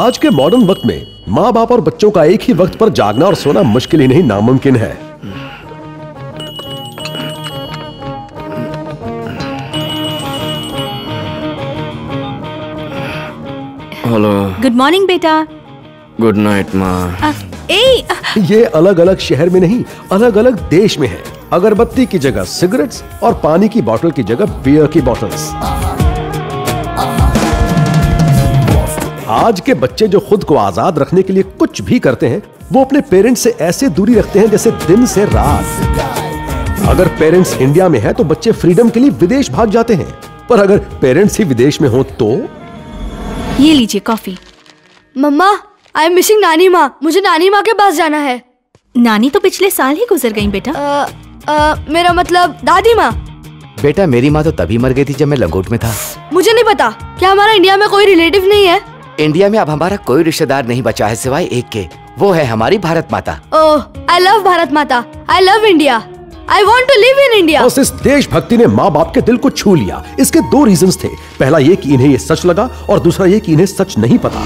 आज के मॉडर्न वक्त में माँ बाप और बच्चों का एक ही वक्त पर जागना और सोना मुश्किल ही नहीं नामुमकिन है। हेलो। गुड मॉर्निंग बेटा। गुड नाइट माँ। ए ये अलग अलग शहर में नहीं अलग अलग देश में है। अगरबत्ती की जगह सिगरेट्स और पानी की बोतल की जगह बियर की बोतल्स आज के बच्चे जो खुद को आज़ाद रखने के लिए कुछ भी करते हैं वो अपने पेरेंट्स से ऐसे दूरी रखते हैं जैसे दिन से रात। अगर पेरेंट्स इंडिया में है तो बच्चे फ्रीडम के लिए विदेश भाग जाते हैं। पर अगर पेरेंट्स ही विदेश में हो तो? ये लीजिए coffee. Mamma I am missing नानी माँ। मुझे नानी माँ के पास जाना है। नानी तो पिछले साल ही गुजर गई बेटा। अ, अ, मेरा मतलब दादी माँ। बेटा मेरी माँ तो तभी मर गई थी जब मैं लंगोट में था। मुझे नहीं पता क्या हमारा इंडिया में कोई रिलेटिव नहीं है? इंडिया में अब हमारा कोई रिश्तेदार नहीं बचा है सिवाय एक के। वो है हमारी भारत माता। ओह I love Bharat Mata. I love India. I want to live in India बस इस देशभक्ति ने माँ बाप के दिल को छू लिया। इसके दो रीजन थे। पहला ये कि इन्हें ये सच लगा और दूसरा ये कि इन्हें सच नहीं पता।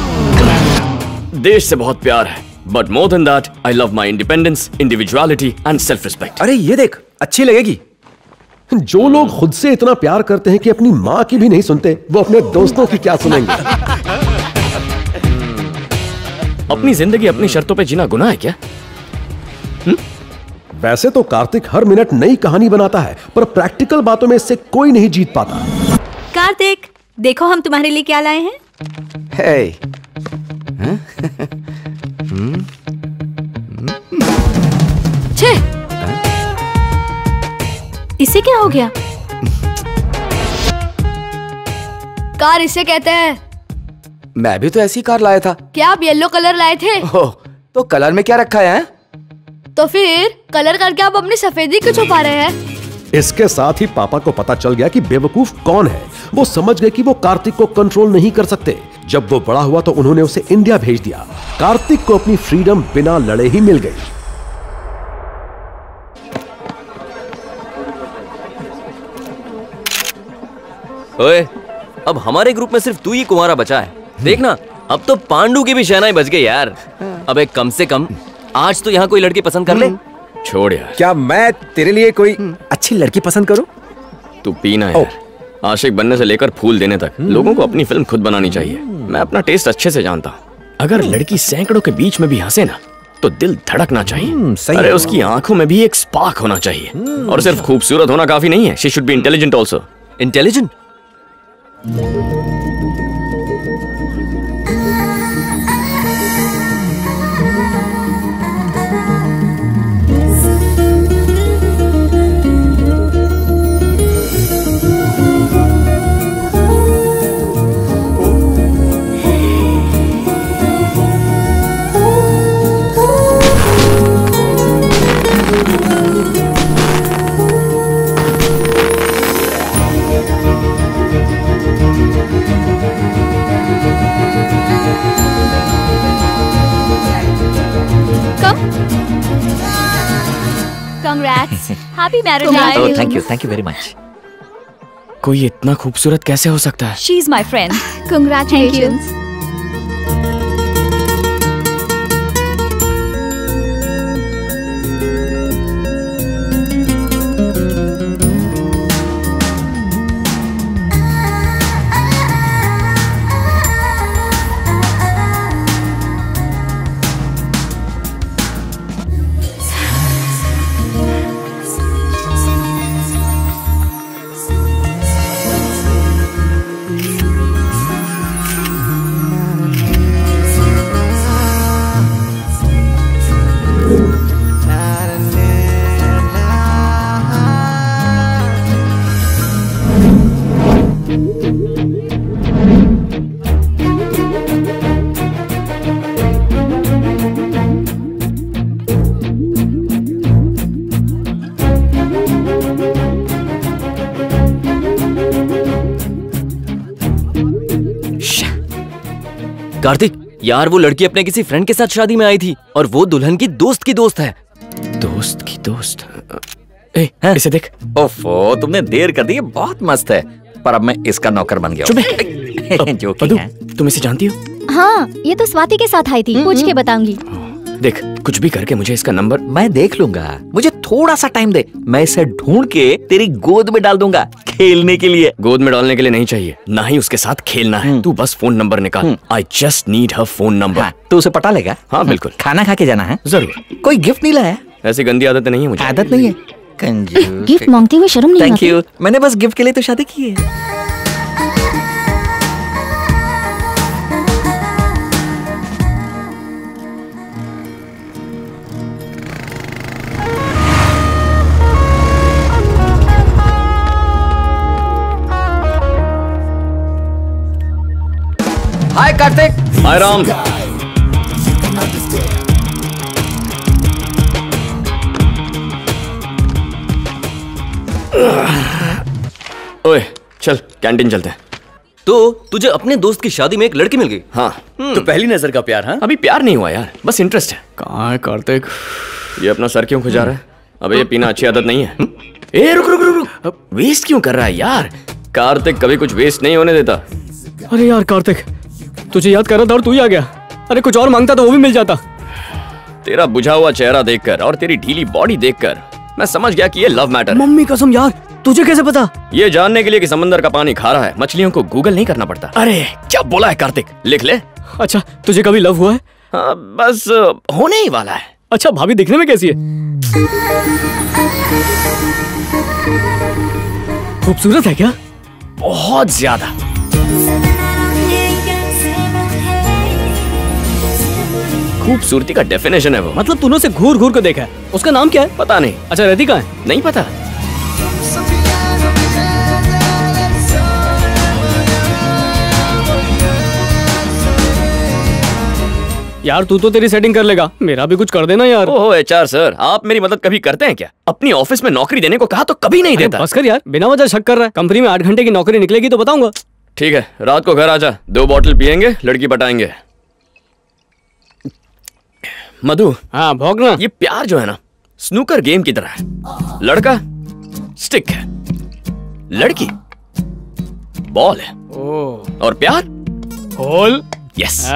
देश से बहुत प्यार है। But more than that I love my independence individuality and self respect अरे ये देख अच्छी लगेगी। जो लोग खुद से इतना प्यार करते हैं कि अपनी माँ की भी नहीं सुनते वो अपने दोस्तों की क्या सुनेंगे? अपनी ज़िंदगी अपनी शर्तों पे जीना गुनाह है क्या? वैसे तो कार्तिक हर मिनट नई कहानी बनाता है पर प्रैक्टिकल बातों में इससे कोई नहीं जीत पाता। कार्तिक देखो हम तुम्हारे लिए क्या लाए हैं। हे छे। इसे क्या हो गया? कार इसे कहते हैं। मैं भी तो ऐसी कार लाया था। क्या आप येलो कलर लाए थे? ओह तो कलर में क्या रखा है तो फिर कलर करके आप अपनी सफेदी को छुपा रहे हैं? इसके साथ ही पापा को पता चल गया कि बेवकूफ़ कौन है। वो समझ गए कि वो कार्तिक को कंट्रोल नहीं कर सकते। जब वो बड़ा हुआ तो उन्होंने उसे इंडिया भेज दिया। कार्तिक को अपनी फ्रीडम बिना लड़े ही मिल गई। ओए अब हमारे ग्रुप में सिर्फ़ तू ही कुंवारा बचा है। देखना अब तो पांडु की भी शहनाई बच गई यार। अबे कम से कम आज तो यहाँ कोई लड़की पसंद कर ले। छोड़ यार। क्या मैं तेरे लिए कोई अच्छी लड़की पसंद करूँ? तू पीना यार। आशिक बनने से लेकर फूल देने तक लोगों को अपनी फ़िल्म खुद बनानी चाहिए। मैं अपना टेस्ट अच्छे से जानता हूँ। अगर लड़की सैकड़ों के बीच में भी हंसे ना तो दिल धड़कना चाहिए। सही अरे उसकी आँखों में भी एक स्पार्क होना चाहिए। और सिर्फ़ खूबसूरत होना काफ़ी नहीं है she should be intelligent also intelligent happy marriage I life thank you thank you very much कोई इतना खूबसूरत कैसे हो सकता है? She is my friend congratulations Kartik यार वो लड़की अपने किसी फ्रेंड के साथ शादी में आई थी और वो दुल्हन की दोस्त की दोस्त है। दोस्त की दोस्त? ए, इसे देख। ओफो तुमने देर कर दी बहुत मस्त है। पर अब मैं इसका नौकर बन गया जो है। तुम इसे जानती हो? हाँ ये तो स्वाति के साथ आई थी पूछ के बताऊँगी। देख कुछ भी करके मुझे इसका नंबर मैं देख लूँगा। मुझे थोड़ा सा टाइम दे। मैं इसे ढूंढ के तेरी गोद में डाल दूँगा खेलने के लिए। गोद में डालने के लिए नहीं चाहिए। ना ही उसके साथ खेलना है। तू बस फ़ोन नंबर निकाल। I just need her phone number हाँ, तो उसे पटा लेगा? हाँ बिल्कुल। खाना खा के जाना है? ज़रूर। कोई गिफ्ट नहीं लाया ऐसी गंदी आदत नहीं है मुझे। आदत नहीं है? गिफ्ट मांगते हुए शर्म नहीं थैंक यू मैंने बस गिफ्ट के लिए तो शादी की है। हाय कार्तिक हाय राम ओए चल कैंटीन चलते हैं। तो तुझे अपने दोस्त की शादी में एक लड़की मिल गई? हाँ तो पहली नज़र का प्यार हाँ? अभी प्यार नहीं हुआ यार बस इंटरेस्ट है। कहाँ है कार्तिक? ये अपना सर क्यों खुजा रहा है? अबे ये पीना अच्छी आदत नहीं है। ए रुक रुक रुक रुक। वेस्ट क्यों कर रहा है यार? कार्तिक कभी कुछ वेस्ट नहीं होने देता। अरे यार कार्तिक तुझे याद कर रहा था और तू ही आ गया। अरे कुछ और माँगता तो वो भी मिल जाता। तेरा बुझा हुआ चेहरा देखकर और तेरी ढीली बॉडी देखकर मैं समझ गया कि ये लव मैटर मम्मी कसम यार तुझे कैसे पता? ये जानने के लिए कि समंदर का पानी खा रहा है मछलियों को गूगल नहीं करना पड़ता। अरे। क्या बोला है कार्तिक? लिख ले। अच्छा तुझे कभी लव हुआ है? हाँ बस होने ही वाला है। अच्छा भाभी दिखने में कैसी है? खूबसूरत है क्या? बहुत ज़्यादा। खूबसूरती का डेफिनेशन है वो। मतलब तूने उसे घूर घूर को देखा है। उसका नाम क्या है? पता नहीं। अच्छा रहती कहाँ है? नहीं पता। यार तू तो तेरी सेटिंग कर लेगा। मेरा भी कुछ कर देना यार। ओहो एचआर सर आप मेरी मदद कभी करते हैं क्या? अपनी ऑफ़िस में नौकरी देने को कहा तो कभी नहीं देता। बस कर यार बिना वजह शक कर रहा है। कंपनी में आठ घंटे की नौकरी निकलेगी तो बताऊँगा। ठीक है रात को घर आ जा। दो बोतल पियेंगे लड़की पटाएँगे मधु। हाँ भोगना। ये प्यार जो है ना स्नूकर गेम की तरह है। लड़का स्टिक है। लड़की बॉल है। और प्यार? होल यस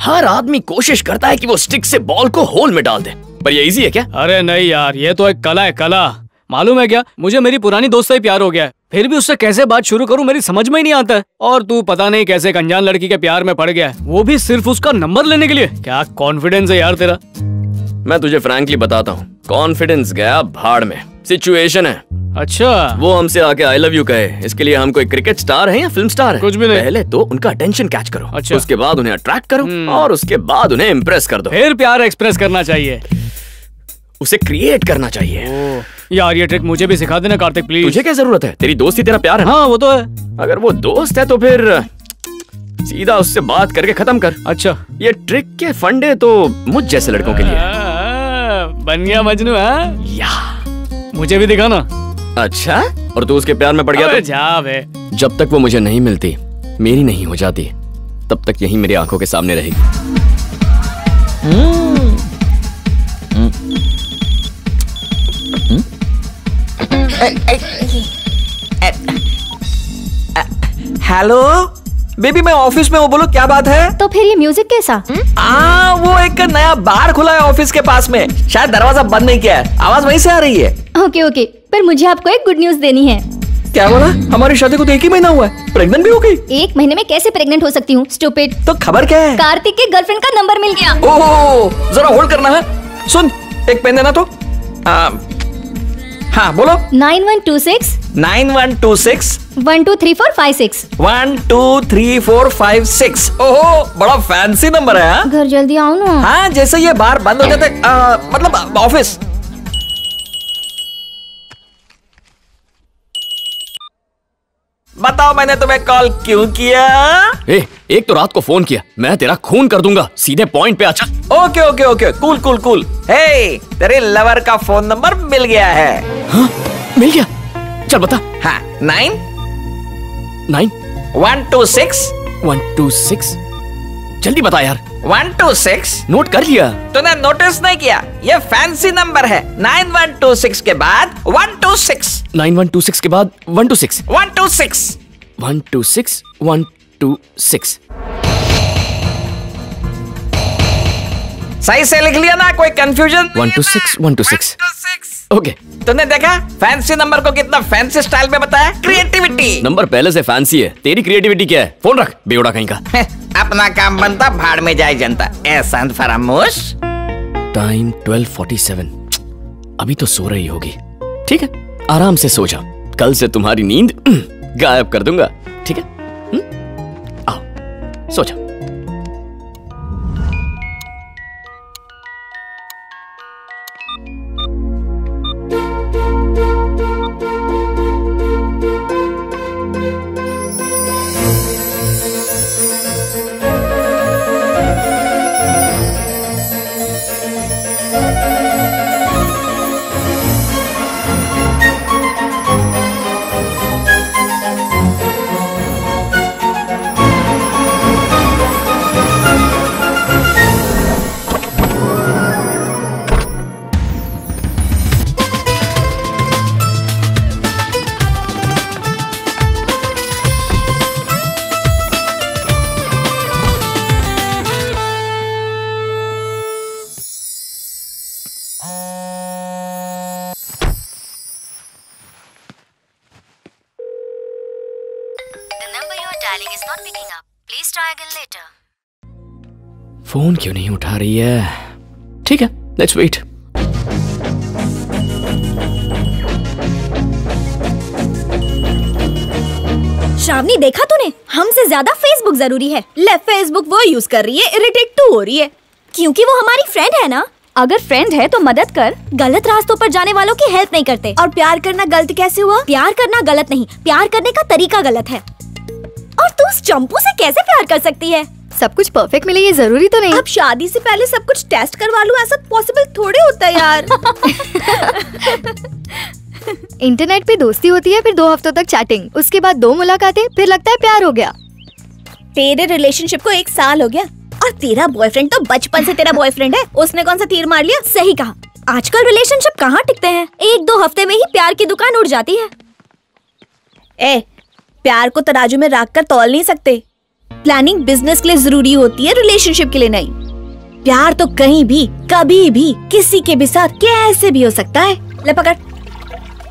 हर आदमी कोशिश करता है कि वो स्टिक से बॉल को होल में डाल दे। पर ये इजी है क्या? अरे नहीं यार ये तो एक कला है कला। मालूम है क्या? मुझे मेरी पुरानी दोस्त से ही प्यार हो गया है। फिर भी उससे कैसे बात शुरू करूँ मेरी समझ में ही नहीं आता है। और तू पता नहीं कैसे अनजान लड़की के प्यार में पड़ गया है। वो भी सिर्फ़ उसका नंबर लेने के लिए। क्या कॉन्फिडेंस है यार तेरा? मैं तुझे फ्रैंकली बताता हूँ। कॉन्फिडेंस गया भाड़ में। सिचुएशन है। अच्छा। वो हमसे आके आई लव यू कहे। इसके लिए हम कोई क्रिकेट स्टार है या फ़िल्म स्टार है? कुछ भी नहीं। पहले तो उनका अटेंशन कैच करो। अच्छा। उसके बाद उन्हें अट्रैक्ट करो और उसके बाद उन्हें इम्प्रेस कर दो। फिर प्यार एक्सप्रेस करना चाहिए। उसे क्रिएट करना चाहिए। यार ये ट्रिक मुझे भी सिखा देना कार्तिक प्लीज़ तुझे क्या ज़रूरत है? तेरी दोस्ती तेरा प्यार है हाँ वो तो है। अगर वो दोस्त है तो फिर सीधा उससे बात करके खत्म कर। अच्छा। ये ट्रिक के फंडे तो मुझ जैसे लड़कों के लिए। बन गया मजनू हाँ? या। मुझे भी दिखाना। अच्छा? और तू उसके प्यार में पड़ गया तो? जा बे। जब तक वो मुझे नहीं मिलती मेरी नहीं हो जाती तब तक यही मेरी आँखों के सामने रहेगी। हेलो बेबी मैं ऑफ़िस में हूँ बोलो क्या बात है? तो फिर ये म्यूज़िक कैसा? आ, वो एक नया बार खुला है ऑफ़िस के पास में। शायद दरवाज़ा बंद नहीं किया है। आवाज़ वहीं से आ रही है। ओके ओके पर मुझे आपको एक गुड न्यूज़ देनी है। क्या बोला? हमारी शादी को तो एक ही महीना हुआ है। प्रेग्नेंट भी हो गई? एक महीने में कैसे प्रेग्नेंट हो सकती हूँ? स्टूपिड तो खबर क्या है? कार्तिक के गर्लफ्रेंड का नंबर मिल गया। ओह जरा होल्ड करना है। सुन एक पेन देना तो। हाँ बोलो। Nine one two six. Nine one two six. One two three four five six. One two three four five six. ओहो बड़ा फैंसी नंबर है हाँ? घर जल्दी आओ ना। हाँ जैसे ये बार बंद हो जाते मतलब ऑफ़िस। बताओ मैंने तुम्हें कॉल क्यों किया? ए, एक तो रात को फ़ोन किया। मैं तेरा खून कर दूँगा। सीधे पॉइंट पे अच्छा okay okay okay. Cool cool cool. Hey तेरे लवर का फ़ोन नंबर मिल गया है। हाँ, मिल गया। चल बता। हाँ nine nine one two six one two six जल्दी बता यार। वन टू सिक्स नोट कर लिया। तूने नोटिस नहीं किया। ये फैंसी नंबर है। नाइन वन टू सिक्स के बाद one two six nine one two six के बाद one two six one two six one two six one two six सही से लिख लिया ना कोई confusion one two six one two six okay तूने देखा? फैंसी नंबर को कितना फैंसी स्टाइल में बताया? क्रिएटिविटी नंबर पहले से फैंसी है। तेरी क्रिएटिविटी क्या है? फ़ोन रख बेवड़ा कहीं का। अपना काम बनता, भाड़ में जाए जनता। ऐसा फरामोश। टाइम ट्वेल्व फोर्टी सेवन अभी तो सो रही होगी। ठीक है, आराम से सो जा कल से तुम्हारी नींद गायब कर दूँगा। ठीक है? हुँ? आओ, सो जा later. फ़ोन क्यों नहीं उठा रही है? ठीक है लेट्स वेट श्रावणी देखा तूने? हमसे ज़्यादा फेसबुक ज़रूरी है। ले फेसबुक वो यूज़ कर रही है इरिटेट तू हो रही है। क्योंकि वो हमारी फ्रेंड है ना। अगर फ्रेंड है तो मदद कर। गलत रास्तों पर जाने वालों की हेल्प नहीं करते। और प्यार करना गलत कैसे हुआ? प्यार करना गलत नहीं। प्यार करने का तरीका गलत है। और तू उस चंपू से कैसे प्यार कर सकती है? सब कुछ परफेक्ट मिले ये ज़रूरी तो नहीं। अब शादी से पहले सब कुछ टेस्ट करवा लूँ ऐसा पॉसिबल थोड़े होता है यार। इंटरनेट पे दोस्ती होती है फिर दो हफ्तों तक चैटिंग उसके बाद दो मुलाकातें फिर लगता है प्यार हो गया। तेरे रिलेशनशिप को एक साल हो गया और तेरा बॉयफ्रेंड तो बचपन से तेरा बॉयफ्रेंड है उसने कौन सा तीर मार लिया? सही कहा। आजकल रिलेशनशिप कहाँ टिकते हैं? एक दो हफ़्ते में ही प्यार की दुकान उड़ जाती है। ए प्यार को तराजू में रख कर तौल नहीं सकते। प्लानिंग बिज़नेस के लिए ज़रूरी होती है रिलेशनशिप के लिए नहीं। प्यार तो कहीं भी कभी भी किसी के भी साथ कैसे भी हो सकता है। ले पकड़।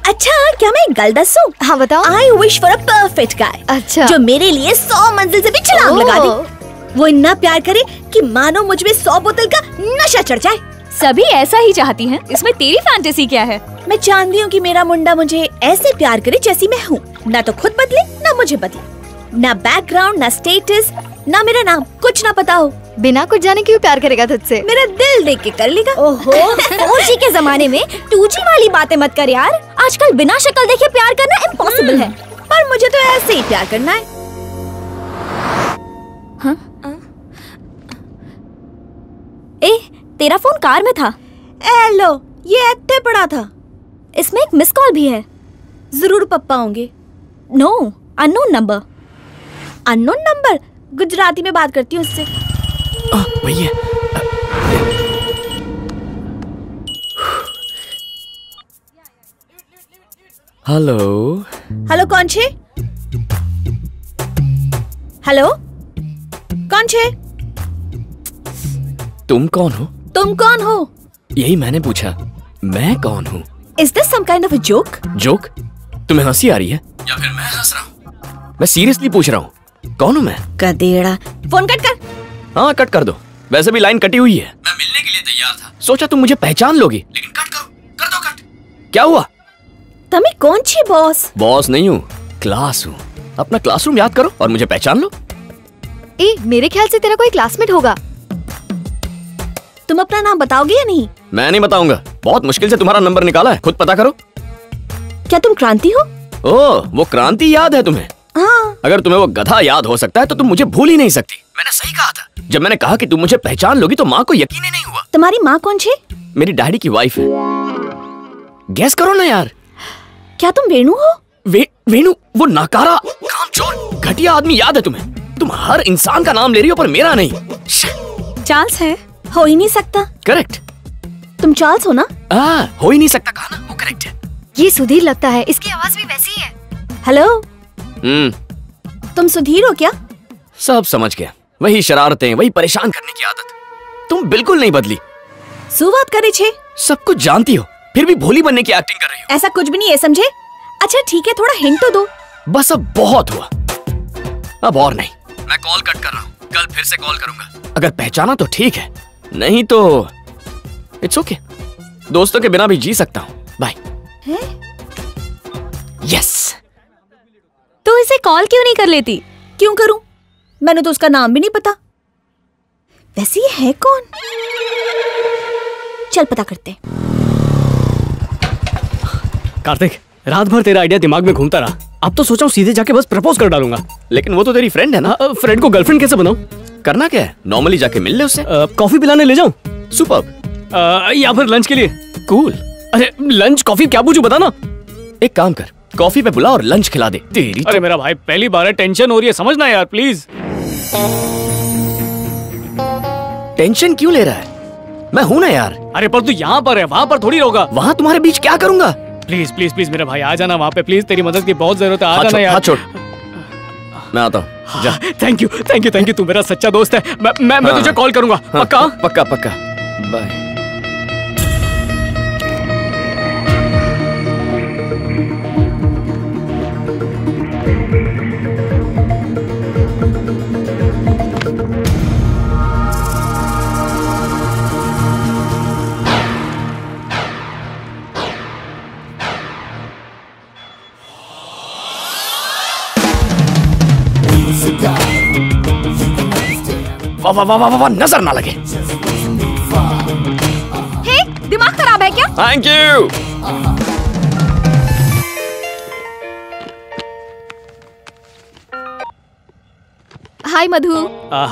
अच्छा क्या मैं गल दसू हाँ बताओ। I wish for a perfect guy अच्छा। जो मेरे लिए सौ मंजिल से भी छलांग लगा दे। वो इतना प्यार करे कि मानो मुझमें सौ बोतल का नशा चढ़ जाए। सभी ऐसा ही चाहती हैं। इसमें तेरी फैंटेसी क्या है? मैं जानती हूँ कि मेरा मुंडा मुझे ऐसे प्यार करे जैसी मैं हूँ। ना तो खुद बदले ना मुझे बदले। ना बैकग्राउंड ना स्टेटस ना मेरा नाम। कुछ ना पता हो। बिना कुछ जाने क्यों प्यार करेगा तुझसे? मेरा दिल देख के कर लेगा। ओहो। फोर जी के जमाने में टू जी वाली बातें मत कर यार। आजकल बिना शक्ल देखे प्यार करना इम्पॉसिबल है। पर मुझे तो ऐसे ही प्यार करना है। हाँ? ए तेरा फ़ोन कार में था। ए लो ये इतने पड़ा था। इसमें एक मिस कॉल भी है। ज़रूर पप्पा होंगे। No unknown number unknown number Gujarati में बात करती हूँ उससे। है। हेलो। हेलो कौन छे? हेलो कौन छे? तुम कौन हो? तुम कौन हो? यही मैंने पूछा। मैं कौन हूँ? Is this some kind of a joke joke? तुम्हें हँसी आ रही है? या फिर मैं हंस रहा हूँ? मैं सीरियसली पूछ रहा हूँ। कौन हूँ मैं? गधेड़ा फ़ोन कट कर। हाँ कट कर दो। वैसे भी लाइन कटी हुई है। मैं मिलने के लिए तैयार था। सोचा तुम मुझे पहचान लोगी। लेकिन कट करो। कर दो कट। क्या हुआ? तमी कौन छी बॉस? बॉस नहीं हूँ क्लास हूँ। अपना क्लासरूम याद करो और मुझे पहचान लो। ए मेरे ख्याल से तेरा कोई क्लासमेट होगा। तुम अपना नाम बताओगे या नहीं? मैं नहीं बताऊँगा। बहुत मुश्किल से तुम्हारा नंबर निकाला है। खुद पता करो। क्या तुम क्रांति हो? ओ वो क्रांति याद है तुम्हें? हाँ। अगर तुम्हें वो गधा याद हो सकता है तो तुम मुझे भूल ही नहीं सकती। मैंने सही कहा था। जब मैंने कहा कि तुम मुझे पहचान लोगी तो माँ को यकीन ही नहीं हुआ। तुम्हारी माँ कौन छे मेरी डैडी की वाइफ है। गैस करो ना यार। क्या तुम वेणु हो? वे, वेणु वो नाकारा घटिया आदमी याद है तुम्हें। तुम हर इंसान का नाम ले रही हो पर मेरा नहीं। चार्ल्स है। हो ही नहीं सकता। करेक्ट तुम चार्ल्स हो ना? आ, हो ही नहीं सकता कहा ना वो करेक्ट है। ये सुधीर लगता है। इसकी आवाज़ भी वैसी है। Hello hmm. तुम सुधीर हो क्या? सब समझ गया। वही शरारतें वही परेशान करने की आदत। तुम बिल्कुल नहीं बदली। शुरुआत करी छे। सब कुछ जानती हो। फिर भी भोली बनने की एक्टिंग कर रही हो। ऐसा कुछ भी नहीं है समझे? अच्छा ठीक है थोड़ा हिंट तो दो। बस अब बहुत हुआ। अब और नहीं। मैं कॉल कट कर रहा हूँ। कल फिर से कॉल करूँगा। अगर पहचाना तो ठीक है। नहीं तो इट्स ओके okay. दोस्तों के बिना भी जी सकता हूँ। बाय यस तो इसे कॉल क्यों नहीं कर लेती? क्यों करूँ? मैंने तो उसका नाम भी नहीं पता। वैसे ये है कौन? चल पता करते कार्तिक रात भर तेरा आइडिया दिमाग में घूमता रहा। अब तो सोचा हूँ सीधे जाके बस प्रपोज कर डालूँगा। लेकिन वो तो तेरी फ्रेंड है ना? फ्रेंड को गर्लफ्रेंड कैसे बनाऊँ? करना क्या है? नॉर्मली जाके मिल ले उससे कॉफ़ी पिलाने ले जाऊँ? सुपर या फिर लंच के लिए। कूल अरे लंच कॉफ़ी क्या पूछूँ बता ना एक काम कर कॉफ़ी पे बुला और लंच खिला दे। तेरी अरे मेरा भाई पहली बार है टेंशन हो रही है समझना यार प्लीज़ टेंशन क्यों ले रहा है? मैं हूँ ना यार। अरे पर तू यहाँ पर है वहाँ पर थोड़ी होगा वहाँ तुम्हारे बीच क्या करूँगा? प्लीज़ प्लीज़ प्लीज़ मेरा भाई आ जाना वहाँ पे प्लीज़ तेरी मदद की बहुत ज़रूरत है आ जाना यार। मैं आता हूँ। जा। Thank you thank you thank you तू मेरा सच्चा दोस्त है। मैं मैं, मैं हाँ। तुझे कॉल करूँगा। हाँ, पक्का? पक्का पक्का। बाय वाह वाह वाह वाह वाह नज़र ना लगे। हे दिमाग खराब है क्या? Thank you hi Madhu.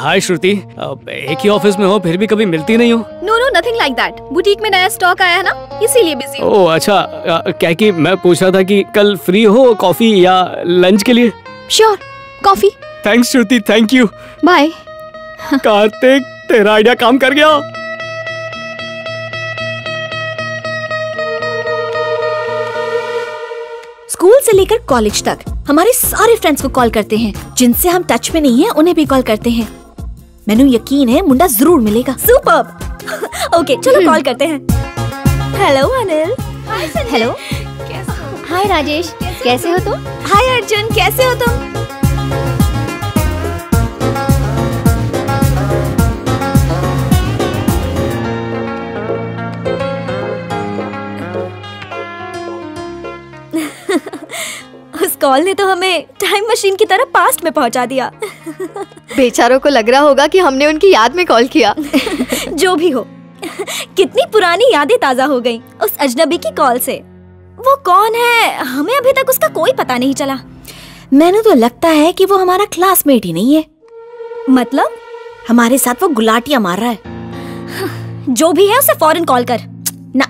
Hi Shruti. एक ही ऑफ़िस में हो फिर भी कभी मिलती नहीं हो। No no nothing like that boutique में नया स्टॉक आया है ना? इसीलिए बिज़ी ओह अच्छा। क्या कि मैं पूछ रहा था कि कल फ्री हो कॉफ़ी या लंच के लिए? Sure coffee thanks Shruti thank you bye Kartik तेरा आइडिया काम कर गया। स्कूल से लेकर कॉलेज तक हमारे सारे फ्रेंड्स को कॉल करते हैं जिनसे हम टच में नहीं है उन्हें भी कॉल करते हैं। मैंने यकीन है मुंडा ज़रूर मिलेगा। सुपर ओके चलो कॉल करते हैं। Hello Anil hello hi Rajesh कैसे हो? तुम? हाय अर्जुन कैसे हो तुम? कॉल ने तो हमें टाइम मशीन की तरह पास्ट में पहुँचा दिया। बेचारों को लग रहा होगा कि हमने उनकी याद में कॉल किया। जो भी हो कितनी पुरानी यादें ताज़ा हो गईं उस अजनबी की कॉल से। वो कौन है? हमें अभी तक उसका कोई पता नहीं चला। मैंने तो लगता है कि वो हमारा क्लासमेट ही नहीं है। मतलब? हमारे साथ वो गुलाटियाँ मार रहा है। जो भी है उसे फ़ौरन कॉल कर। ना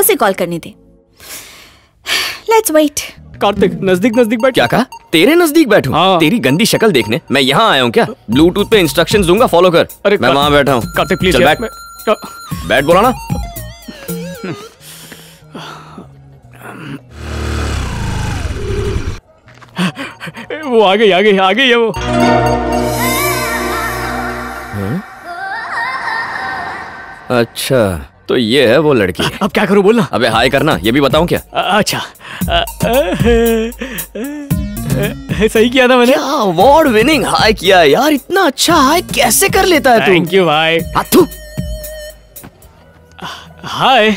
उसे कॉल करने दे। लेट्स वेट कार्तिक नज़दीक नज़दीक बैठ। क्या कहा? तेरे नज़दीक बैठूं? हाँ। तेरी गंदी शक्ल देखने मैं यहाँ आया हूँ क्या? ब्लूटूथ पे इंस्ट्रक्शन दूँगा फॉलो कर। अरे मैं वहाँ बैठा हूँ। कार्तिक प्लीज़ बैठ। बैठ बोला ना। वो आ गई आ गई आ गई है वो। अच्छा। तो ये है वो लड़की। अब क्या करूँ बोलना? अबे हाय करना ये भी बताऊँ क्या? अच्छा। सही किया था मैंने। अवार्ड विनिंग हाय किया यार इतना अच्छा हाय कैसे कर लेता है तू? थैंक यू भाई हाथू हाय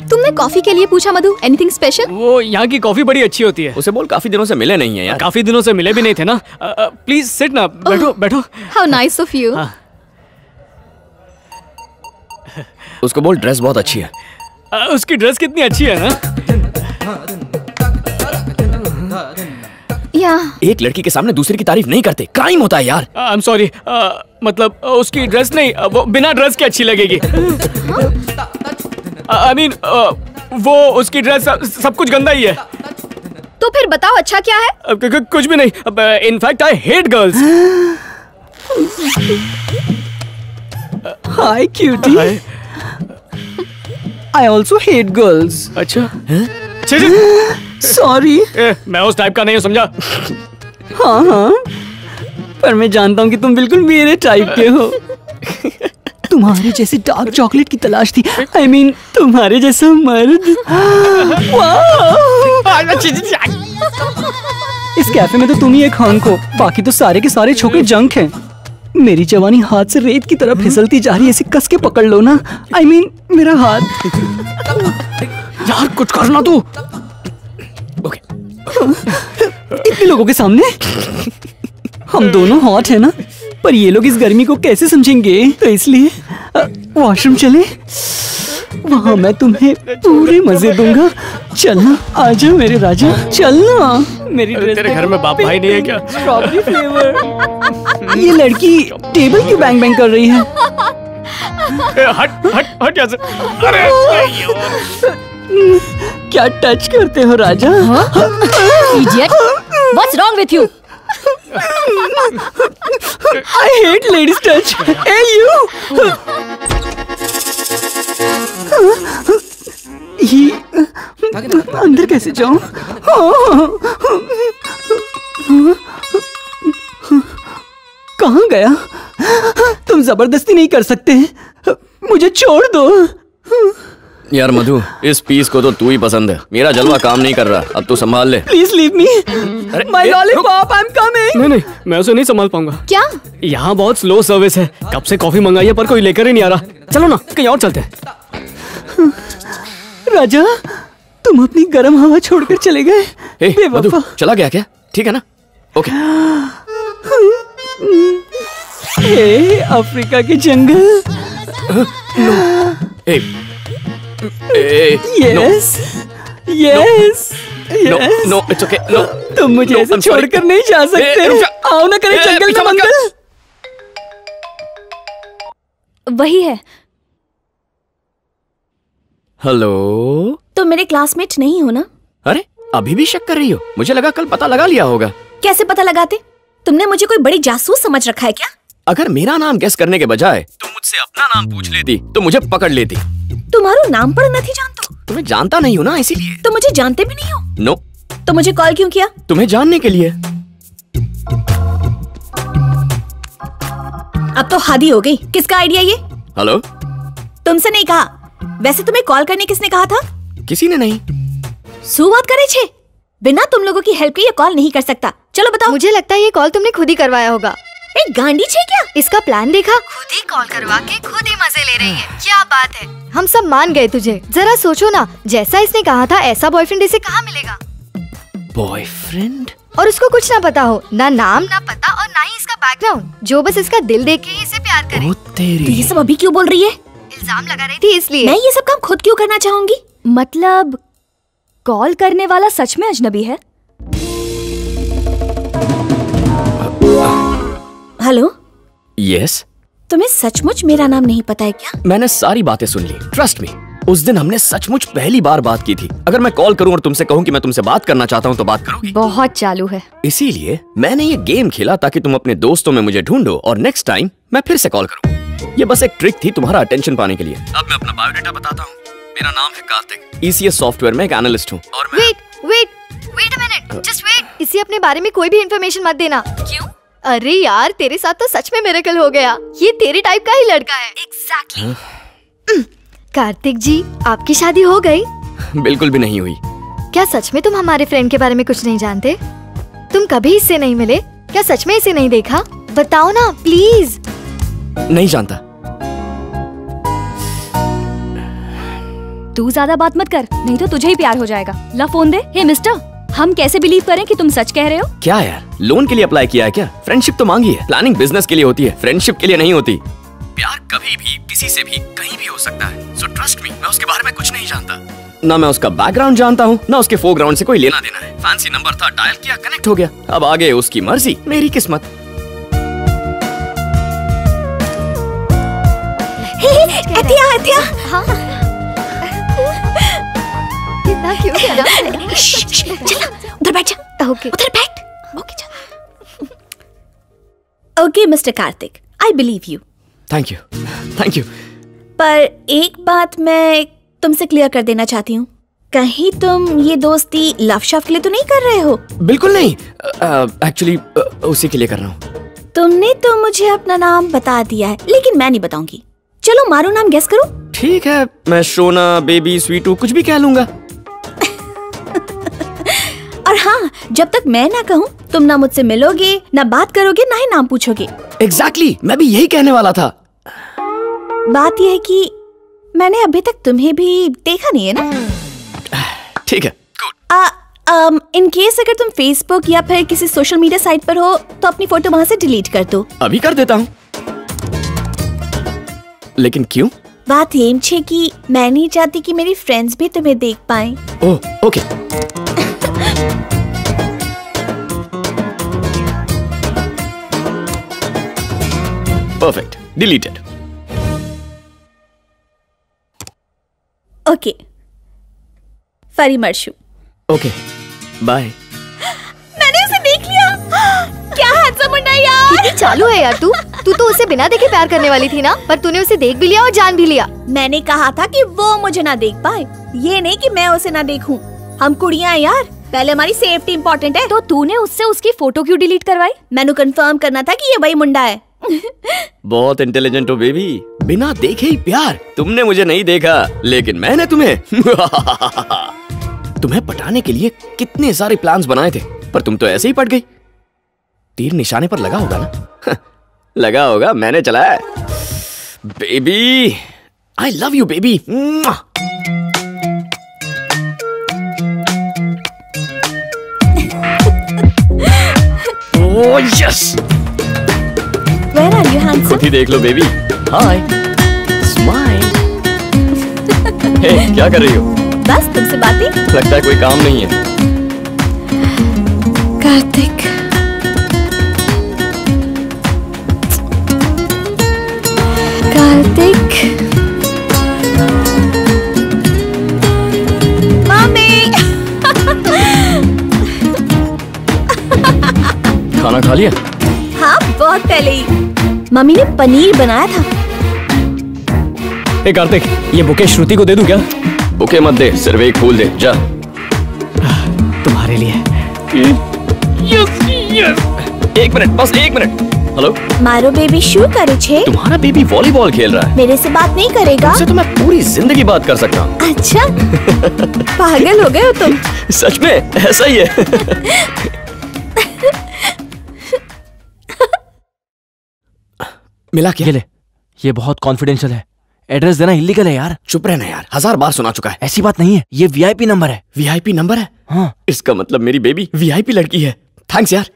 तुमने कॉफ़ी के लिए पूछा मधु? एनीथिंग स्पेशल वो यहाँ की कॉफ़ी बड़ी अच्छी होती है। उसे बोल काफ़ी दिनों से मिले नहीं है यार। काफ़ी दिनों से मिले भी नहीं थे ना। प्लीज़ सिट ना बैठो बैठो। हाउ नाइस ऑफ़ यू उसको बोल ड्रेस बहुत अच्छी है। अ, उसकी ड्रेस कितनी अच्छी है ना? या। एक लड़की के सामने दूसरे की तारीफ़ नहीं करते क्राइम होता है यार। आई एम सॉरी मतलब उसकी ड्रेस नहीं वो बिना ड्रेस के अच्छी लगेगी। आई मीन वो उसकी ड्रेस सब कुछ गंदा ही है। तो फिर बताओ अच्छा क्या है? अब क- क- कुछ भी नहीं in fact I hate girls hi cutie I also hate girls अच्छा? सॉरी मैं उस टाइप का नहीं हूँ समझा? हाँ हाँ। पर मैं जानता हूँ कि तुम बिल्कुल मेरे टाइप के हो। तुम्हारे जैसे डार्क चॉकलेट की तलाश थी। आई I मीन mean, तुम्हारे जैसा मर्द। इस कैफ़े में तो तुम ही एक हंक हो। बाकी तो सारे के सारे छोकरे जंक हैं। मेरी जवानी हाथ से रेत की तरह फिसलती जा रही है इसे कस के पकड़ लो ना। आई I मीन mean, मेरा हाथ। यार कुछ करना तू। ओके इतने लोगों के सामने? हम दोनों हॉट है ना? पर ये लोग इस गर्मी को कैसे समझेंगे? तो इसलिए वॉशरूम चले। वहाँ मैं तुम्हें पूरे मज़े दूँगा। चलना आजा मेरे राजा चलना। मेरी ड्रेस तेरे घर में बाप भाई नहीं है क्या? स्ट्रॉबेरी फ्लेवर ये लड़की टेबल क्यों बैंग बैंग कर रही है? हट हट हट यहाँ से। अरे क्या टच करते हो राजा? Idiot! What's wrong with you? I hate ladies touch. Hey, you! ये अंदर कैसे जाऊँ? कहाँ गया? तुम ज़बरदस्ती नहीं कर सकते मुझे छोड़ दो यार मधु इस पीस को तो तू ही पसंद है। मेरा जलवा काम नहीं कर रहा। अब तू संभाल ले। Please leave me my lollipop I am coming नहीं नहीं मैं उसे नहीं संभाल पाऊँगा। क्या? यहाँ बहुत स्लो सर्विस है। कब से कॉफ़ी मंगाई है पर कोई लेकर ही नहीं आ रहा। चलो ना कहीं और चलते हैं। राजा तुम अपनी गर्म हवा छोड़कर चले गए। मधु चला गया क्या? ठीक है ना? ओके ए, अफ्रीका के जंगल। ए, ए, yes yes no no it's okay no तुम मुझे No, ऐसे छोड़कर नहीं जा सकते रुक जा। आओ ना करें ए, जंगल में मंगल वही है। हेलो तुम मेरे क्लासमेट नहीं हो ना? अरे अभी भी शक कर रही हो? मुझे लगा कल पता लगा लिया होगा। कैसे पता लगाते? तुमने मुझे कोई बड़ी जासूस समझ रखा है क्या? अगर मेरा नाम गेस करने के बजाय तुम मुझसे अपना नाम पूछ लेती। तो मुझे पकड़ लेती। तुम्हारो नाम पर नहीं जानता। तुम्हें जानता नहीं हो ना इसीलिए। तो मुझे जानते भी नहीं हो। नो तो मुझे कॉल क्यों किया? तुम्हें जानने के लिए। अब तो हादी हो गई। किसका आइडिया ये? हेलो तुमसे नहीं कहा। वैसे तुम्हें कॉल करने किसने कहा था? किसी ने नहीं। सु बात करे छे। बिना तुम लोगों की हेल्प के ये कॉल नहीं कर सकता। चलो बताओ। मुझे लगता है ये कॉल तुमने खुद ही करवाया होगा। ए गांडी छे क्या? इसका प्लान देखा? खुद ही कॉल करवा के खुद ही मज़े ले रही है। क्या बात है? हम सब मान गए तुझे। जरा सोचो ना जैसा इसने कहा था ऐसा बॉयफ्रेंड इसे कहाँ मिलेगा? बॉयफ्रेंड और उसको कुछ ना पता हो ना नाम ना पता और ना ही इसका बैकग्राउंड जो बस इसका दिल देख के इसे प्यार करे। तो ये सब अभी क्यों बोल रही है? इल्ज़ाम लगा रही थी इसलिए। मैं ये सब काम खुद क्यों करना चाहूँगी? मतलब कॉल करने वाला सच में अजनबी है? हेलो? यस तुम्हें सचमुच मेरा नाम नहीं पता है क्या? मैंने सारी बातें सुन ली ट्रस्ट मी उस दिन हमने सचमुच पहली बार बात की थी। अगर मैं कॉल करूँ और तुमसे कहूँ कि मैं तुमसे बात करना चाहता हूँ तो बात करोगी। बहुत चालू है। इसीलिए मैंने ये गेम खेला ताकि तुम अपने दोस्तों में मुझे ढूंढो और नेक्स्ट टाइम मैं फिर से कॉल करूँ। ये बस एक ट्रिक थी तुम्हारा अटेंशन पाने के लिए। अब मैं अपना बायोडाटा बताता हूँ। मेरा नाम है कार्तिक। ईसीएस सॉफ्टवेयर में एक एनालिस्ट हूँ। और मैं wait wait wait a minute just wait इसे अपने बारे में कोई भी इन्फॉर्मेशन मत देना। क्यों? अरे यार तेरे साथ तो सच में मिरेकल हो गया। ये तेरे टाइप का ही लड़का है। एग्जैक्टली कार्तिक जी आपकी शादी हो गई? बिल्कुल भी नहीं हुई। क्या सच में तुम हमारे फ्रेंड के बारे में कुछ नहीं जानते? तुम कभी इससे नहीं मिले? क्या सच में इसे नहीं देखा? बताओ ना प्लीज़ नहीं जानता। तू ज़्यादा बात मत कर नहीं तो तुझे ही प्यार हो जाएगा। ला फ़ोन दे। हे मिस्टर हम कैसे बिलीव करें कि तुम सच कह रहे हो? क्या यार? लोन के लिए अप्लाई किया है क्या? फ्रेंडशिप तो मांगी है। प्लानिंग बिज़नेस के लिए होती है। फ्रेंडशिप के लिए नहीं होती। प्यार कभी भी किसी से भी कहीं भी हो सकता है। सो ट्रस्ट मी मैं उसके बारे में कुछ नहीं जानता। ना मैं उसका बैकग्राउंड जानता हूँ ना उसके फोरग्राउंड से कोई लेना देना है। फैंसी नंबर था डायल किया कनेक्ट हो गया। अब आगे उसकी मर्ज़ी मेरी किस्मत। एतिया एतिया। हाँ। क्यूट है ना चला उधर बैठ जा। ओके उधर बैठ। ओके चल okay mister Kartik I believe you thank you thank you पर एक बात मैं तुमसे क्लियर कर देना चाहती हूँ। कहीं तुम ये दोस्ती लव शव के लिए तो नहीं कर रहे हो? बिल्कुल नहीं। एक्चुअली uh, uh, उसी के लिए कर रहा हूँ। तुमने तो मुझे अपना नाम बता दिया है लेकिन मैं नहीं बताऊँगी। चलो मारो नाम गेस करो। ठीक है मैं सोना बेबी स्वीटू कुछ भी कह लूँगा। और हाँ जब तक मैं ना कहूँ तुम ना मुझसे मिलोगे ना बात करोगे ना ही नाम पूछोगे। एग्जैक्टली exactly, मैं भी यही कहने वाला था। बात यह है कि मैंने अभी तक तुम्हें भी देखा नहीं है ना? ठीक है। इन केस अगर तुम फेसबुक या फिर किसी सोशल मीडिया साइट पर हो तो अपनी फ़ोटो वहाँ से डिलीट कर दो। अभी कर देता हूँ। लेकिन क्यों? बात ये छे कि मैं नहीं चाहती कि मेरी फ्रेंड्स भी तुम्हें देख पाएँ। Oh okay perfect deleted okay फरी मर्शू ओके बाय मैंने उसे देख लिया। क्या हैंडसम मुंडा यार। कितनी चालू है यार तू। तू तो उसे बिना देखे प्यार करने वाली थी ना पर तूने उसे देख भी लिया और जान भी लिया। मैंने कहा था कि वो मुझे ना देख पाए। ये नहीं कि मैं उसे ना देखूँ। हम कुड़ियाँ हैं यार। पहले हमारी सेफ्टी इम्पोर्टेंट है। तो तूने उससे उसकी फ़ोटो क्यों डिलीट करवाई? मैंने कंफर्म करना था कि ये वही मुंडा है। बहुत इंटेलिजेंट हो बेबी बिना देखे ही प्यार। तुमने मुझे नहीं देखा लेकिन मैंने तुम्हें। तुम्हें पटाने के लिए कितने सारे प्लान्स बनाए थे पर तुम तो ऐसे ही पट गई। तीर निशाने पर लगा होगा ना? लगा होगा मैंने चलाया baby I love you baby oh yes You, handsome? खुद ही देख लो बेबी हाय स्माइल हे क्या कर रही हो? बस तुमसे बातें। लगता है कोई काम नहीं है। कार्तिक। कार्तिक। खाना खा लिया? हाँ बहुत पहले ही। मम्मी ने पनीर बनाया था। ए कार्तिक ये बुके श्रुति को दे दूँ क्या? बुके मत दे सिर्फ़ एक फूल दे जा। तुम्हारे लिए। यस यस एक मिनट बस एक मिनट। हेलो मारो बेबी शू करे छे। तुम्हारा बेबी वॉलीबॉल खेल रहा है। मेरे से बात नहीं करेगा। तुमसे तो मैं पूरी ज़िंदगी बात कर सकता हूँ। अच्छा। पागल हो गए हो तुम। सच में ऐसा ही है। मिला क्या? ये ले ये बहुत कॉन्फिडेंशियल है। एड्रेस देना इलीगल है यार। चुप रहना यार हज़ार बार सुना चुका है। ऐसी बात नहीं है ये वीआईपी नंबर है। वीआईपी नंबर है? हाँ। इसका मतलब मेरी बेबी वीआईपी लड़की है। थैंक्स यार।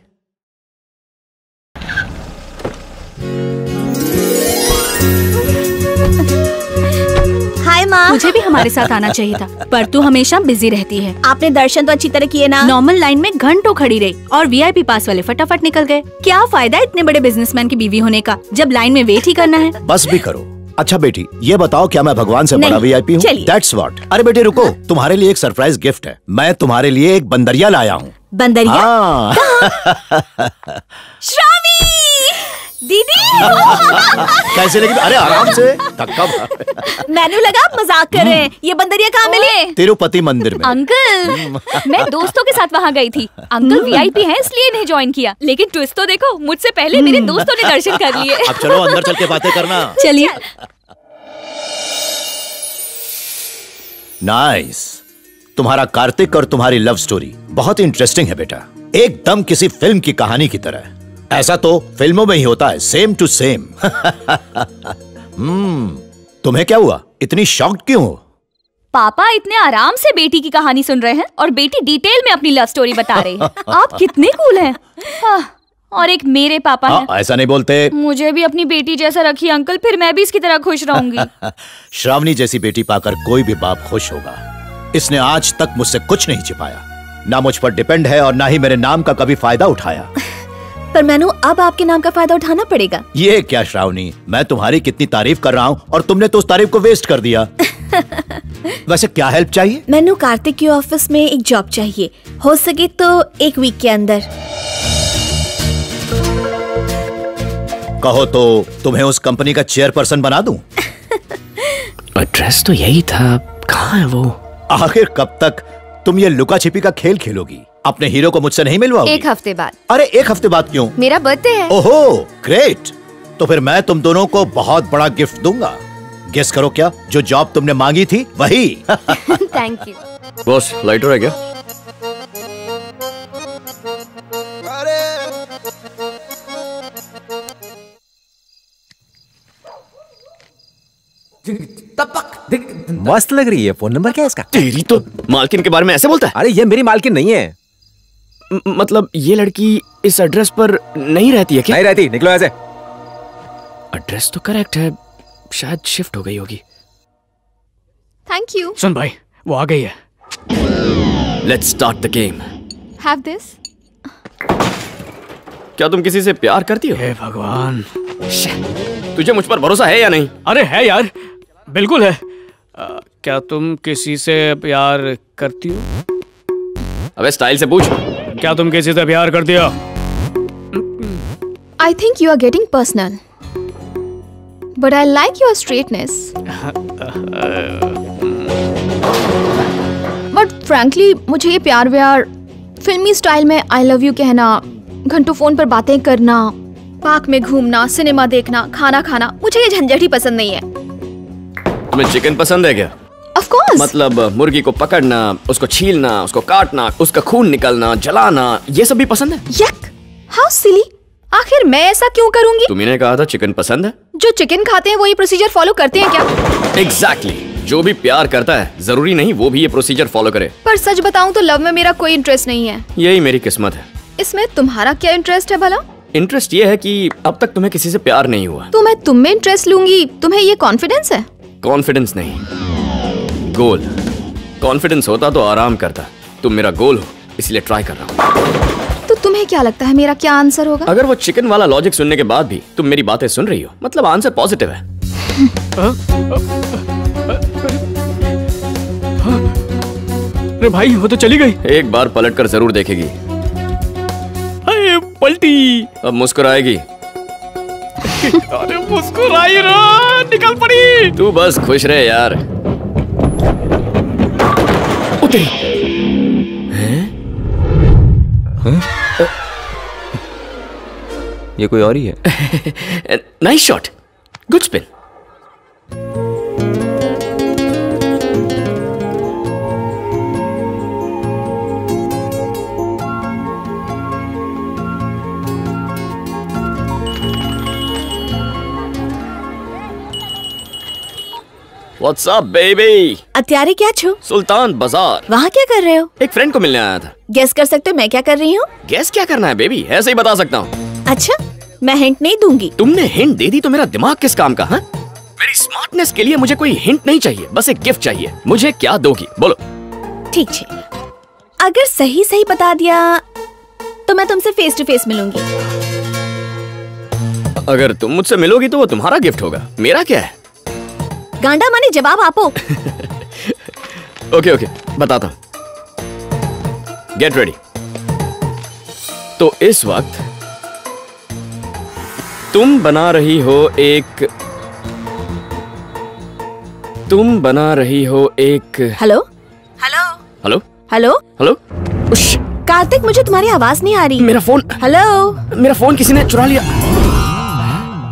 तुझे भी हमारे साथ आना चाहिए था पर तू हमेशा बिज़ी रहती है। आपने दर्शन तो अच्छी तरह किए ना। नॉर्मल लाइन में घंटों खड़ी रही और वीआईपी पास वाले फटाफट निकल गए। क्या फ़ायदा इतने बड़े बिजनेसमैन की बीवी होने का जब लाइन में वेट ही करना है? बस भी करो। अच्छा बेटी ये बताओ क्या मैं भगवान से बड़ा वीआईपी हूँ? दैट्स व्हाट अरे बेटे रुको। तुम्हारे लिए एक सरप्राइज़ गिफ्ट है। मैं तुम्हारे लिए एक बंदरिया लाया हूँ। बंदरिया? हाँ। दीदी! कैसे लगी? अरे आराम से। धक्का मैंने लगा आप मज़ाक कर रहे हैं। ये बंदरिया कहाँ मिले? तिरुपति मंदिर में। अंकल मैं दोस्तों के साथ वहाँ गई थी। अंकल वीआईपी हैं इसलिए इन्हें ज्वाइन किया। लेकिन ट्विस्ट तो देखो मुझसे पहले मेरे दोस्तों ने दर्शन कर लिए। अब चलो अंदर चल के बातें करना। चलिए। नाइस तुम्हारा कार्तिक और तुम्हारी लव स्टोरी बहुत इंटरेस्टिंग है बेटा। एकदम किसी फ़िल्म की कहानी की तरह। ऐसा तो फ़िल्मों में ही होता है सेम टू सेम हम्म तुम्हें क्या हुआ? इतनी शॉक्ड क्यों हो? पापा इतने आराम से बेटी की कहानी सुन रहे हैं और बेटी डिटेल में अपनी लव स्टोरी बता रही है। आप कितने कूल हैं। और एक मेरे पापा हाँ, हैं। ऐसा नहीं बोलते। मुझे भी अपनी बेटी जैसा रखी अंकल फिर मैं भी इसकी तरह खुश रहूँगी। श्रावणी जैसी बेटी पाकर कोई भी बाप खुश होगा। इसने आज तक मुझसे कुछ नहीं छिपाया। ना मुझ पर डिपेंड है और ना ही मेरे नाम का कभी फ़ायदा उठाया। पर मैनू अब आपके नाम का फ़ायदा उठाना पड़ेगा। ये क्या श्रावणी? मैं तुम्हारी कितनी तारीफ़ कर रहा हूँ और तुमने तो उस तारीफ़ को वेस्ट कर दिया। वैसे क्या हेल्प चाहिए? मैनू कार्तिक के ऑफ़िस में एक जॉब चाहिए। हो सके तो एक वीक के अंदर। कहो तो तुम्हें उस कंपनी का चेयरपर्सन बना दूँ? एड्रेस तो यही था। कहाँ है वो? आखिर कब तक तुम ये लुका छिपी का खेल खेलोगी? अपने हीरो को मुझसे नहीं मिलवाओगी? एक हफ़्ते बाद। अरे एक हफ़्ते बाद क्यों? मेरा बर्थडे है। ओहो ग्रेट तो फिर मैं तुम दोनों को बहुत बड़ा गिफ्ट दूँगा। गेस करो क्या? जो जॉब तुमने मांगी थी वही। थैंक यू बॉस लाइटर है क्या? मस्त लग रही है फ़ोन नंबर क्या है इसका? तेरी तो मालकिन के बारे में ऐसे बोलता है? अरे ये मेरी मालकिन नहीं है। मतलब ये लड़की इस एड्रेस पर नहीं रहती है क्या? नहीं रहती निकलो ऐसे एड्रेस तो करेक्ट है शायद शिफ्ट हो गई होगी। थैंक यू सुन भाई वो आ गई है। Let's start the game have this क्या तुम किसी से प्यार करती हो? हे भगवान। तुझे मुझ पर भरोसा है या नहीं? अरे है यार बिल्कुल है। अ, क्या तुम किसी से प्यार करती हो? अबे स्टाइल से पूछ। क्या तुम किसी से प्यार करती हो I think you are getting personal. But I like your straightness. But frankly, मुझे ये प्यार व्यार फिल्मी स्टाइल में आई लव यू कहना घंटों फ़ोन पर बातें करना पार्क में घूमना सिनेमा देखना खाना खाना मुझे ये झंझट ही पसंद नहीं है तुम्हें चिकन पसंद है क्या ऑफ़ कोर्स मतलब मुर्गी को पकड़ना उसको छीलना उसको काटना उसका खून निकलना जलाना ये सब भी पसंद है? यक हाउ सिली आखिर मैं ऐसा क्यों करूँगी? तुम्ही ने कहा था चिकन पसंद है? जो चिकन खाते हैं वो ये प्रोसीजर फॉलो करते हैं क्या? Exactly exactly. जो भी प्यार करता है ज़रूरी नहीं वो भी ये प्रोसीजर फॉलो करे। पर सच बताऊँ तो लव में मेरा कोई इंटरेस्ट नहीं है। यही मेरी किस्मत है। इसमें तुम्हारा क्या इंटरेस्ट है भला? इंटरेस्ट ये है कि अब तक तुम्हें किसी से प्यार नहीं हुआ। तो मैं तुम में इंटरेस्ट लूँगी। तुम्हें ये कॉन्फिडेंस है? कॉन्फिडेंस नहीं। गोल। कॉन्फिडेंस होता तो आराम करता। तुम मेरा गोल हो इसलिए ट्राई कर रहा हूँ। तो तुम्हें क्या लगता है मेरा क्या आंसर होगा? अगर वो चिकन वाला लॉजिक सुनने के बाद भी तुम मेरी बातें सुन रही हो मतलब आंसर पॉजिटिव है। अरे भाई वो तो चली गई। एक बार पलट कर ज़रूर देखेगी। अरे पलटी। अब मुस्कुराएगी। अरे मुस्कुराई रो निकल पड़ी। तू बस खुश रहे यार। उतरी ये कोई और ही है? Nice shot good spin What's up, baby? अत्यारे क्या छो? सुल्तान बाज़ार। वहाँ क्या कर रहे हो? एक फ्रेंड को मिलने आया था। गैस कर सकते हो मैं क्या कर रही हूँ? गैस क्या करना है बेबी ऐसे ही बता सकता हूँ। अच्छा मैं हिंट नहीं दूँगी। तुमने हिंट दे दी तो मेरा दिमाग किस काम का है? मेरी स्मार्टनेस के लिए मुझे कोई हिंट नहीं चाहिए बस एक गिफ्ट चाहिए। मुझे क्या दोगी? बोलो। ठीक है अगर सही सही बता दिया तो मैं तुमसे फेस टू फेस मिलूँगी। अगर तुम मुझसे मिलोगी तो वो तुम्हारा गिफ्ट होगा। मेरा क्या है? गांडा माने जवाब आपो। ओके ओके बताता हूँ। गेट रेडी तो इस वक्त तुम बना रही हो एक तुम बना रही हो एक hello? Hello? Hello? Hello? Hello? Kartik मुझे तुम्हारी आवाज़ नहीं आ रही। मेरा फ़ोन हेलो? मेरा फ़ोन किसी ने चुरा लिया।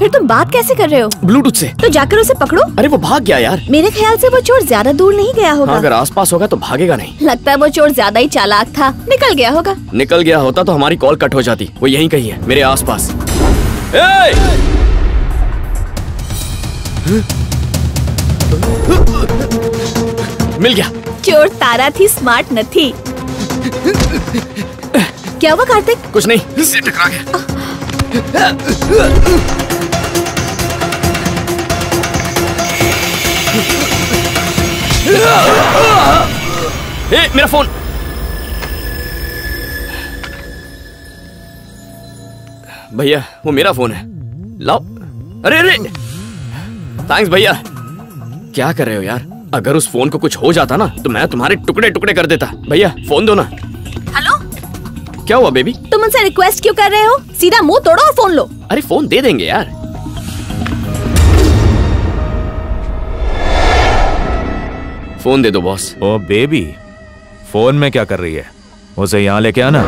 फिर तुम बात कैसे कर रहे हो? ब्लूटूथ से। तो जाकर उसे पकड़ो। अरे वो भाग गया यार। मेरे ख्याल से वो चोर ज़्यादा दूर नहीं गया हाँ, होगा अगर आसपास होगा तो भागेगा नहीं। लगता है वो चोर ज़्यादा ही चालाक था। निकल गया होगा। निकल गया होता तो हमारी कॉल कट हो जाती। वो यही कही है मेरे आस पास मिल गया। चोर तारा थी स्मार्ट न थी। क्या हुआ कार्तिक? कुछ नहीं। टकरा गया। ए, मेरा फ़ोन भैया वो मेरा फ़ोन है लाओ अरे अरे थैंक्स भैया क्या कर रहे हो यार अगर उस फ़ोन को कुछ हो जाता ना तो मैं तुम्हारे टुकड़े टुकड़े कर देता भैया फ़ोन दो ना हेलो क्या हुआ बेबी तुम उनसे रिक्वेस्ट क्यों कर रहे हो? सीधा मुँह तोड़ो और फ़ोन लो। अरे फ़ोन दे देंगे यार। फ़ोन दे दो बॉस ओ बेबी फ़ोन में क्या कर रही है? उसे यहाँ लेके आना।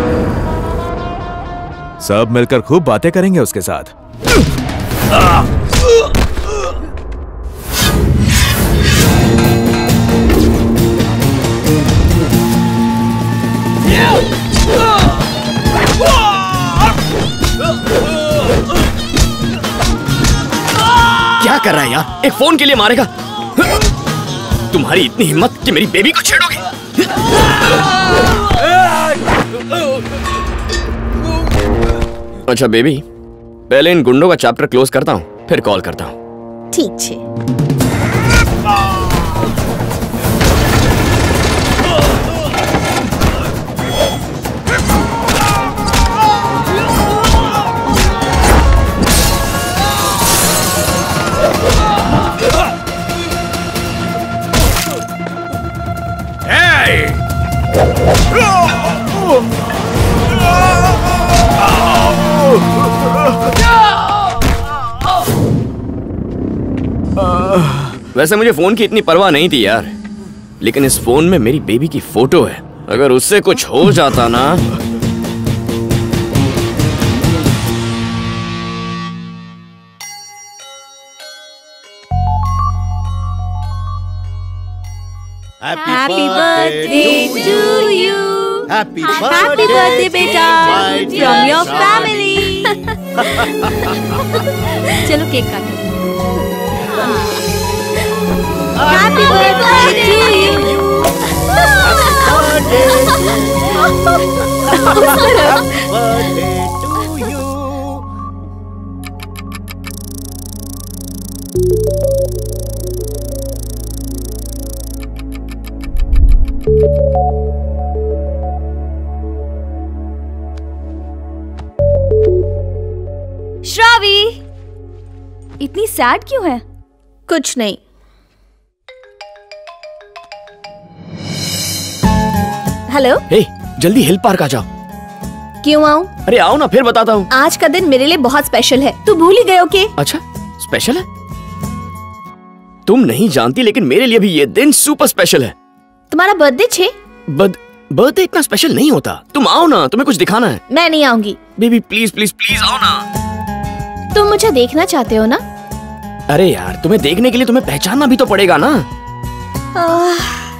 सब मिलकर खूब बातें करेंगे उसके साथ। क्या कर रहा है यार? एक फ़ोन के लिए मारेगा। तुम्हारी इतनी हिम्मत कि मेरी बेबी को छेड़ोगे? अच्छा बेबी, पहले इन गुंडों का चैप्टर क्लोज करता हूँ, फिर कॉल करता हूँ। ठीक छे। वैसे मुझे फ़ोन की इतनी परवाह नहीं थी यार। लेकिन इस फ़ोन में मेरी बेबी की फ़ोटो है। अगर उससे कुछ हो जाता ना। चलो केक काटो। श्रावी इतनी सैड क्यों है? कुछ नहीं। हेलो हे जल्दी हिल पार्क आ जाओ। क्यों आऊँ? अरे आओ ना फिर बताता हूँ। आज का दिन मेरे लिए बहुत स्पेशल है। तू भूल ही गए के? अच्छा स्पेशल है? तुम नहीं जानती लेकिन मेरे लिए भी ये दिन सुपर स्पेशल है। तुम्हारा बर्थडे छे? बद बर्थडे इतना स्पेशल नहीं होता। तुम आओ ना तुम्हें कुछ दिखाना है। मैं नहीं आऊँगी। बेबी प्लीज़ प्लीज़ प्लीज़ आओ ना। तुम मुझे देखना चाहते हो ना? अरे यार तुम्हें देखने के लिए तुम्हें पहचानना भी तो पड़ेगा ना। आह,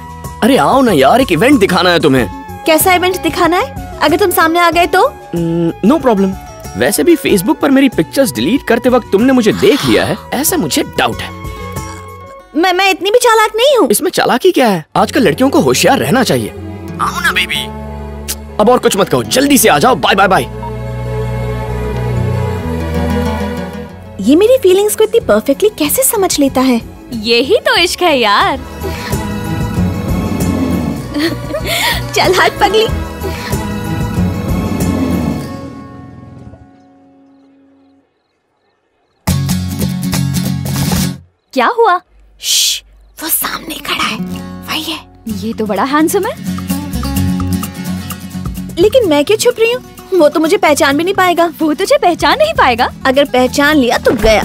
अरे आओ ना यार एक इवेंट दिखाना है तुम्हें। कैसा इवेंट दिखाना है? अगर तुम सामने आ गए तो? नो प्रॉब्लम वैसे भी फेसबुक पर मेरी पिक्चर्स डिलीट करते वक्त तुमने मुझे देख लिया है ऐसा मुझे डाउट है। मैं मैं इतनी भी चालाक नहीं हूँ। इसमें चालाकी क्या है? आजकल लड़कियों को होशियार रहना चाहिए। आओ ना बेबी अब और कुछ मत कहो जल्दी से आ जाओ बाय बाय बाय ये मेरी फीलिंग्स को इतनी परफेक्टली कैसे समझ लेता है? यही तो इश्क है यार। चल हाथ पगली। क्या हुआ? श्श, वो सामने खड़ा है। वही है। ये तो बड़ा हैंडसम है। लेकिन मैं क्यों छुप रही हूँ? वो तो मुझे पहचान भी नहीं पाएगा। वो तुझे पहचान नहीं पाएगा? अगर पहचान लिया तो गया।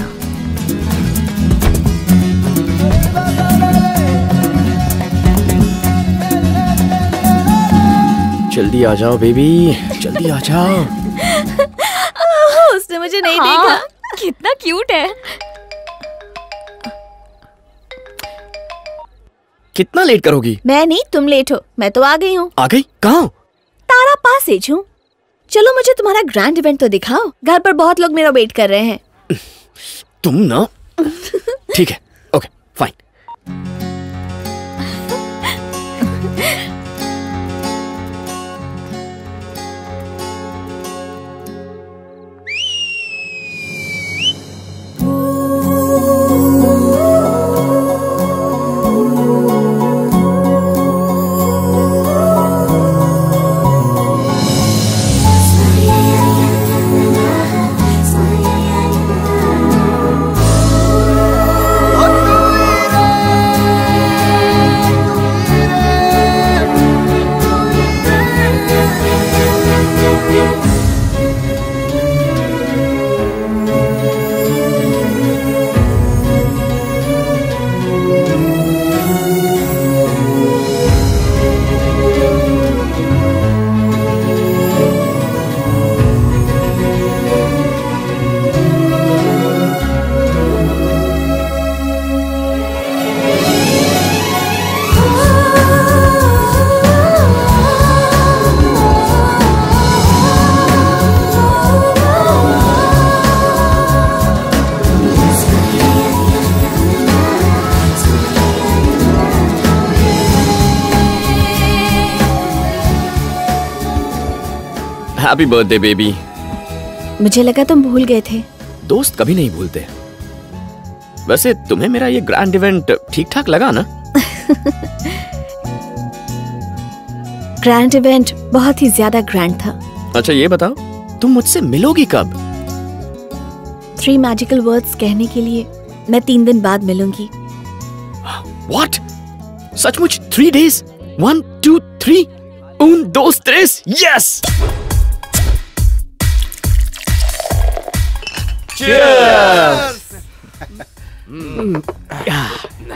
जल्दी आ जाओ बेबी जल्दी आ जाओ। उसने मुझे नहीं हाँ, देखा। कितना क्यूट है। कितना लेट करोगी? मैं नहीं तुम लेट हो। मैं तो आ गई हूँ। आ गई? कहाँ? तारा पास एज हूँ चलो मुझे तुम्हारा ग्रैंड इवेंट तो दिखाओ। घर पर बहुत लोग मेरा वेट कर रहे हैं। तुम ना। ठीक है। हैप्पी बर्थडे बेबी मुझे लगा तुम भूल गए थे। दोस्त कभी नहीं भूलते। वैसे तुम्हें मेरा ये ग्रैंड इवेंट ठीक ठाक लगा ना? ग्रैंड इवेंट बहुत ही ज़्यादा ग्रैंड था। अच्छा ये बताओ तुम मुझसे मिलोगी कब? थ्री मैजिकल वर्ड्स कहने के लिए मैं तीन दिन बाद मिलूँगी। व्हाट सचमुच three days one two three उन दोस्त यस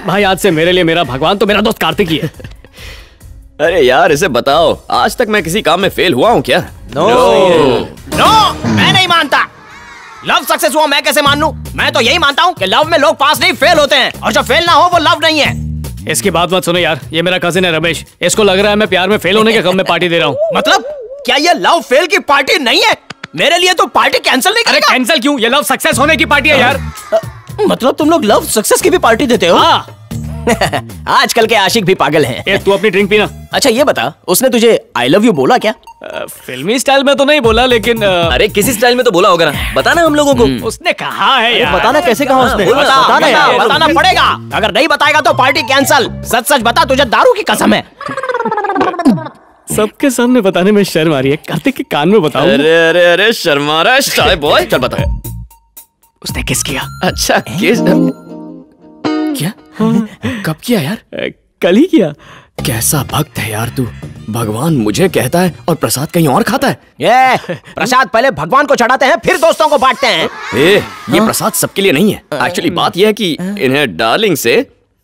भाई आज से मेरे लिए मेरा भगवान तो मेरा दोस्त कार्तिक ही है। अरे यार इसे बताओ आज तक मैं किसी काम में फेल हुआ हूँ क्या? नो नो मैं नहीं मानता। लव सक्सेस हुआ मैं कैसे मान? लू मैं तो यही मानता हूँ कि लव में लोग पास नहीं फेल होते हैं और जो फेल ना हो वो लव नहीं है। इसकी बात मत सुनो यार ये मेरा कजिन है रमेश। इसको लग रहा है मैं प्यार में फेल होने के गम में पार्टी दे रहा हूँ। मतलब क्या ये लव फेल की पार्टी नहीं है? मेरे लिए तो पार्टी कैंसिल नहीं अरे कैंसिल क्यों? ये लव सक्सेस होने की पार्टी है यार। मतलब तुम लोग लव सक्सेस की भी पार्टी देते हो? हाँ। आजकल के आशिक भी पागल हैं। ए, तू अपनी ड्रिंक पीना। अच्छा ये बता उसने तुझे आई लव यू बोला क्या? फिल्मी स्टाइल में तो नहीं बोला लेकिन आ... अरे किसी स्टाइल में तो बोला होगा ना। बताना हम लोगों को। उसने कहा है यार। बताना कैसे कहा उसने? ना, बताना बता, बता, बताना बता। पड़ेगा। अगर नहीं बताएगा तो पार्टी कैंसिल सच सच बता तुझे दारू की कसम है। सबके सामने बताने में शर्म आ रही है। कार्तिक के कान में बताओ अरे अरे अरे शर्मा रहा है शाय बॉय। चल बता। उसने किस किया? अच्छा किस क्या? कब किया यार? कल ही किया। कैसा भक्त है यार तू। भगवान मुझे कहता है और प्रसाद कहीं और खाता है। ये प्रसाद पहले भगवान को चढ़ाते हैं फिर दोस्तों को बांटते हैं। ए, ये प्रसाद सबके लिए नहीं है। एक्चुअली बात यह है कि इन्हें डार्लिंग से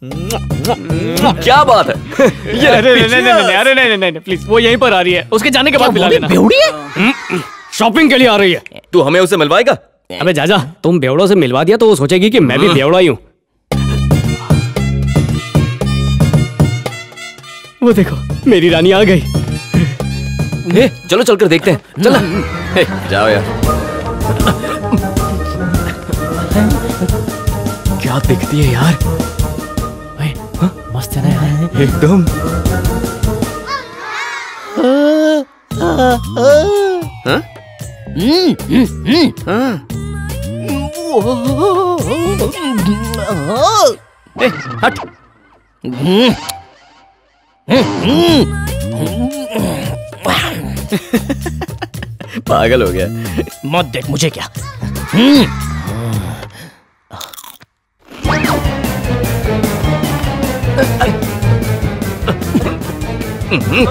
क्या बात है? ये अरे नहीं नहीं नहीं अरे नहीं नहीं नहीं प्लीज़ वो यहीं पर आ रही है। उसके जाने के बाद मिला देना बेवड़ी है? शॉपिंग के लिए आ रही है। तू हमें उसे मिलवाएगा? अबे जाजा तुम बेवड़ों से मिलवा दिया तो वो सोचेगी कि मैं भी बेवड़ा ही हूँ। वो देखो मेरी रानी आ गई। ए, चलो चलकर देखते हैं। चल ए, जाओ यार। क्या दिखती है यार? मस्त है? ना एकदम हाँ? हट। पागल हो गया। मत देख मुझे क्या?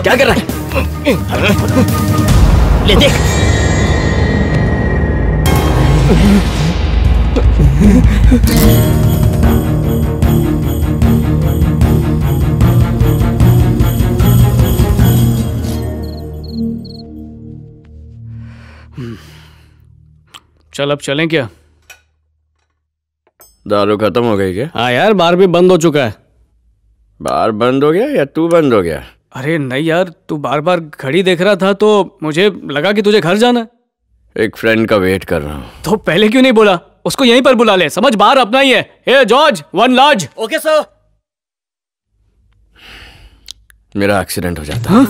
क्या कर रहा है? ले देख। चल अब चलें क्या? दारू खत्म हो गई क्या? हाँ यार बार भी बंद हो चुका है। बार बंद हो गया या तू बंद हो गया? अरे नहीं यार तू बार बार घड़ी देख रहा था तो मुझे लगा कि तुझे घर जाना एक फ्रेंड का वेट कर रहा हूँ। तो पहले क्यों नहीं बोला? उसको यहीं पर बुला ले। समझ बाहर अपना ही है। Hey George one large. Okay sir मेरा एक्सीडेंट हो जाता है।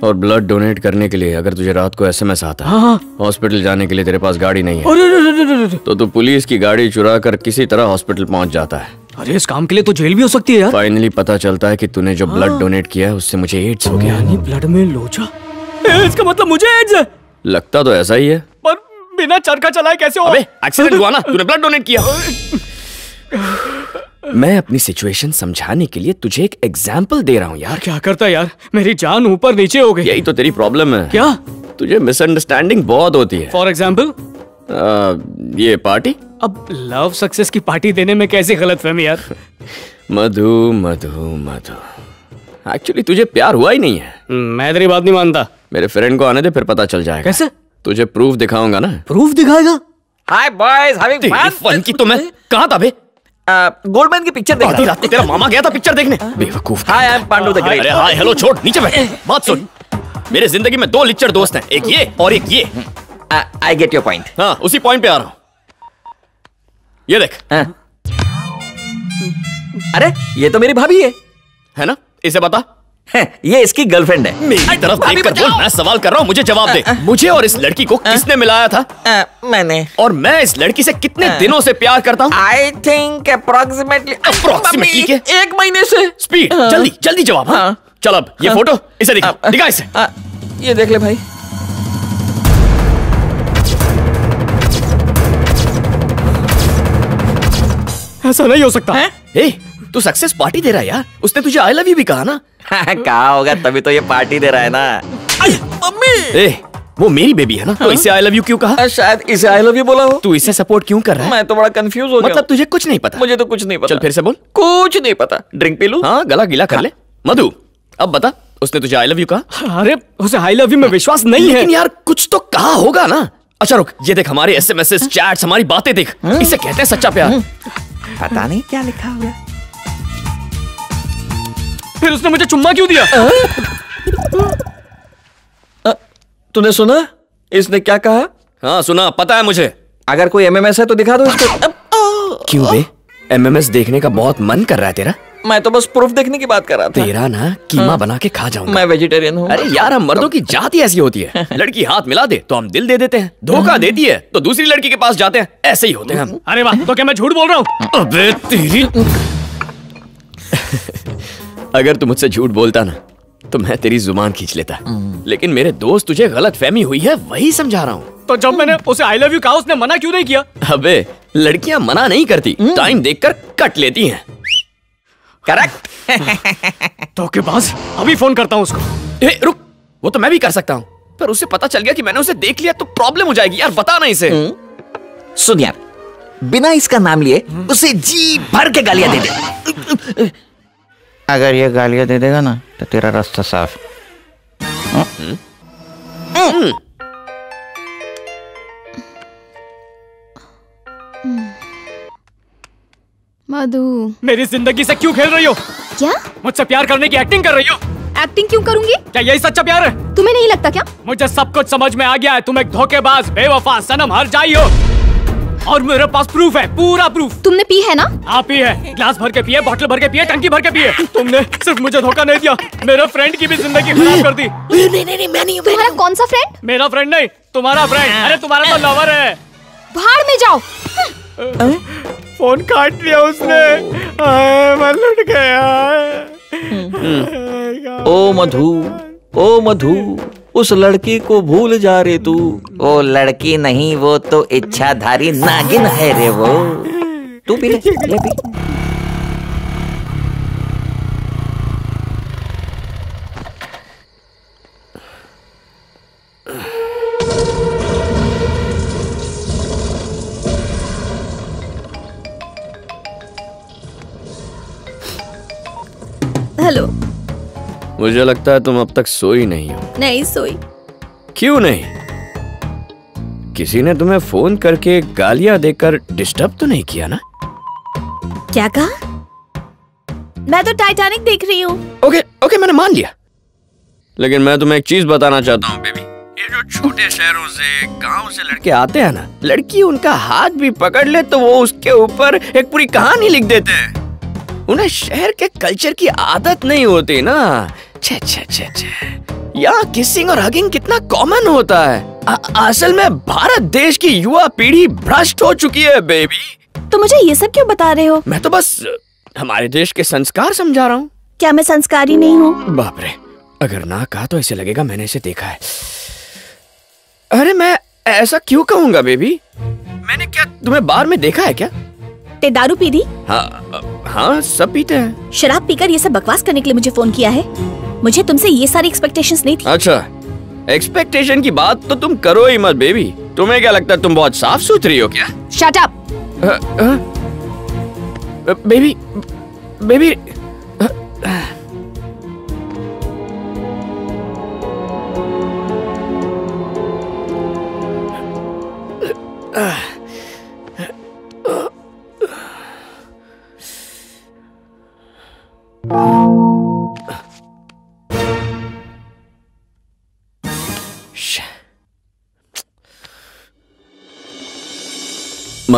और ब्लड डोनेट करने के लिए अगर तुझे रात को एसएमएस आता है। हाँ हॉस्पिटल जाने के लिए तेरे पास गाड़ी नहीं है। तो तू पुलिस की गाड़ी चुरा कर किसी तरह हॉस्पिटल पहुँच जाता है। अरे इस काम के लिए तो जेल भी हो सकती है यार। फाइनली पता चलता है कि तूने जो ब्लड डोनेट किया है उससे मुझे एड्स हो गया। यानी ब्लड में लोचा? ए, इसका मतलब मुझे एड्स है। लगता तो ऐसा ही है। पर बिना चरखा चलाए कैसे हो? अबे एक्सीडेंट हुआ ना तूने ब्लड डोनेट किया। मैं अपनी सिचुएशन समझाने के लिए तुझे एक एग्ज़ाम्पल दे रहा हूँ यार। क्या करता है यार? मेरी जान ऊपर नीचे हो गई। यही तो तेरी प्रॉब्लम है। क्या? तुझे मिसअंडरस्टैंडिंग बहुत होती है। फॉर एग्ज़ाम्पल ये पार्टी अब लव सक्सेस की पार्टी देने में कैसी गलत फहमी यार? मधु मधु मधु। एक्चुअली तुझे प्यार हुआ ही नहीं है। मैं तेरी बात नहीं मानता। मेरे फ्रेंड को आने दे फिर पता चल जाएगा। कैसे? तुझे प्रूफ दिखाऊँगा ना? प्रूफ दिखाएगा? हाय बॉयज़ हैविंग फन की तो मैं कहाँ था बे? गोल्डमैन की पिक्चर देख आधी रात तेरा मामा गया था पिक्चर देखने। बेवकूफ़ hi I am Pandu the great अरे हाय हेलो छोड़ नीचे बैठ। बात सुन। मेरे ज़िंदगी में दो लिच्चर दोस्त हैं। एक ये और एक ये। आई गेट योर पॉइंट हाँ उसी पॉइंट पे आ रहा हूँ। ये देख। हाँ। अरे ये तो मेरी भाभी है। है ना? इसे बता। ये इसकी गर्लफ्रेंड है। मेरी तरफ़ देख कर बोल मैं सवाल कर रहा हूँ मुझे जवाब दे। मुझे और इस लड़की को किसने मिलाया था? मैंने। और मैं इस लड़की से कितने दिनों से प्यार करता हूँ? आई थिंक अप्रोक्सीमेटली अप्रोक्सीमेटली के एक महीने से। स्पीड जल्दी जल्दी जवाब हाँ। चल अब ये हाँ। फ़ोटो इसे दिखा दिखा इसे। ये देख ले भाई। ऐसा नहीं हो सकता। है? ए तू सक्सेस पार्टी दे रहा है यार। उसने तुझे आई लव यू भी कहा ना। कहा होगा तभी तो ये पार्टी दे रहा है ना। ए वो मेरी बेबी है ना। तो इसे आई लव यू क्यों कहा? शायद इसे आई लव यू बोला हो। तू इसे सपोर्ट क्यों कर रहा है? मैं तो बड़ा कंफ्यूज हो गया मतलब तुझे कुछ नहीं पता। मुझे तो कुछ नहीं पता। चल फिर से बोल। कुछ नहीं पता। ड्रिंक पी लूँ? हाँ गला गीला कर ले। मधु अब बता उसने तुझे आई लव यू कहा? अरे उसे आई लव यू में विश्वास नहीं है। यार कुछ तो कहा होगा ना। अच्छा रुक ये देख हमारे एसएमएस चैट्स हमारी बातें देख। इसे कहते हैं सच्चा प्यार। पता नहीं क्या लिखा हुआ। फिर उसने मुझे चुम्मा क्यों दिया? तूने सुना? इसने क्या कहा? हाँ सुना पता है मुझे। अगर कोई एमएमएस है तो दिखा दो इसको। क्यों बे? एमएमएस देखने का बहुत मन कर रहा है तेरा। मैं तो बस प्रूफ देखने की बात कर रहा था। तेरा ना कीमा हाँ। बना के खा जाऊँगा। मैं वेजिटेरियन हूँ। अरे यार हम मर्दों की जात ही ऐसी होती है। लड़की हाथ मिला दे तो हम दिल दे देते हैं। धोखा देती है तो दूसरी लड़की के पास जाते हैं। ऐसे ही होते हैं हम। अरे वाह तो क्या मैं झूठ बोल रहा हूँ? अबे तेरी अगर तू मुझसे झूठ बोलता ना तो मैं तेरी ज़ुबान खींच लेता। लेकिन मेरे दोस्त तुझे गलत फहमी हुई है वही समझा रहा हूँ। तो जब मैंने उसे आई लव यू कहा उसने मना क्यों नहीं किया? अबे लड़कियाँ मना नहीं करती। टाइम देखकर कट लेती हैं। करेक्ट तो के पास अभी फ़ोन करता हूँ उसको। ए, रुक वो तो मैं भी कर सकता हूँ। पर उसे पता चल गया कि मैंने उसे देख लिया तो प्रॉब्लम हो जाएगी यार बता ना इसे। सुन यार बिना इसका नाम लिए उसे जी भर के गालियाँ दे दे। अगर ये गालियाँ दे देगा ना तो तेरा रास्ता साफ़। मधु। मेरी ज़िंदगी से क्यों खेल रही हो? क्या? मुझसे प्यार करने की एक्टिंग कर रही हो? एक्टिंग क्यों करूँगी? क्या यही सच्चा प्यार है? तुम्हें नहीं लगता क्या? मुझे सब कुछ समझ में आ गया है। तुम एक धोखेबाज बेवफा सनम हर जाई हो। और मेरे पास प्रूफ है पूरा प्रूफ तुमने पी है ना? आप ही है। ग्लास भर के पिए बोतल भर के पिए टंकी भर के पिए। तुमने सिर्फ़ मुझे धोखा नहीं दिया। मेरे फ्रेंड की भी ज़िंदगी खराब कर दी। नहीं नहीं नहीं मैं नहीं तुम्हारा कौन सा फ्रेंड मेरा फ्रेंड नहीं तुम्हारा फ्रेंड अरे तुम्हारा तो लवर है। भाड़ में जाओ। फ़ोन काट लिया उसने। मैं लुट गया। ओ मधु ओ मधु उस लड़की को भूल जा रे तू। वो लड़की नहीं वो तो इच्छाधारी नागिन है रे वो। तू भी ले ले पी। मुझे लगता है तुम अब तक सोई नहीं हो। नहीं सोई। क्यों नहीं? किसी ने तुम्हें फ़ोन करके गालियाँ देकर डिस्टर्ब तो नहीं किया ना? क्या कहा? मैं तो टाइटैनिक देख रही हूँ। ओके ओके मैंने मान लिया। लेकिन मैं तुम्हें एक चीज़ बताना चाहता हूँ बेबी। ये जो छोटे शहरों से गाँव से लड़के आते हैं ना लड़की उनका हाथ भी पकड़ ले तो वो उसके ऊपर एक पूरी कहानी लिख देते हैं। उन्हें शहर के कल्चर की आदत नहीं होती ना। छे छे छे छे। यहाँ किसिंग और हगिंग कितना कॉमन होता है। असल में भारत देश की युवा पीढ़ी भ्रष्ट हो चुकी है बेबी तो मुझे ये सब क्यों बता रहे हो? मैं तो बस हमारे देश के संस्कार समझा रहा हूँ। क्या मैं संस्कारी नहीं हूँ? बाप रे अगर ना कहा तो ऐसे लगेगा मैंने इसे देखा है। अरे मैं ऐसा क्यों कहूँगा बेबी मैंने क्या तुम्हें बार में देखा है क्या? ते दारू पी दी? हाँ हाँ सब पीते हैं। शराब पीकर ये सब बकवास करने के लिए मुझे फ़ोन किया है। मुझे तुमसे ये सारी एक्सपेक्टेशंस नहीं थी। अच्छा एक्सपेक्टेशन की बात तो तुम करो ही मत बेबी तुम्हें क्या लगता है तुम बहुत साफ़ सुथरी हो क्या? Shut up baby baby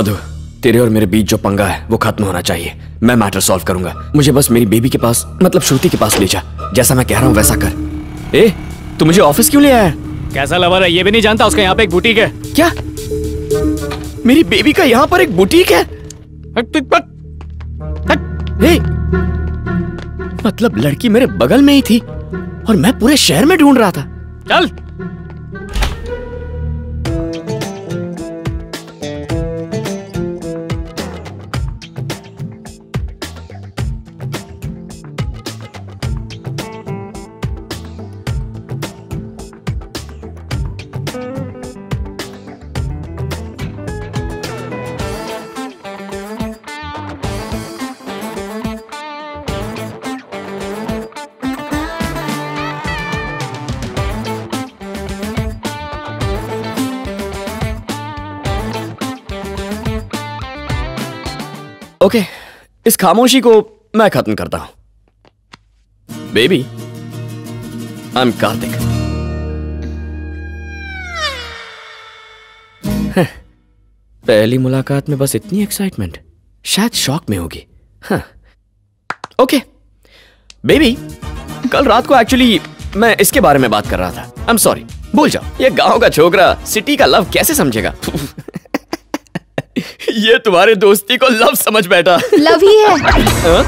Madhu तेरे और मेरे बीच जो पंगा है वो खत्म होना चाहिए। मैं मैटर सॉल्व करूँगा। मुझे बस मेरी बेबी के पास मतलब श्रुति के पास ले जा। जैसा मैं कह रहा हूँ वैसा कर। ए तू मुझे ऑफ़िस क्यों ले आया? कैसा लवर है ये भी नहीं जानता उसका यहाँ पे एक बुटीक है। क्या? मेरी बेबी का यहाँ पर एक बुटीक है? ए, मतलब लड़की मेरे बगल में ही थी और मैं पूरे शहर में ढूंढ रहा था। चल। ओके, इस खामोशी को मैं खत्म करता हूँ। बेबी आई एम कार्तिक पहली मुलाकात में बस इतनी एक्साइटमेंट शायद शॉक में होगी। ओके बेबी कल रात को एक्चुअली मैं इसके बारे में बात कर रहा था। आई एम सॉरी भूल जाओ, ये गाँव का छोकरा सिटी का लव कैसे समझेगा? ये तुम्हारे दोस्ती को लव समझ बैठा। लव ही है। हाँ?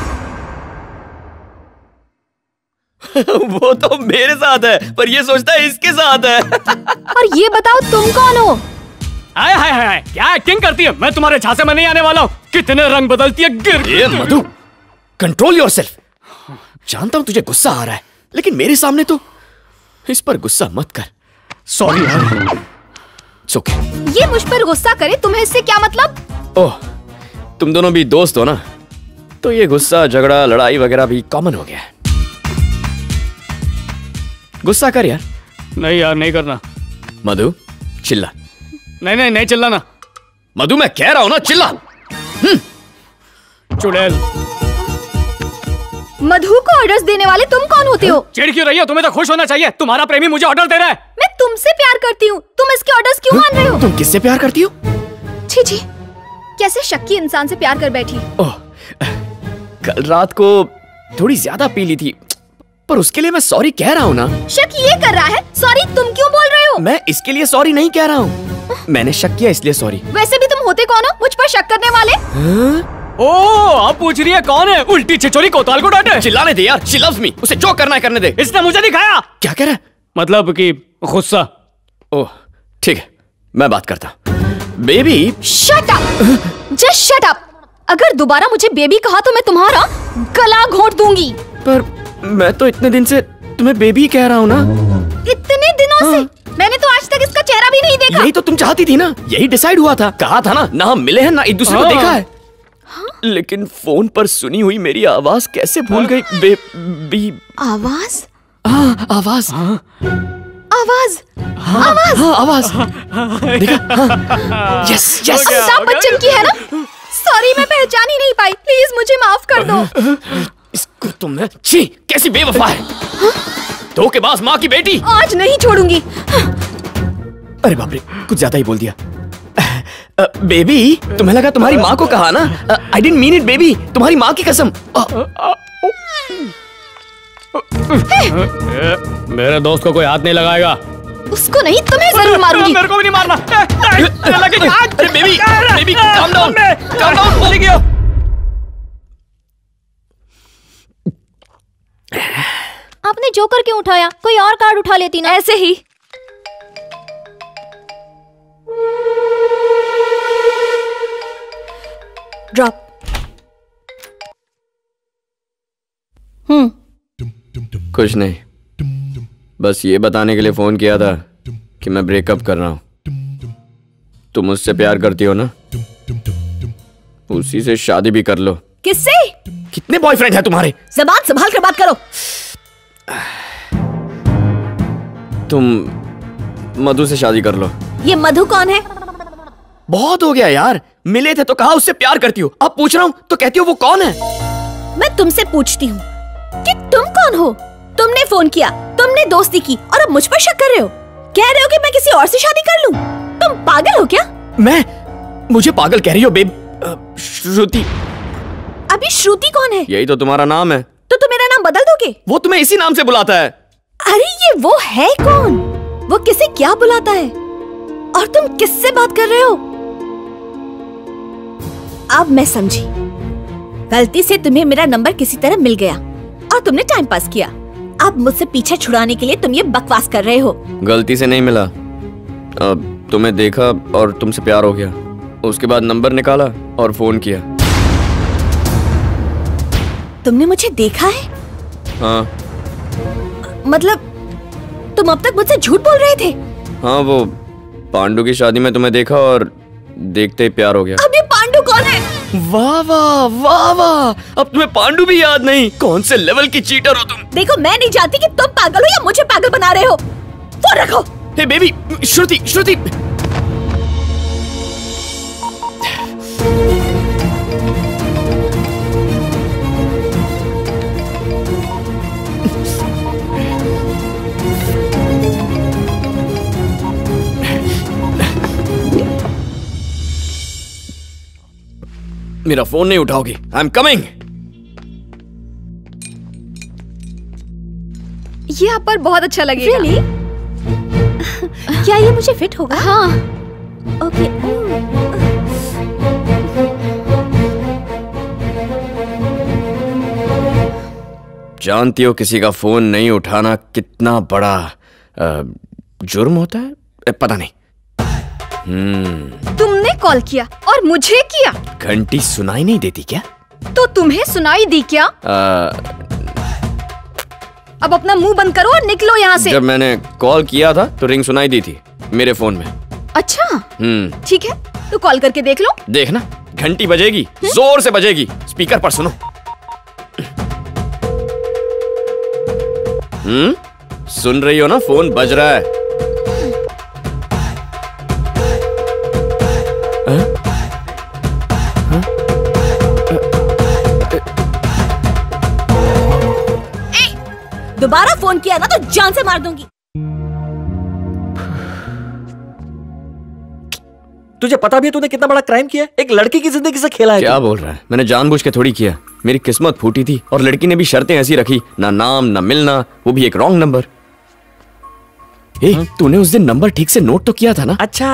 वो तो मेरे साथ है पर ये सोचता है इसके साथ है। और ये बताओ तुम कौन हो? हाय हाय हाय क्या एक्टिंग करती है? मैं तुम्हारे झांसे में नहीं आने वाला हूँ। कितने रंग बदलती है गिर। ये मधु कंट्रोल योरसेल्फ जानता हूँ तुझे गुस्सा आ रहा है लेकिन मेरे सामने तो इस पर गुस्सा मत कर। सॉरी यार ओके ये मुझ पर गुस्सा करे तुम्हें इससे क्या मतलब? ओह तुम दोनों भी दोस्त हो ना? तो ये गुस्सा झगड़ा लड़ाई वगैरह भी कॉमन हो गया है। गुस्सा कर यार। नहीं यार नहीं करना। मधु चिल्ला। नहीं नहीं नहीं चिल्लाना। मधु मैं कह रहा हूँ ना चिल्ला। चुड़ैल। मधु को ऑर्डर्स देने वाले तुम कौन होते हो? चिढ़ क्यों रही हो? तुम्हें तो खुश होना चाहिए। तुम्हारा प्रेमी मुझे ऑर्डर दे रहा है। मैं तुमसे प्यार करती हूँ। तुम इसके ऑर्डर्स क्यों मान रहे हो? तुम किससे प्यार करती हो? छी छी। कैसे शक्की इंसान से प्यार कर बैठी? ओह कल रात को थोड़ी ज़्यादा पी ली थी। पर उसके लिए मैं सॉरी कह रहा हूँ ना। शक ये कर रहा है सॉरी तुम क्यों बोल रहे हो? मैं इसके लिए सॉरी नहीं कह रहा हूँ। मैंने शक किया इसलिए सॉरी वैसे भी तुम होते कौन हो? मुझ पर शक करने वाले? ओ अब पूछ रही है कौन है? उल्टी छिचोरी कोताल को डांटे। चिल्लाने दे यार शी लव्स मी उसे जो करना है करने दे। इसने मुझे दिखाया। क्या कह रहा है? मतलब कि गुस्सा। ओह ठीक है मैं बात करता baby. Shut up just shut up अगर दोबारा मुझे बेबी कहा तो मैं तुम्हारा गला घोट दूँगी। पर मैं तो इतने दिन से तुम्हें बेबी कह रहा हूँ ना। इतने दिनों हाँ। से मैंने तो आज तक इसका चेहरा भी नहीं देखा। यही तो तुम चाहती थी ना। यही डिसाइड हुआ था। कहा था ना ना हम मिले हैं ना एक दूसरे को हाँ। देखा है। लेकिन फ़ोन पर सुनी हुई मेरी आवाज़ कैसे भूल गई? Baby. आवाज़? हाँ। आवाज़? आवाज़? आवाज़। हाँ आवाज़ देखा? हाँ। यस यस अमिताभ बच्चन की है ना? सॉरी मैं पहचान ही नहीं पाई। प्लीज़ मुझे माफ़ कर दो। इसको तुमने छी कैसी बेवफा है? धोखेबाज माँ की बेटी। आज नहीं छोड़ूँगी। अरे बाप रे कुछ ज़्यादा ही बोल दिया। बेबी तुम्हें लगा तुम्हारी माँ को कहा ना? I don't mean it baby तुम्हारी माँ की कसम। मेरे दोस्त को कोई हाथ नहीं लगाएगा। उसको नहीं तुम्हें ज़रूर मारूँगी। मेरे को भी नहीं मारना। अरे baby baby calm down calm down चली गया आपने जोकर क्यों उठाया? कोई और कार्ड उठा लेती ना? ऐसे ही। ड्रॉप हम्म कुछ नहीं। बस ये बताने के लिए फ़ोन किया था कि मैं ब्रेकअप कर रहा हूँ। तुम मुझसे प्यार करती हो ना? उसी से शादी भी कर लो। किससे? कितने बॉयफ्रेंड है तुम्हारे? जबान संभाल कर बात करो। तुम मधु से शादी कर लो। ये मधु कौन है? बहुत हो गया यार। मिले थे तो कहा उससे प्यार करती हो? अब पूछ रहा हूँ तो कहती हो वो कौन है? मैं तुमसे पूछती हूँ कि तुम कौन हो? तुमने फ़ोन किया तुमने दोस्ती की और अब मुझ पर शक कर रहे हो। कह रहे हो कि मैं किसी और से शादी कर लूँ? तुम पागल हो क्या? मैं? मुझे पागल कह रही हो बेब श्रुति। अभी श्रुति कौन है? यही तो तुम्हारा नाम है। तो तुम मेरा नाम बदल दोगे? वो तुम्हें इसी नाम से बुलाता है। अरे ये वो है कौन? वो किसे क्या बुलाता है? और तुम किससे बात कर रहे हो? अब मैं समझी। गलती से तुम्हें मेरा नंबर किसी तरह मिल गया और तुमने टाइम पास किया। अब मुझसे पीछे छुड़ाने के लिए तुम ये बकवास कर रहे हो। गलती से नहीं मिला। अब तुम्हें देखा और तुमसे प्यार हो गया। उसके बाद नंबर निकाला और फ़ोन किया। तुमने मुझे देखा है? हाँ। मतलब तुम अब तक मुझसे झूठ बोल रहे थे? हाँ वो पांडु की शादी में तुम्हें देखा और देखते ही प्यार हो गया। अब ये पांडु कौन है? वाह वाह वाह वाह। अब तुम्हें पांडू भी याद नहीं। कौन से लेवल की चीटर हो तुम? देखो मैं नहीं चाहती कि तुम पागल हो या मुझे पागल बना रहे हो। फ़ोन रखो। Hey baby Shruti Shruti. मेरा फ़ोन नहीं उठाओगी। आई एम कमिंग ये आप पर बहुत अच्छा लगेगा। Really? क्या ये मुझे फिट होगा? हाँ। ओके जानती हो किसी का फ़ोन नहीं उठाना कितना बड़ा जुर्म होता है? पता नहीं। तुमने कॉल किया और मुझे किया। घंटी सुनाई नहीं देती क्या? तो तुम्हें सुनाई दी क्या? अ, अब अपना मुँह बंद करो और निकलो यहाँ से। जब मैंने कॉल किया था तो रिंग सुनाई दी थी मेरे फ़ोन में। अच्छा। हम्म। ठीक है तो कॉल करके देख लो। देखना घंटी बजेगी ज़ोर से बजेगी। स्पीकर पर सुनो। हम्म? सुन रही हो ना फ़ोन बज रहा है हाँ? दोबारा फ़ोन किया ना तो जान से मार दूँगी। तुझे पता भी है तूने कितना बड़ा क्राइम किया एक लड़की की ज़िंदगी से खेला है क्या बोल रहा है? मैंने जानबूझ के थोड़ी किया। मेरी किस्मत फूटी थी और लड़की ने भी शर्तें ऐसी रखी ना नाम ना मिलना वो भी एक रॉन्ग नंबर ए, तूने उस दिन नंबर ठीक से नोट तो किया था ना? अच्छा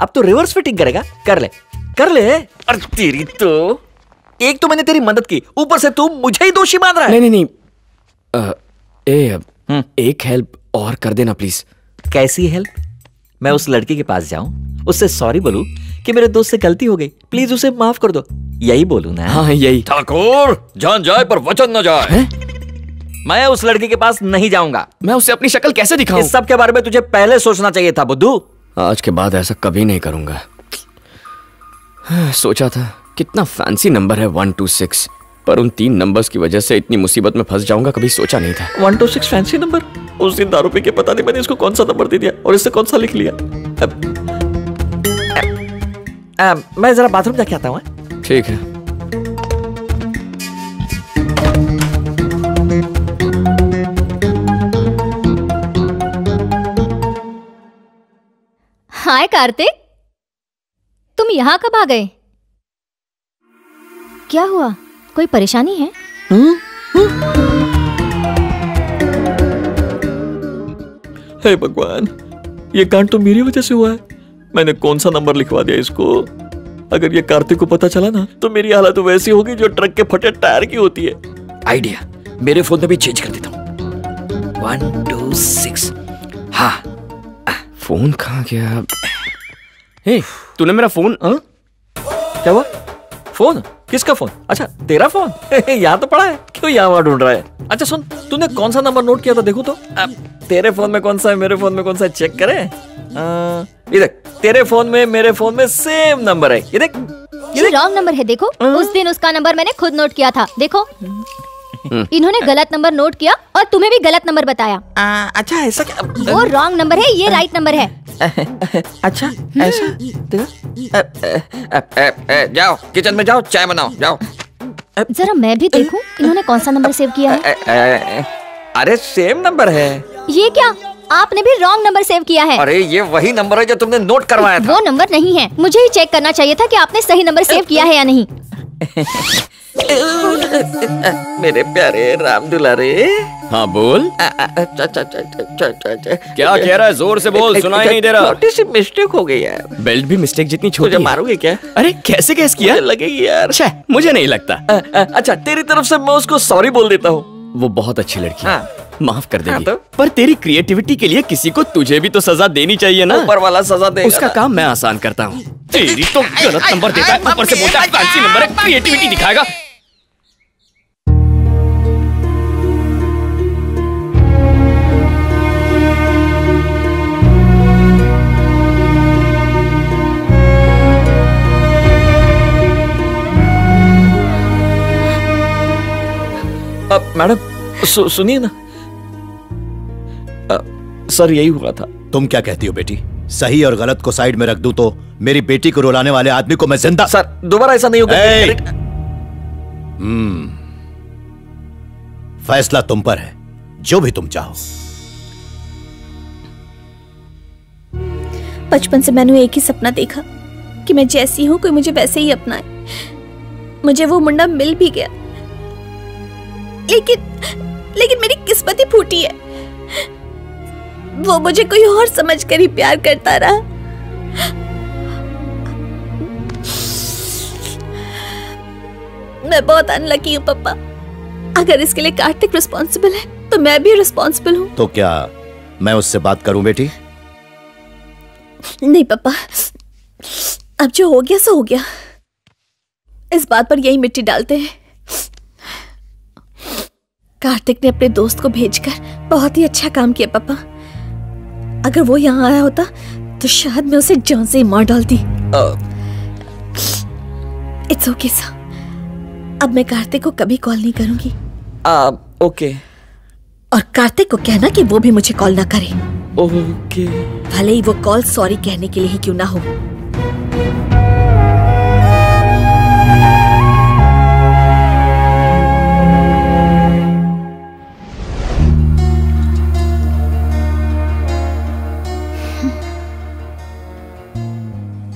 अब तो रिवर्स फिटिंग करेगा। कर ले। कर ले? अरे तेरी तो। एक तो मैंने तेरी मदद की ऊपर से तू मुझे ही दोषी मान रहा है। नहीं नहीं नहीं। अ, ए एक हेल्प और कर देना प्लीज़ कैसी हेल्प मैं उस लड़की के पास जाऊँ उससे सॉरी बोलूँ कि मेरे दोस्त से गलती हो गई। प्लीज़ उसे माफ़ कर दो। यही बोलूँ ना? हाँ यही। ठाकुर जान जाए पर वचन न जाए। है? मैं उस लड़की के पास नहीं जाऊँगा। मैं उसे अपनी शक्ल कैसे दिखाऊँ? इस सब के बारे में तुझे पहले सोचना चाहिए था बुद्धू। आज के बाद ऐसा कभी नहीं करूँगा। सोचा था कितना फैंसी नंबर है वन टू सिक्स पर उन तीन नंबर्स की वजह से इतनी मुसीबत में फंस जाऊँगा कभी सोचा नहीं था। One two six fancy number उस दिन दारू पी के पता नहीं मैंने इसको कौन सा नंबर दे दिया और इससे कौन सा लिख लिया। अब, अब, अब, मैं जरा बाथरूम जाके आता हूँ हाँ? ठीक है। हाय कार्तिक तुम यहाँ कब आ गए? क्या हुआ? कोई परेशानी है? हे भगवान ये कांड तो मेरी वजह से हुआ है। मैंने कौन सा नंबर लिखवा दिया इसको? अगर ये कार्तिक को पता चला ना तो मेरी हालत वैसी होगी जो ट्रक के फटे टायर की होती है। आइडिया मेरे फ़ोन में भी चेंज कर देता हूँ। वन टू सिक्स हाँ। फ़ोन कहाँ गया? हे तूने मेरा फ़ोन हाँ? क्या हुआ? फ़ोन? किसका फ़ोन? अच्छा तेरा फ़ोन? यहाँ तो पड़ा है। क्यों यहाँ वहाँ ढूंढ रहा है? अच्छा सुन तूने कौन सा नंबर नोट किया था देखो तो? तेरे फ़ोन में कौन सा है मेरे फ़ोन में कौन सा है? चेक करे। ये देख तेरे फ़ोन में मेरे फ़ोन में सेम नंबर है। ये देख ये रॉन्ग नंबर है देखो। उस दिन उसका नंबर मैंने खुद नोट किया था। देखो। इन्होंने गलत नंबर नोट किया और तुम्हें भी गलत नंबर बताया। आ, अच्छा ऐसा क्या? वो रॉन्ग नंबर है ये राइट नंबर है। अच्छा ऐसा? तो? जाओ किचन में जाओ चाय बनाओ जाओ। जरा मैं भी देखूँ इन्होंने कौन सा नंबर सेव किया है? अरे सेम नंबर है। ये क्या? आपने भी रॉन्ग नंबर सेव किया है। अरे ये वही नंबर है जो तुमने नोट करवाया था। वो नंबर नहीं है। मुझे ही चेक करना चाहिए था कि आपने सही नंबर सेव किया है या नहीं। मेरे प्यारे राम दुलारे। हाँ बोल। क्या क्या कह रहा है? ज़ोर से बोल सुनाई नहीं दे रहा। छोटी सी मिस्टेक हो गई यार। बेल्ट भी मिस्टेक जितनी छोटी है। मारोगे क्या? अरे कैसे कैस किया? लगेगी यार। छे, मुझे नहीं लगता। अच्छा तेरी तरफ़ से मैं उसको सॉरी बोल देता हूँ। वो बहुत अच्छी लड़की है। माफ़ कर हाँ देगी तो? पर तेरी क्रिएटिविटी के लिए किसी को तुझे भी तो सजा देनी चाहिए ना। ऊपर वाला सजा देगा। उसका काम मैं आसान करता हूँ। तेरी तो गलत नंबर देता है ऊपर से बोलता है फैंसी नंबर है क्रिएटिविटी दिखाएगा। मैडम सु, सुनिए ना। अ, सर यही हुआ था। तुम क्या कहती हो बेटी? सही और गलत को साइड में रख दूँ तो मेरी बेटी को रुलाने वाले आदमी को मैं ज़िंदा सर दोबारा ऐसा नहीं होगा। हम्म। फैसला तुम पर है जो भी तुम चाहो। बचपन से मैंने एक ही सपना देखा कि मैं जैसी हूँ कोई मुझे वैसे ही अपनाए। मुझे वो मुंडा मिल भी गया। लेकिन लेकिन मेरी किस्मत ही फूटी है। वो मुझे कोई और समझ कर ही प्यार करता रहा। मैं बहुत अनलकी हूँ पापा। अगर इसके लिए कार्तिक रिस्पॉन्सिबल है तो मैं भी रिस्पॉन्सिबल हूँ। तो क्या मैं उससे बात करूँ बेटी? नहीं पापा। अब जो हो गया सो हो गया। इस बात पर यही मिट्टी डालते हैं। कार्तिक ने अपने दोस्त को भेजकर बहुत ही अच्छा काम किया पापा। अगर वो यहाँ आया होता तो शायद मैं उसे जान से ही मार डालती। इट्स ओके सर अब मैं कार्तिक को कभी कॉल नहीं करूँगी। uh, okay. और कार्तिक को कहना कि वो भी मुझे कॉल ना करे। Okay okay. भले ही वो कॉल सॉरी कहने के लिए ही क्यों ना हो।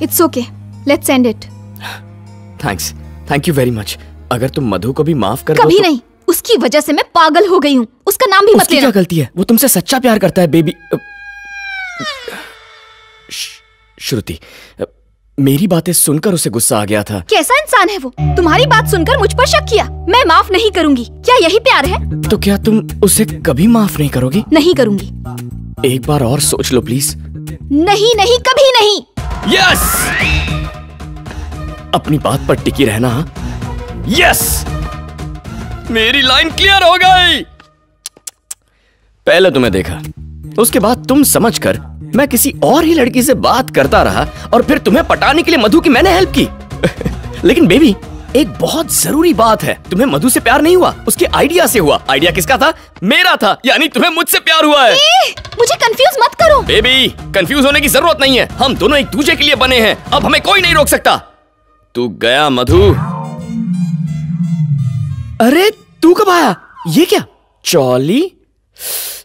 It's okay let's end it thanks thank you very much अगर तुम मधु को भी माफ़ कर दो कभी तो- नहीं. उसकी वजह से मैं पागल हो गई हूँ। उसका नाम भी मत उसकी लेना। क्या गलती है? वो तुमसे सच्चा प्यार करता है बेबी श्रुति मेरी बातें सुनकर उसे गुस्सा आ गया था। कैसा इंसान है वो? तुम्हारी बात सुनकर मुझ पर शक किया। मैं माफ़ नहीं करूँगी। क्या यही प्यार है? तो क्या तुम उसे कभी माफ़ नहीं करोगी? नहीं करूँगी। एक बार और सोच लो प्लीज़ नहीं नहीं, कभी नहीं। यस अपनी बात पर टिकी रहना यस मेरी लाइन क्लियर हो गई! पहले तुम्हें देखा, उसके बाद तुम समझकर मैं किसी और ही लड़की से बात करता रहा और फिर तुम्हें पटाने के लिए मधु की मैंने हेल्प की। लेकिन बेबी एक बहुत ज़रूरी बात है। तुम्हें मधु से प्यार नहीं हुआ? उसके आइडिया से हुआ। आइडिया किसका था? मेरा था। यानी तुम्हें मुझसे प्यार हुआ है। ए, मुझे कंफ्यूज मत करो। बेबी कंफ्यूज होने की ज़रूरत नहीं है। हम दोनों एक दूसरे के लिए बने हैं। अब हमें कोई नहीं रोक सकता। तू गया मधु। अरे तू कब आया? ये क्या? चौली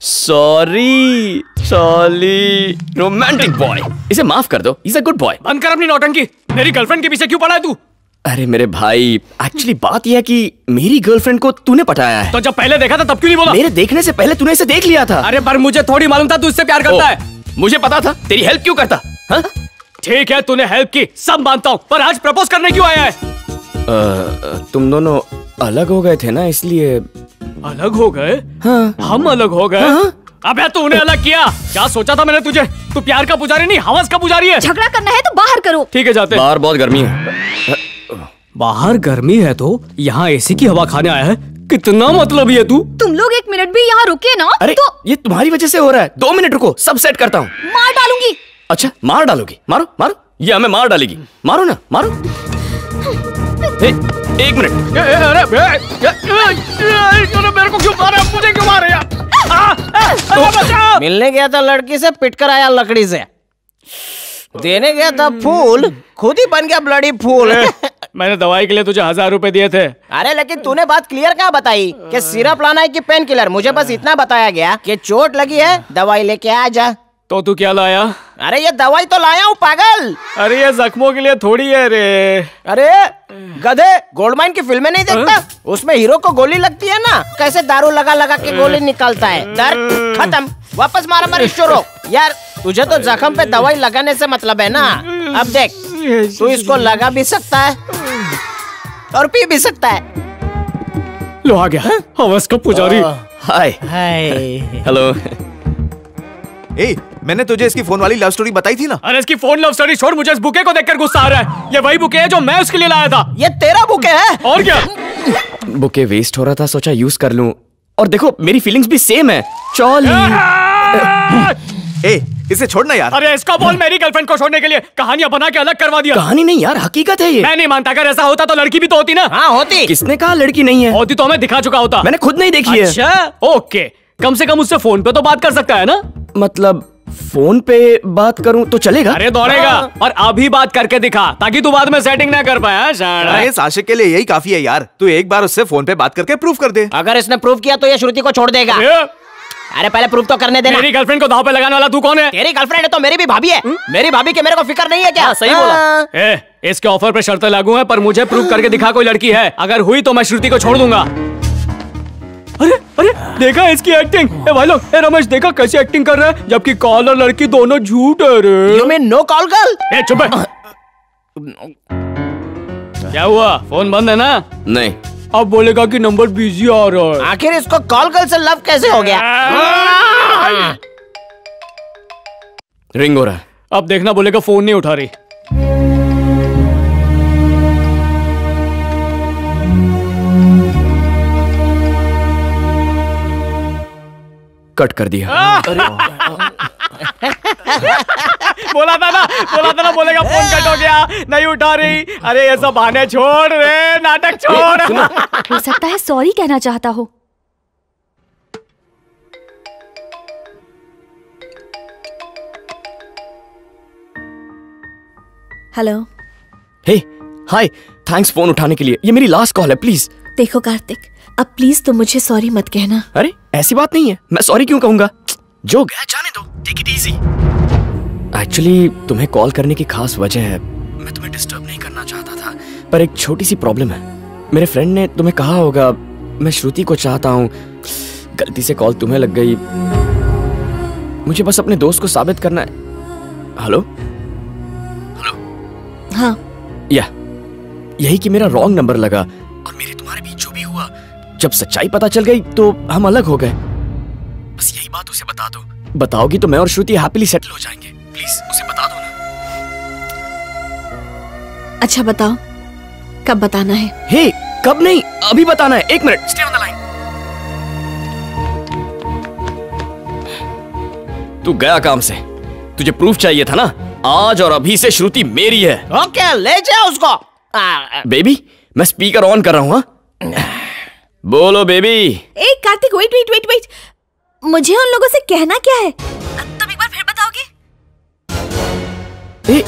सॉरी चौली रोमांटिक बॉय इसे माफ़ कर दो। इज़ अ गुड बॉय बंद कर अपनी नौटंकी। मेरी गर्लफ्रेंड के पीछे क्यों पड़ा है तू? अरे मेरे भाई एक्चुअली बात यह है कि मेरी गर्लफ्रेंड को तूने पटाया है। तो जब पहले देखा था तब क्यों नहीं बोला? मेरे देखने से पहले तूने इसे देख लिया था। अरे पर मुझे थोड़ी मालूम था तू इससे प्यार करता है। मुझे पता था तेरी हेल्प क्यों करता? हाँ? ठीक है तूने हेल्प की सब मानता हूँ पर आज प्रपोज करने क्यों आया है? तुम दोनों अलग हो गए थे ना इसलिए अलग हो गए? हाँ। हम अलग हो गए? अब अबे तूने अलग किया। क्या सोचा था मैंने तुझे? तू प्यार का पुजारी नहीं हवस का पुजारी है। झगड़ा करना है तो बाहर करो। ठीक है जाते बाहर बहुत गर्मी है। बाहर गर्मी है तो यहाँ एसी की हवा खाने आया है। कितना मतलब है तू? तुम लोग एक मिनट भी यहाँ रुके ना अरे तो ये तुम्हारी वजह से हो रहा है। दो मिनट रुको सब सेट करता हूँ। मार डालूँगी। अच्छा मार डालोगी। मारो मारो। ये हमें मार डालेगी। मारो ना मारो। ए, एक मिनट। अरे मेरे को क्यों मारा? मुझे क्यों मारे यार? बचाओ! मिलने गया था लड़की से पिटकर आया लकड़ी से। देने गया था फूल खुद ही बन गया ब्लडी फूल। मैंने दवाई के लिए तुझे हज़ार रुपए दिए थे। अरे लेकिन तूने बात क्लियर कहाँ बताई? कि सिरप लाना है कि पेन किलर मुझे बस इतना बताया गया कि चोट लगी है दवाई लेके आ जा। तो तू क्या लाया? अरे ये दवाई तो लाया हूँ पागल। अरे ये जख्मों के लिए थोड़ी है रे। अरे गधे गोल्ड माइन की फ़िल्में नहीं देखता? उसमें हीरो को गोली लगती है ना? कैसे दारू लगा लगा के गोली निकलता है? दर्द खत्म। वापस मारा मारी शुरू। यार तुझे तो जख्म पे दवाई लगाने से मतलब है ना? अब देख तू इसको लगा भी सकता है और पी भी सकता है। लो आ गया हवस का पुजारी। हाय। Hi hello. ए मैंने तुझे इसकी फ़ोन वाली लव स्टोरी बताई थी ना? अरे इसकी फ़ोन लव स्टोरी छोड़ मुझे इस बुके को देखकर गुस्सा आ रहा है। ये वही बुके है जो मैं उसके लिए लाया था। ये तेरा बुके है? और क्या? बुके वेस्ट हो रहा था सोचा यूज़ कर लूँ। और देखो मेरी फीलिंग्स भी सेम है। चौली। ए इसे छोड़ना यार। अरे इसका बोल मेरी गर्लफ्रेंड को छोड़ने के लिए। कहानियाँ बना के अलग करवा दिया। कहानी नहीं यार हकीकत है ये। मैं नहीं मानता अगर ऐसा होता तो लड़की भी तो होती ना। हाँ होती। किसने कहा लड़की नहीं है? होती तो हमें दिखा चुका होता। मैंने खुद नहीं देखी अच्छा, है। अच्छा ओके। कम से कम उससे फ़ोन पे तो बात कर सकता है ना? मतलब फ़ोन पे बात करूँ तो चलेगा? अरे दौड़ेगा। और अभी बात करके दिखा ताकि तू बाद में सेटिंग ना कर पाए हाँ, अरे इस आशिक के लिए यही काफ़ी है यार। तू एक बार उससे फ़ोन पे बात करके प्रूफ कर दे। अगर इसने प्रूफ किया तो ये श्रुति को छोड़ देगा। अरे। पहले प्रूफ तो करने देना। मेरी गर्लफ्रेंड को दाव पे लगाने वाला तू कौन है? तेरी गर्लफ्रेंड है तो मेरी भी भाभी है। मेरी भाभी के मेरे को फ़िक्र नहीं है क्या? सही बोला। ए, इसके ऑफ़र पे शर्तें लागू हैं पर मुझे प्रूफ करके दिखा कोई लड़की है। अगर हुई तो मैं श्रुति को छोड़ दूँगा। अरे देखा इसकी एक्टिंग ए भाई लोग ए रमेश देखा कैसी एक्टिंग कर रहा है? जबकि कॉल और लड़की दोनों झूठ है रे। You mean no call girl ए चुप क्या हुआ? फ़ोन बंद है ना? नहीं। अब बोलेगा कि नंबर बिज़ी आ रहा है। आखिर इसको कॉल गर्ल से लव कैसे हो गया? रिंग हो रहा है। अब देखना बोलेगा फ़ोन नहीं उठा रही। कट कर दिया। बोला था ना बोला था ना बोलेगा फ़ोन कट हो गया नहीं उठा रही। अरे ये सब बहाने छोड़ रे नाटक छोड़। हो सकता है सॉरी कहना चाहता हो। Hello. Hey hi thanks phone उठाने के लिए। ये मेरी लास्ट कॉल है प्लीज़ देखो कार्तिक अब प्लीज़ तुम मुझे सॉरी मत कहना। अरे ऐसी बात नहीं है। मैं सॉरी क्यों कहूँगा? जो गया जाने दो। टेक इट इजी एक्चुअली तुम्हें कॉल करने की खास वजह है। मैं तुम्हें डिस्टर्ब नहीं करना चाहता था पर एक छोटी सी प्रॉब्लम है। मेरे फ्रेंड ने तुम्हें कहा होगा मैं श्रुति को चाहता हूँ। गलती से कॉल तुम्हें लग गई। मुझे बस अपने दोस्त को साबित करना है। हेलो हेलो हाँ। या यही कि मेरा रॉन्ग नंबर लगा। और मेरे जब सच्चाई पता चल गई तो हम अलग हो गए। बस यही बात उसे बता दो। बताओगी तो मैं और श्रुति हैप्पीली सेटल हो जाएँगे। प्लीज़ उसे बता दो ना। अच्छा बताओ। कब बताना है? हे hey, कब नहीं अभी बताना है। एक minute. Stay on the line तू गया काम से। तुझे प्रूफ चाहिए था ना? आज और अभी से श्रुति मेरी है। ओके okay, ले जाओ उसको। आ, बेबी मैं स्पीकर ऑन कर रहा हूँ हाँ? बोलो बेबी ए Kartik wait wait wait wait मुझे उन लोगों से कहना क्या है? तुम एक बार फिर बताओगे? ए,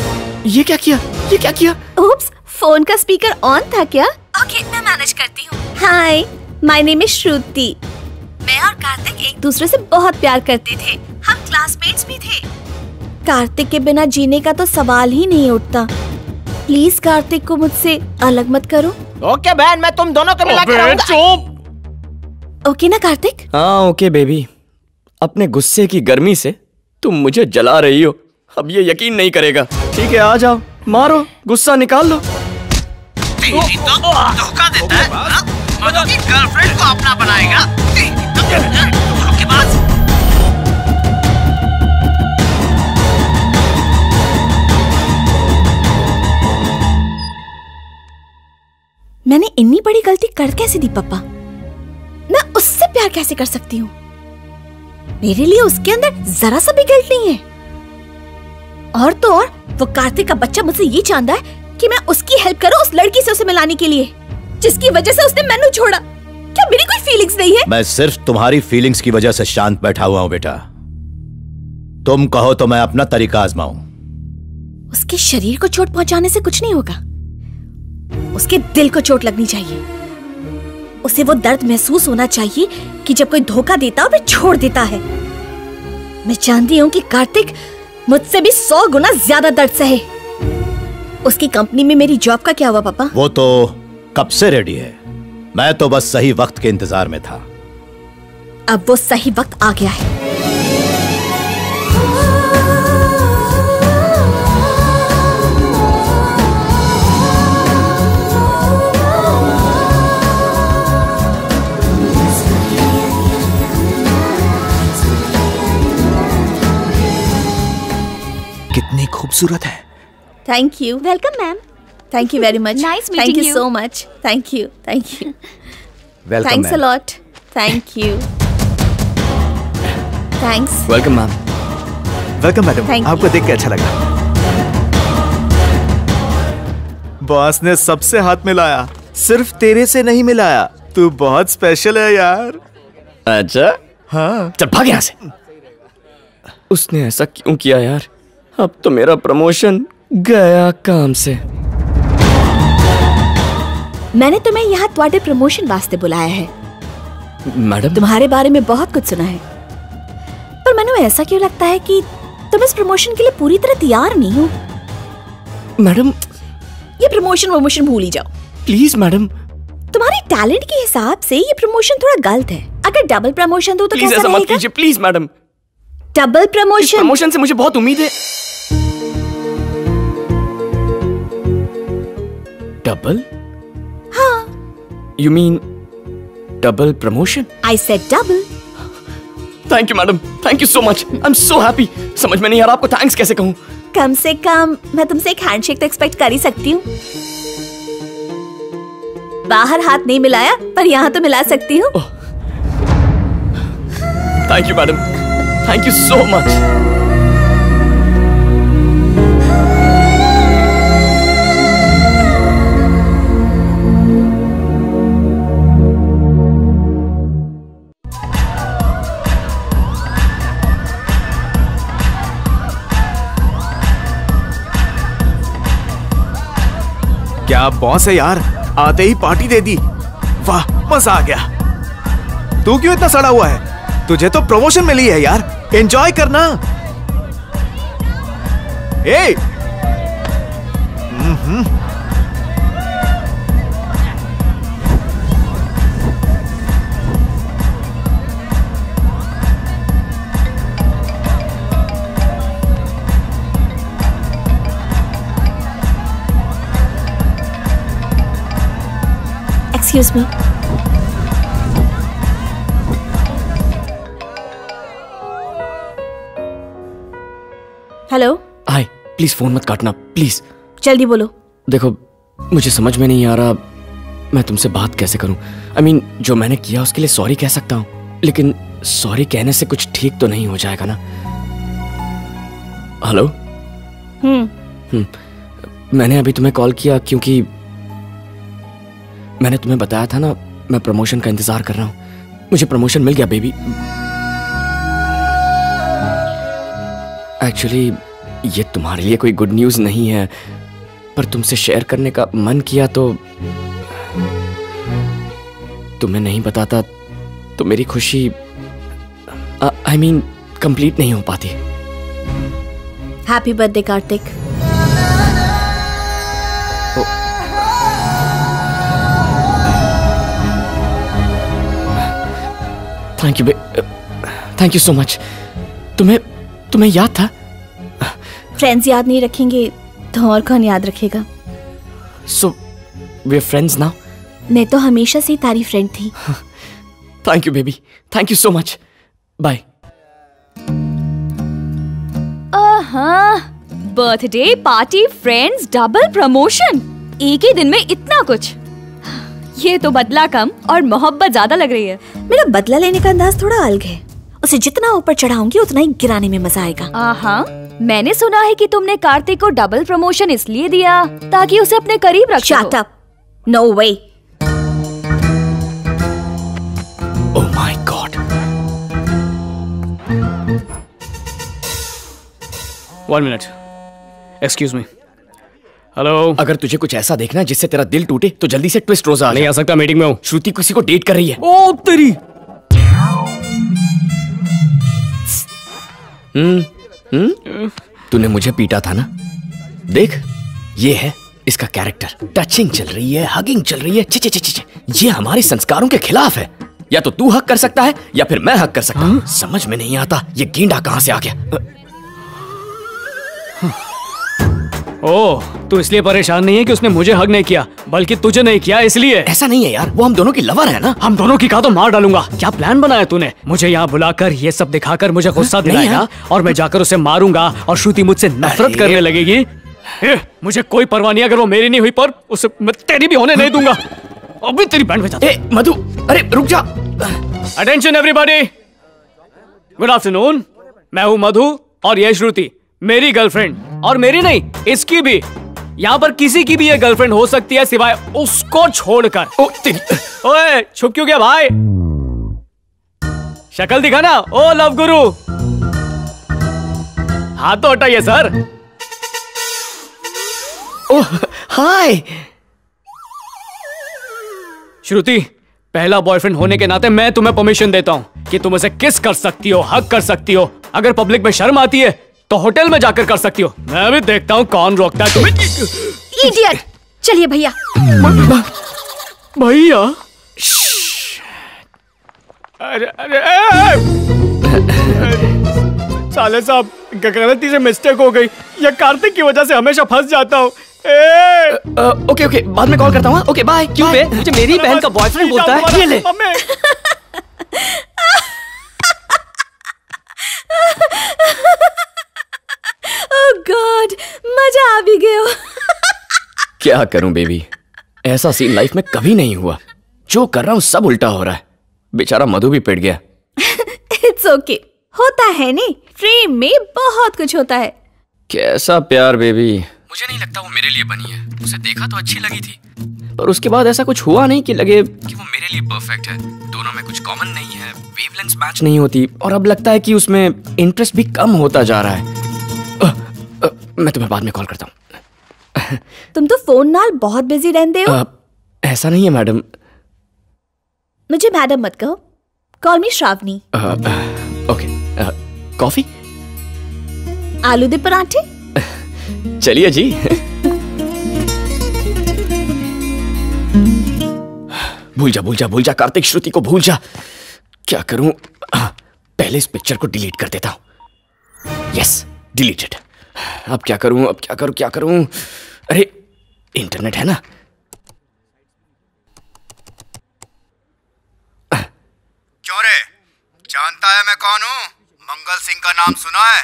ये क्या किया? ये क्या किया? ओप्स फ़ोन का स्पीकर ऑन था क्या? ओके मैं मैनेज करती हूँ। Hi my name is Shruti मैं और कार्तिक एक दूसरे से बहुत प्यार करते थे। हम क्लासमेट्स भी थे। कार्तिक के बिना जीने का तो सवाल ही नहीं उठता। प्लीज़ कार्तिक को मुझसे अलग मत करो। ओके बहन मैं तुम दोनों को मिला के रहूँगा। ओके ना कार्तिक? हाँ ओके बेबी। अपने गुस्से की गर्मी से तुम मुझे जला रही हो। अब ये यकीन नहीं करेगा। ठीक है आ जाओ। मारो गुस्सा निकाल लो। तो धोखा देता है हाँ? मधु की गर्लफ्रेंड को अपना बनाएगा। इतनी बड़ी गलती कर कैसे दी पापा? मैं उससे प्यार कैसे कर सकती हूँ? मेरे लिए उसके अंदर जरा सा भी गिल्ट नहीं है। और तो और वो कार्तिक का बच्चा मुझसे ये चाहता है कि मैं उसकी हेल्प करूँ उस लड़की से उसे मिलाने के लिए जिसकी वजह से उसने मैनू छोड़ा। क्या मेरी कोई फीलिंग्स नहीं है? मैं सिर्फ़ तुम्हारी फीलिंग्स की वजह से शांत बैठा हुआ हूँ बेटा। तुम कहो तो मैं अपना तरीका आजमाऊं। उसके शरीर को चोट पहुँचाने से कुछ नहीं होगा। उसके दिल को चोट लगनी चाहिए। उसे वो दर्द महसूस होना चाहिए कि जब कोई धोखा देता और छोड़ देता है। मैं जानती हूँ कि कार्तिक मुझसे भी सौ गुना ज़्यादा दर्द सहे। उसकी कंपनी में मेरी जॉब का क्या हुआ पापा? वो तो कब से रेडी है? मैं तो बस सही वक्त के इंतज़ार में था। अब वो सही वक्त आ गया है। खूबसूरत है। Thank you welcome ma'am thank you very much Nice thank you so much thank you thank you Welcome, thanks a lot thank you thanks welcome ma'am welcome madam आपको देख के अच्छा लगा। बॉस ने सबसे हाथ मिलाया। सिर्फ़ तेरे से नहीं मिलाया। तू बहुत स्पेशल है यार। अच्छा? हाँ। चल भाग यहाँ से। उसने ऐसा क्यों किया यार? अब तो मेरा प्रमोशन गया काम से। मैंने तुम्हें यहाँ तुम्हारे प्रमोशन वास्ते बुलाया है। मैडम? तुम्हारे बारे में बहुत कुछ सुना है। पर मैंने ऐसा क्यों लगता है कि तुम इस प्रमोशन के लिए पूरी तरह तैयार नहीं हो? मैडम? ये प्रमोशन वमोशन भूल ही जाओ। Please madam. तुम्हारे टैलेंट के हिसाब से ये प्रमोशन थोड़ा गलत है। अगर डबल प्रमोशन दो तो प्लीज़ कैसा ऐसा मत कीजिए please madam. Double promotion? Promotion से मुझे बहुत उम्मीद है डबल हाँ you mean double promotion I said double thank you madam thank you so much I am so happy समझ में नहीं रहा आपको थैंक्स कैसे कहूँ? कम से कम मैं तुमसे एक हैंडशेक तो एक्सपेक्ट कर ही सकती हूँ। बाहर हाथ नहीं मिलाया पर यहाँ तो मिला सकती हूँ। Thank you madam thank you so much क्या बॉस है यार? आते ही पार्टी दे दी। वाह, मज़ा आ गया। तू क्यों इतना सड़ा हुआ है? तुझे तो प्रमोशन मिली है यार। एंजॉय करना। ए हम्म। Excuse me hello hi please phone मत काटना प्लीज़ जल्दी बोलो। देखो मुझे समझ में नहीं आ रहा मैं तुमसे बात कैसे करूँ? आई I मीन mean, जो मैंने किया उसके लिए सॉरी कह सकता हूँ लेकिन सॉरी कहने से कुछ ठीक तो नहीं हो जाएगा ना? हेलो हम्म। हम्म, मैंने अभी तुम्हें कॉल किया क्योंकि मैंने तुम्हें बताया था ना, मैं प्रमोशन का इंतज़ार कर रहा हूँ। मुझे प्रमोशन मिल गया बेबी एक्चुअली ये तुम्हारे लिए कोई गुड न्यूज़ नहीं है, पर तुमसे शेयर करने का मन किया तो तुम्हें नहीं बताता तो मेरी खुशी आई मीन कंप्लीट नहीं हो पाती। Happy birthday Kartik thank you thank you so much तुम्हें तुम्हें याद था? फ्रेंड्स याद नहीं रखेंगे तो और कौन याद रखेगा? सो वे फ्रेंड्स नाउ मैं तो हमेशा से ही तारी फ्रेंड थी। Thank you baby thank you so much bye birthday party friends double promotion एक ही दिन में इतना कुछ। ये तो बदला कम और मोहब्बत ज़्यादा लग रही है। मेरा बदला लेने का अंदाज थोड़ा अलग है। उसे जितना ऊपर चढ़ाऊँगी उतना ही गिराने में मज़ा आएगा। आहा मैंने सुना है कि तुमने कार्तिक को डबल प्रमोशन इसलिए दिया ताकि उसे अपने करीब रख Shut up. No way oh my God one minute excuse me hello अगर तुझे कुछ ऐसा देखना है जिससे तेरा दिल टूटे तो जल्दी से ट्विस्ट रोजा नहीं आ सकता मीटिंग में हूँ। श्रुति किसी को डेट कर रही है। ओ तेरी। हम्म हम्म? तूने मुझे पीटा था ना? देख ये है इसका कैरेक्टर टचिंग चल रही है हगिंग चल रही है। ची ची ची ची। ये हमारे संस्कारों के खिलाफ है। या तो तू हक कर सकता है या फिर मैं हक कर सकता हूँ। समझ में नहीं आता ये गेंडा कहाँ से आ गया? ओह तू इसलिए परेशान नहीं है कि उसने मुझे हक नहीं किया बल्कि तुझे नहीं किया इसलिए। ऐसा नहीं है यार वो हम दोनों की लवर है ना? हम दोनों की कहा तो मार डालूँगा। क्या प्लान बनाया तूने? मुझे यहाँ बुलाकर ये सब दिखाकर मुझे गुस्सा नहीं दिलाएगा। और मैं जाकर उसे मारूँगा और श्रुति मुझसे नफरत करने लगेगी। मुझे कोई परवाह नहीं अगर वो मेरी नहीं हुई पर उसे मैं तेरी भी होने नहीं दूँगा। अभी तेरी बैंड बजा मधु अरे रुक जा। अटेंशन एवरीबॉडी गुड आफ्टरनून मैं हूँ मधु और ये श्रुति। मेरी गर्लफ्रेंड और मेरी नहीं इसकी भी। यहाँ पर किसी की भी ये गर्लफ्रेंड हो सकती है सिवाय उसको छोड़कर। ओए छुप क्यों गया भाई? शक्ल दिखा ना ओ लव गुरु। हाथ तो हटाइए सर। ओह हाय। श्रुति पहला बॉयफ्रेंड होने के नाते मैं तुम्हें परमिशन देता हूँ कि तुम उसे किस कर सकती हो हक कर सकती हो। अगर पब्लिक में शर्म आती है तो होटल में जाकर कर सकती हो। मैं भी देखता हूँ कौन रोकता है। तुम्हें इडियट! चलिए भैया। भैया? अरे अरे ए! साले साहब गलती से मिस्टेक हो गई। या कार्तिक की वजह से हमेशा फंस जाता हूँ। ओके ओके बाद में कॉल करता हूँ ओके बाय क्यों बे? मुझे मेरी बहन का बॉयफ्रेंड बोलता है। ये ले। गॉड मज़ा आ भी गया। क्या करूँ बेबी ऐसा सीन लाइफ में कभी नहीं हुआ। जो कर रहा हूँ सब उल्टा हो रहा है। बेचारा मधु भी पिट गया। It's okay okay. होता है नहीं। फ्रेम में बहुत कुछ होता है। कैसा प्यार बेबी मुझे नहीं लगता वो मेरे लिए बनी है। उसे देखा तो अच्छी लगी थी। पर उसके बाद ऐसा कुछ हुआ नहीं कि लगे कि वो मेरे लिए परफेक्ट है। दोनों में कुछ कॉमन नहीं है। वेवलेंथ मैच नहीं होती। और अब लगता है कि उसमें इंटरेस्ट भी कम होता जा रहा है। मैं तुम्हें बाद में कॉल करता हूँ। तुम तो फ़ोन नाल बहुत बिज़ी रहते हो। अ, ऐसा नहीं है मैडम। मुझे मैडम मत कहो। Call me Shravani. Uh, okay. Coffee? आलू दे पराठे? चलिए जी। भूल जा भूल जा भूल जा कार्तिक श्रुति को भूल जा। क्या करूँ? पहले इस पिक्चर को डिलीट कर देता हूँ। Yes deleted. अब क्या करूँ अब क्या करूँ क्या करूँ? अरे इंटरनेट है ना? क्यों रे? जानता है मैं कौन हूँ? मंगल सिंह का नाम सुना है?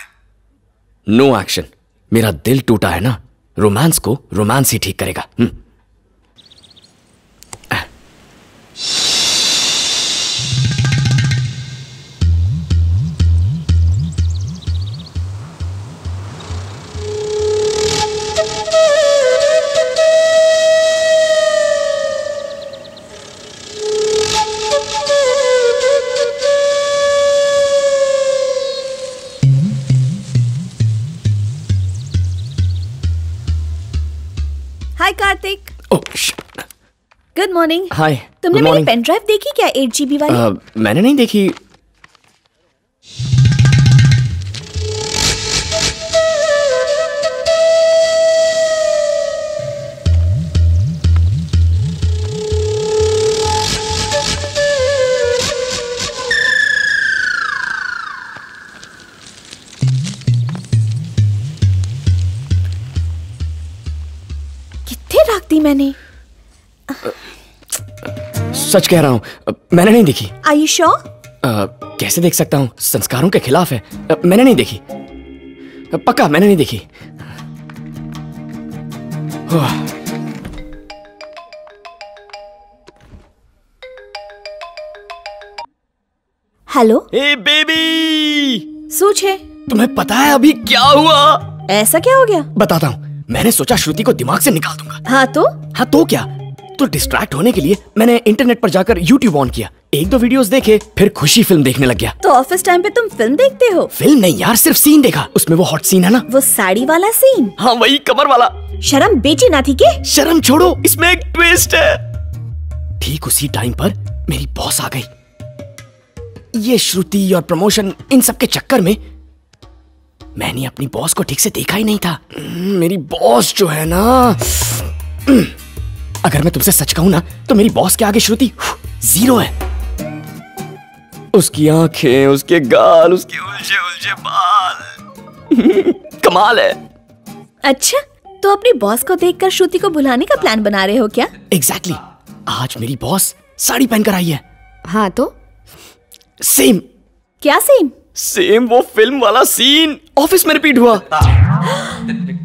नो no एक्शन मेरा दिल टूटा है ना? रोमांस को रोमांस ही ठीक करेगा। हम्म। Hi Kartik good morning hi तुमने मेरी पेन ड्राइव देखी क्या एट जीबी वाली? Uh, मैंने नहीं देखी। दी मैंने। सच कह रहा हूँ मैंने नहीं देखी। आई यू श्योर कैसे देख सकता हूँ? संस्कारों के खिलाफ है। मैंने नहीं देखी। पक्का मैंने नहीं देखी। हेलो ए बेबी सोच है तुम्हें पता है अभी क्या हुआ? ऐसा क्या हो गया? बताता हूँ। मैंने सोचा श्रुति को दिमाग से निकाल दूँगा। हाँ तो? हाँ तो क्या? तो डिस्ट्रैक्ट होने के लिए मैंने इंटरनेट पर जाकर यूट्यूब ऑन किया। एक दो वीडियोस देखे फिर खुशी फ़िल्म देखने लग गया। तो ऑफ़िस टाइम पे तुम फ़िल्म देखते हो? फ़िल्म नहीं यार सिर्फ़ सीन देखा। उसमें वो हॉट सीन है ना? वो साड़ी वाला सीन हाँ वही कमर वाला। शर्म बेची ना थी के? शर्म छोड़ो इसमें एक ट्विस्ट है। ठीक उसी टाइम पर मेरी बॉस आ गई। ये श्रुति और प्रमोशन इन सब के चक्कर में मैंने अपनी बॉस को ठीक से देखा ही नहीं था। हम्म, मेरी बॉस जो है ना। अगर मैं तुमसे सच कहूँ ना तो मेरी बॉस के आगे श्रुति ज़ीरो है। उसकी आँखें उसके गाल उसके उलझे उलझे बाल। कमाल है। अच्छा तो अपनी बॉस को देखकर श्रुति को भुलाने का प्लान बना रहे हो क्या? Exactly exactly. आज मेरी बॉस साड़ी पहनकर आई है। हाँ तो? सेम क्या सेम सेम वो फ़िल्म वाला सीन ऑफ़िस में रिपीट हुआ.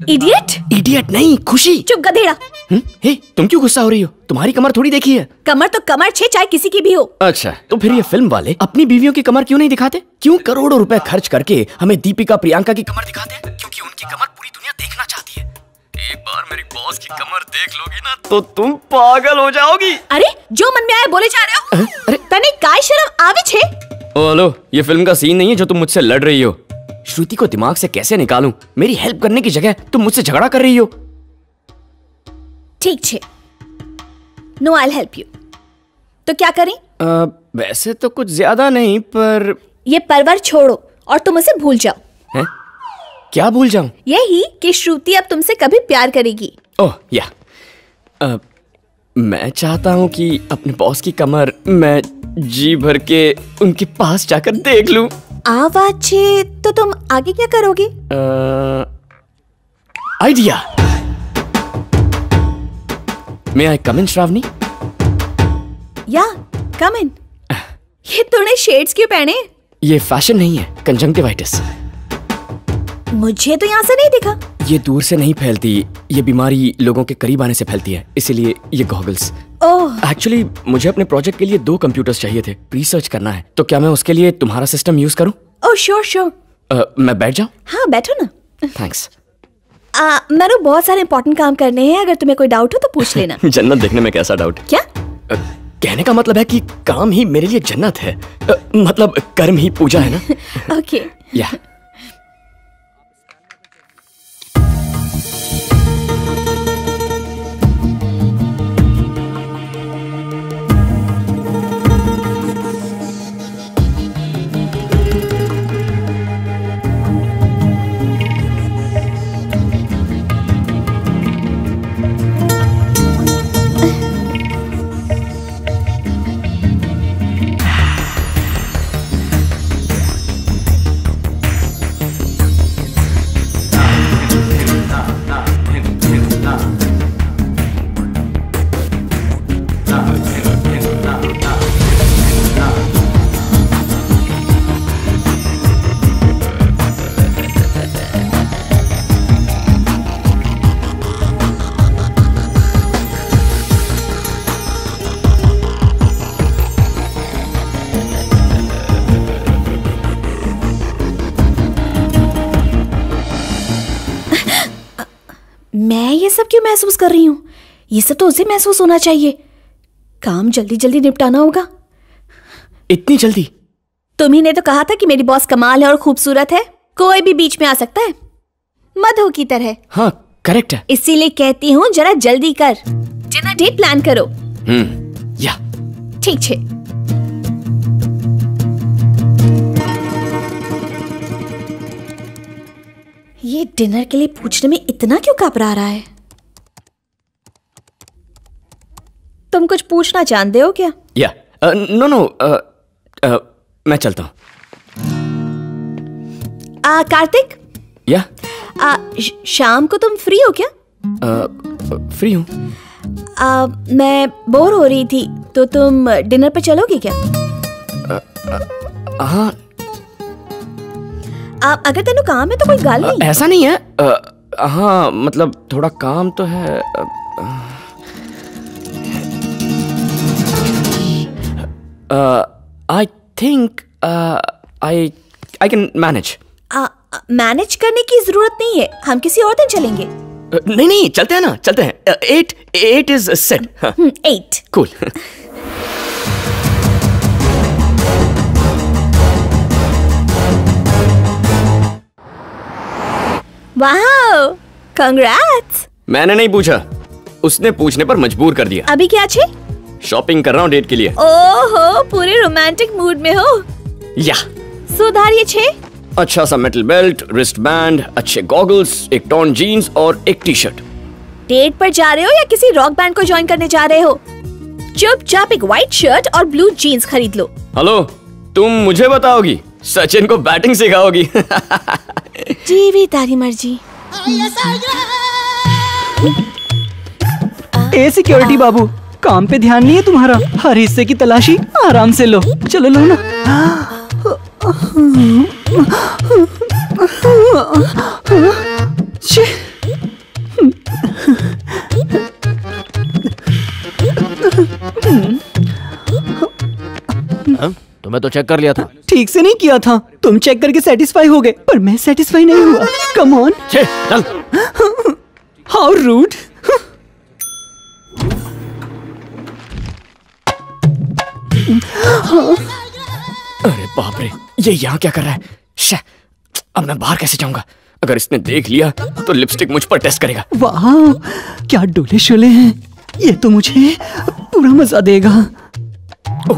इडियट इडियट नहीं खुशी. चुप गधेड़ा. हम्म? हे तुम क्यों गुस्सा हो रही हो? तुम्हारी कमर थोड़ी देखी है. कमर तो कमर छे चाहे किसी की भी हो. अच्छा तो फिर ये फ़िल्म वाले अपनी बीवियों की कमर क्यों नहीं दिखाते? क्यों करोड़ों रुपए खर्च करके हमें दीपिका प्रियंका की कमर दिखाते हैं? क्योंकि उनकी कमर पूरी दुनिया देखना चाहती है. एक बार मेरी बॉस की कमर देख लोगी ना तो तुम पागल हो जाओगी. अरे जो मन में आए बोले जा रहे हो। अरे। तने काय शर्म आवे छे? ओ हेलो ये फ़िल्म का सीन नहीं है जो तुम मुझसे लड़ रही हो। श्रुति को दिमाग से कैसे निकालूं? मेरी हेल्प करने की जगह तुम मुझसे झगड़ा कर रही हो। ठीक छे। नो आई हेल्प यू तो क्या करें? आ, वैसे तो कुछ ज़्यादा नहीं पर ये परवर छोड़ो और तुम उसे भूल जाओ। है? क्या भूल जाऊँ? यही कि श्रुति अब तुमसे कभी प्यार करेगी। ओह या। आ, मैं चाहता हूँ कि अपने बॉस की कमर मैं जी भर के उनके पास जाकर देख लूँ। आवाज़ छे तो तुम आगे क्या करोगे? आइडिया। मैं आई कम इन श्रावणी या कम इन ये तूने शेड्स क्यों पहने? ये फ़ैशन नहीं है कंजंक्टिवाइटिस मुझे तो यहाँ से नहीं दिखा। ये दूर से नहीं फैलती। ये बीमारी लोगों के करीब आने से फैलती है। इसीलिए ये गॉगल्स ओह। एक्चुअली मुझे अपने प्रोजेक्ट के लिए दो कंप्यूटर्स चाहिए थे। रिसर्च करना है। तो क्या मैं उसके लिए तुम्हारा सिस्टम यूज़ करूँ? ओह श्योर श्योर मैं बैठ जाऊँ? हाँ बैठो ना। थैंक्स मैंने बहुत सारे इंपॉर्टेंट काम करने हैं। अगर तुम्हें कोई डाउट हो तो पूछ लेना। जन्नत देखने में कैसा डाउट क्या? कहने का मतलब है कि काम ही मेरे लिए जन्नत है। मतलब कर्म ही पूजा है ना? ओके या मैं महसूस कर रही हूँ। ये सब तो उसे महसूस होना चाहिए। काम जल्दी जल्दी निपटाना होगा। इतनी जल्दी? तुम्ही ने तो कहा था कि मेरी बॉस कमाल है और खूबसूरत है। कोई भी बीच में आ सकता है। मधु की तरह। हाँ करेक्ट है। इसीलिए कहती हूँ जरा जल्दी कर। जितना डेट प्लान करो। हम्म या। ठीक छे। ये डिनर के लिए पूछने में इतना क्यों घबरा रहा है? तुम कुछ पूछना जानते हो क्या? या नो नो मैं चलता हूँ। आ, कार्तिक? या। आ, शाम को तुम फ्री हो क्या? फ्री हूँ। मैं बोर हो रही थी तो तुम डिनर पे चलोगे क्या? हाँ। आ, अगर तेन काम है तो कोई गल नहीं। ऐसा नहीं है अ, हाँ मतलब थोड़ा काम तो है I think I I can manage uh, manage करने की ज़रूरत नहीं है। हम किसी और दिन चलेंगे। नहीं नहीं चलते हैं ना चलते हैं। It it is set it cool वाह कांग्रेट्स मैंने नहीं पूछा। उसने पूछने पर मजबूर कर दिया। अभी क्या छे? शॉपिंग कर रहा हूँ डेट के लिए। ओहो पूरे रोमांटिक मूड में हो। या। सुधार ये छे। अच्छा सा मेटल बेल्ट रिस्ट बैंड अच्छे गॉगल्स एक टॉन जीन्स और एक टी शर्ट डेट पर जा रहे हो या किसी रॉक बैंड को ज्वाइन करने जा रहे हो? चुपचाप एक व्हाइट शर्ट और ब्लू जीन्स खरीद लो। हेलो तुम मुझे बताओगी? सचिन को बैटिंग सिखाओगी। जीवी तारी मर्ज़ी। ए सिक्योरिटी बाबू। काम पे ध्यान नहीं है तुम्हारा? हर हिस्से की तलाशी आराम से लो। चलो लो ना। तुम्हें तो चेक कर लिया था। ठीक से नहीं किया था। तुम चेक करके सेटिस्फाई हो गए पर मैं सेटिस्फाई नहीं हुआ। कम ऑन चल। हाउ रूड अरे बाप रे ये यहाँ क्या कर रहा है? शे, अब मैं बाहर कैसे जाऊँगा? अगर इसने देख लिया तो लिपस्टिक मुझ पर टेस्ट करेगा। वाह क्या डोले शोले हैं। ये तो मुझे पूरा मज़ा देगा। ओ,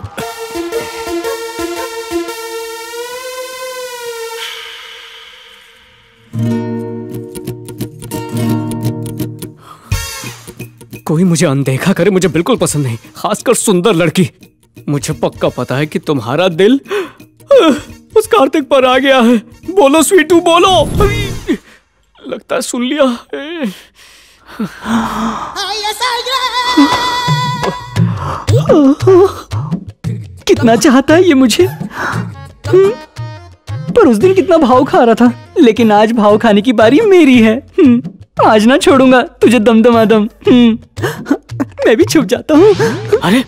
कोई मुझे अनदेखा करे मुझे बिल्कुल पसंद नहीं खासकर सुंदर लड़की। मुझे पक्का पता है कि तुम्हारा दिल उस कार्तिक पर आ गया है। बोलो, स्वीटू, बोलो। लगता है सुन लिया कितना चाहता है ये मुझे? पर उस दिन कितना भाव खा रहा था। लेकिन आज भाव खाने की बारी मेरी है। आज ना छोड़ूँगा तुझे दम दम आदम मैं भी छुप जाता हूँ। अरे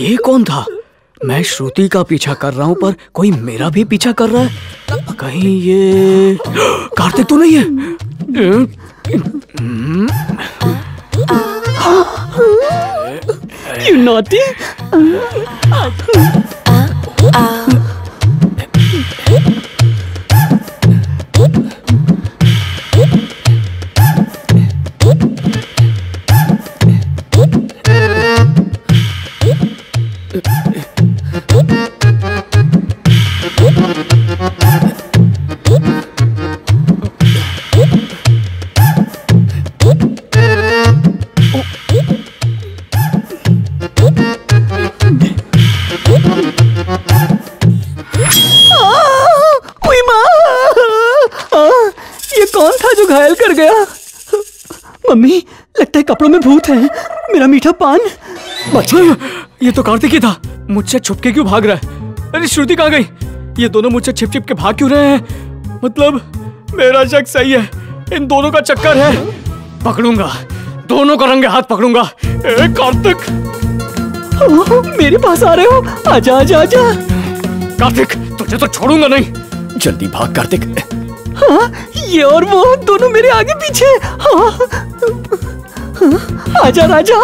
ये कौन था? मैं श्रुति का पीछा कर रहा हूँ, पर कोई मेरा भी पीछा कर रहा है? कहीं ये कार्तिक तो नहीं है? यू नॉटी घायल कर गया? मम्मी लगता कपड़ों में भूत है। मेरा मीठा पान। बच्चा ये तो कार्तिक ही था। मुझसे छुपके क्यों भाग रहा है? अरे श्रुति कहाँ गई? ये दोनों मुझसे छिप छिप के भाग क्यों रहे हैं? मतलब मेरा शक सही है। इन दोनों का चक्कर है। पकड़ूँगा। दोनों का रंगे हाथ पकड़ूँगा। ए कार्तिक! मेरे पास आ रहे हो। आजा आजा आजा। कार्तिक तुझे तो छोड़ूँगा नहीं। जल्दी भाग कार्तिक। हाँ ये और वो दोनों मेरे आगे पीछे। हाँ, आजा राजा।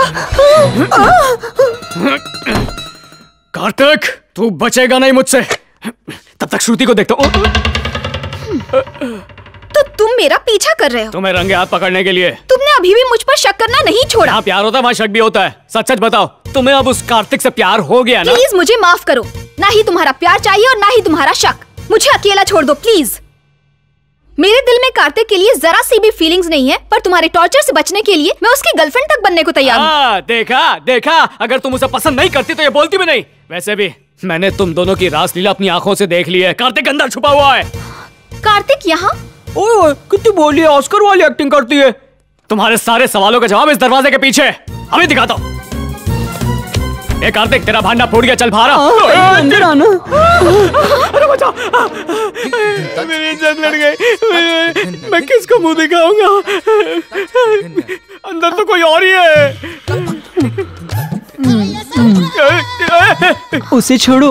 कार्तिक तू बचेगा नहीं मुझसे। तब तक श्रुति को देखता हूँ। तो तुम मेरा पीछा कर रहे हो। तुम्हें रंगे हाथ पकड़ने के लिए। तुमने अभी भी मुझ पर शक करना नहीं छोड़ा। प्यार होता है वहाँ शक भी होता है। सच सच बताओ तुम्हें अब उस कार्तिक से प्यार हो गया ना? प्लीज़ मुझे माफ़ करो। ना ही तुम्हारा प्यार चाहिए और ना ही तुम्हारा शक। मुझे अकेला छोड़ दो प्लीज़। मेरे दिल में कार्तिक के लिए जरा सी भी फीलिंग्स नहीं है पर तुम्हारे टॉर्चर से बचने के लिए मैं उसकी गर्लफ्रेंड तक बनने को तैयार हूँ। देखा देखा। अगर तुम उसे पसंद नहीं करती तो ये बोलती भी नहीं। वैसे भी मैंने तुम दोनों की रासलीला अपनी आँखों से देख ली है। कार्तिक अंदर छुपा हुआ है। कार्तिक यहाँ? कितनी बोली ऑस्कर वाली एक्टिंग करती है। तुम्हारे सारे सवालों का जवाब इस दरवाजे के पीछे है। अभी दिखाता हूँ। ए कार्तिक तेरा भांडा फूट गया चल भारा अंदर आना। अरे बचा मेरी इज़्ज़त लड़ गई। मैं किसको मुँह दिखाऊँगा? अंदर तो कोई और ही है। उसे छोड़ो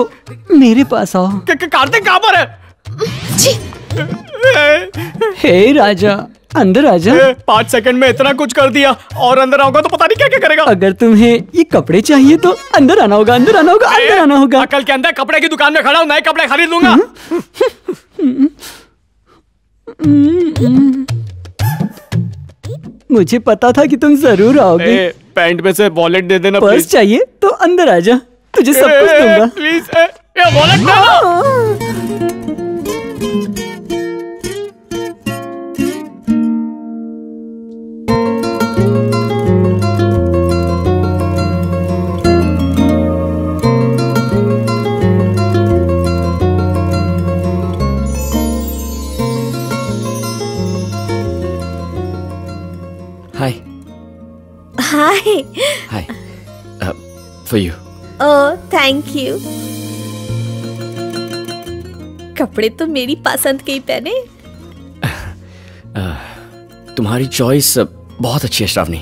मेरे पास आओ। कार्तिक कहाँ पर है? हे राजा अंदर आ ए, पाँच सेकंड में इतना कुछ कर दिया और अंदर आऊँगा तो पता नहीं क्या क्या करेगा। अगर तुम्हें ये कपड़े चाहिए तो अंदर आना होगा अंदर आना होगा अंदर आना होगा। अकल के अंदर कपड़े की दुकान में खड़ा हूँ नए कपड़े खरीद लूँगा। मुझे पता था कि तुम ज़रूर आओगे। पैंट में से वॉलेट दे देना पर्स चाहिए तो अंदर आजा तुझे सब कुछ दूँगा। प्लीज़ ये wallet for you oh thank you कपड़े तो मेरी पसंद के ही पहने। तुम्हारी चॉइस बहुत अच्छी है श्रावणी।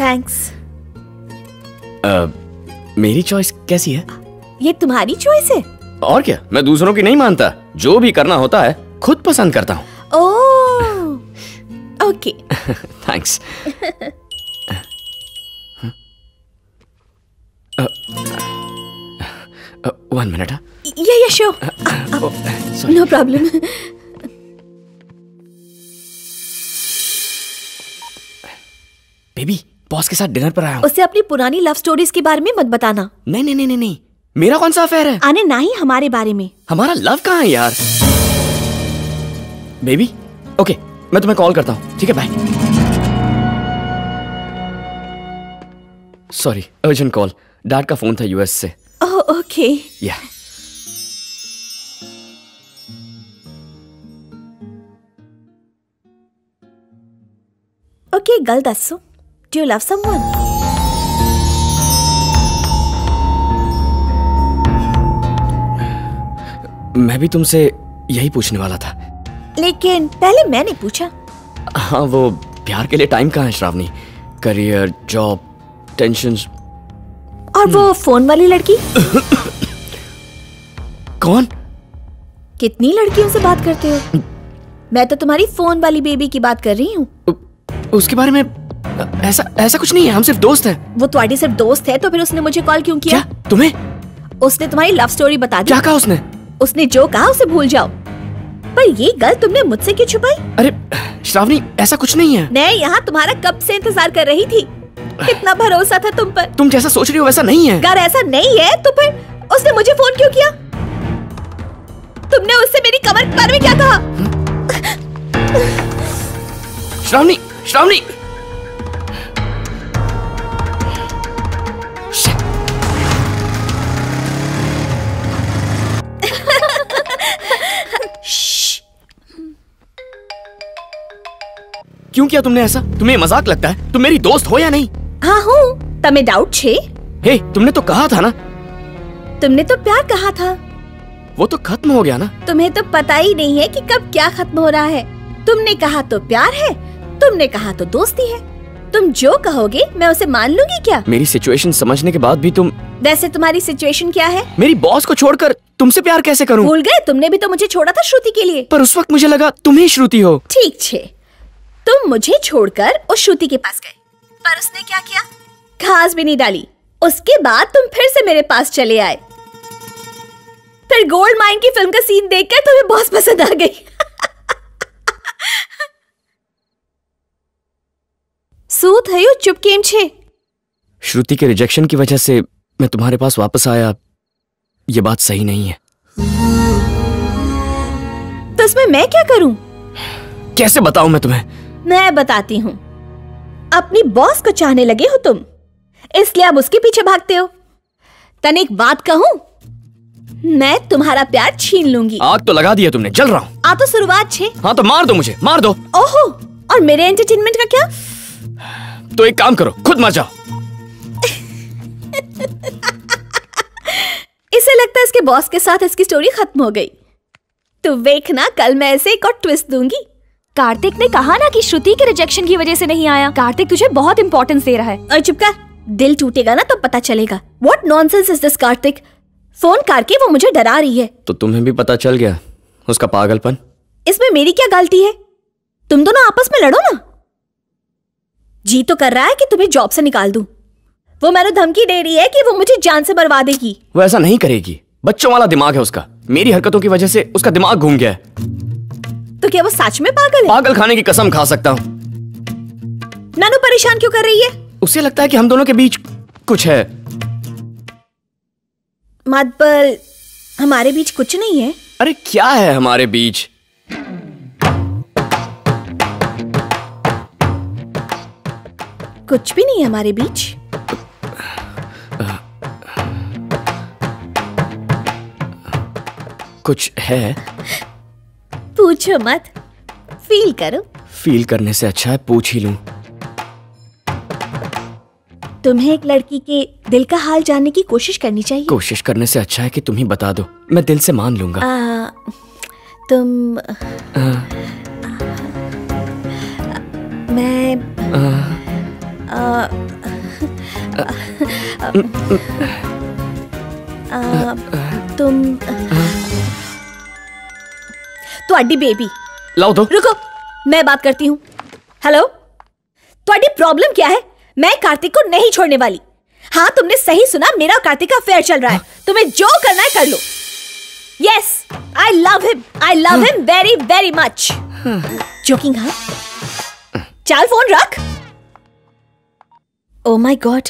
थैंक्स अ, मेरी चॉइस कैसी है? ये तुम्हारी चॉइस है? और क्या? मैं दूसरों की नहीं मानता। जो भी करना होता है खुद पसंद करता हूँ। ओह okay thanks one minute yeah yeah no problem baby boss के साथ डिनर पर आया हूँ। उसे अपनी पुरानी लव स्टोरीज के बारे में मत बताना। नहीं नहीं नहीं नहीं नहीं। मेरा कौन सा अफेयर है? आने ना ही हमारे बारे में। हमारा लव कहाँ है यार? बेबी ओके मैं तुम्हें कॉल करता हूँ। ठीक है bye sorry urgent call dad का फ़ोन था यूएस से। ओह ओके या ओके गल दसो डू यू लव समवन मैं भी तुमसे यही पूछने वाला था। लेकिन पहले मैंने पूछा। हाँ वो प्यार के लिए टाइम कहाँ है श्रावणी? करियर जॉब टेंशन और वो फ़ोन वाली लड़की? कौन? कितनी लड़कियों से बात करते हो? मैं तो तुम्हारी फ़ोन वाली बेबी की बात कर रही हूँ। उसके बारे में ऐसा ऐसा कुछ नहीं है हम सिर्फ़ दोस्त हैं। वो तुम्हारी सिर्फ़ दोस्त है तो फिर उसने मुझे कॉल क्यों किया? क्या? तुम्हें? उसने तुम्हारी लव स्टोरी बता दी। क्या कहा उसने? उसने जो कहा उसे भूल जाओ। पर ये गल तुमने मुझसे क्यों छुपाई? अरे श्रावणी ऐसा कुछ नहीं है। मैं यहाँ तुम्हारा कब से इंतज़ार कर रही थी? कितना भरोसा था तुम पर? तुम जैसा सोच रही हो वैसा नहीं है। अगर ऐसा नहीं है। तो फिर उसने मुझे फ़ोन क्यों किया? तुमने उससे मेरी कमर के बारे में क्या कहा? श्रावणी श्रावणी। क्यों किया तुमने ऐसा? तुम्हें मज़ाक लगता है? तुम मेरी दोस्त हो या नहीं? हाँ हूँ। तमें डाउट छे? हे तुमने तो कहा था ना? तुमने तो प्यार कहा था। वो तो खत्म हो गया ना? तुम्हें तो पता ही नहीं है कि कब क्या खत्म हो रहा है। तुमने कहा तो प्यार है तुमने कहा तो दोस्ती है। तुम जो कहोगे मैं उसे मान लूँगी क्या? मेरी सिचुएशन समझने के बाद भी तुम वैसे तुम्हारी सिचुएशन क्या है? मेरी बॉस को छोड़कर तुमसे प्यार कैसे करूँ? भूल गए? तुमने भी तो मुझे छोड़ा था श्रुति के लिए। पर उस वक्त मुझे लगा तुम ही श्रुति हो। ठीक छे। तुम मुझे छोड़कर उस श्रुति के पास गए। पर उसने क्या किया? घास भी नहीं डाली। उसके बाद तुम फिर से मेरे पास चले आए। फिर गोल्ड माइन की फ़िल्म का सीन देखकर तुम्हें बहुत पसंद आ गई। सूत है यू चुप केम छे। श्रुति के रिजेक्शन की वजह से मैं तुम्हारे पास वापस आया। ये बात सही नहीं है। तो इसमें मैं क्या करूँ? कैसे बताऊँ मैं तुम्हें? मैं बताती हूँ। अपनी बॉस को चाहने लगे हो तुम? इसलिए अब उसके पीछे भागते हो। तन एक बात कहूँ? मैं तुम्हारा प्यार छीन लूँगी। आग तो लगा दिया तुमने जल रहा हूँ। आ तो शुरुआत छे। हाँ तो मार दो मुझे मार दो। ओहो और मेरे एंटरटेनमेंट का क्या? तो एक काम करो खुद मर जाओ। इसे लगता है इसके बॉस के साथ इसकी स्टोरी खत्म हो गई। तो देखना कल मैं ऐसे एक और ट्विस्ट दूँगी। कार्तिक ने कहा ना कि श्रुति के रिजेक्शन की वजह से नहीं आया। कार्तिक तुझे बहुत इंपॉर्टेंस दे रहा है। और चुप कर। दिल टूटेगा ना तो पता चलेगा। What nonsense is this Kartik? Phone करके वो मुझे डरा रही है। तो तुम्हें भी पता चल गया उसका पागलपन? इसमें मेरी क्या गलती है? तुम दोनों आपस में लड़ो ना। जी तो कर रहा है कि तुम्हें जॉब से निकाल दूँ। वो मैंने धमकी दे रही है कि वो मुझे जान से बर्बाद देगी। वो ऐसा नहीं करेगी। बच्चों वाला दिमाग है उसका। मेरी हरकतों की वजह से उसका दिमाग घूम गया है। तो क्या वो सच में पागल है? पागल खाने की कसम खा सकता हूँ। नानू परेशान क्यों कर रही है? उसे लगता है कि हम दोनों के बीच कुछ है। मातबर हमारे बीच कुछ नहीं है। अरे क्या है हमारे बीच? कुछ भी नहीं है हमारे बीच। कुछ है? पूछो मत। फील करो। फील करने से अच्छा है पूछ ही लूँ। तुम्हें एक लड़की के दिल का हाल जानने की कोशिश करनी चाहिए। कोशिश करने से अच्छा है कि तुम ही बता दो। मैं दिल से मान लूँगा। आ, तुम आ, मैं आ, आ, आ, आ, तुम ਤੁਹਾਡੀ बेबी लाओ दो रुको मैं बात करती हूँ हेलो ਤੁਹਾਡੀ प्रॉब्लम क्या है मैं कार्तिक को नहीं छोड़ने वाली हाँ तुमने सही सुना मेरा और कार्तिक का अफेयर चल रहा है तुम्हें जो करना है कर लो yes I love him I love him very very much joking हाँ चल फोन रख ओ माय गॉड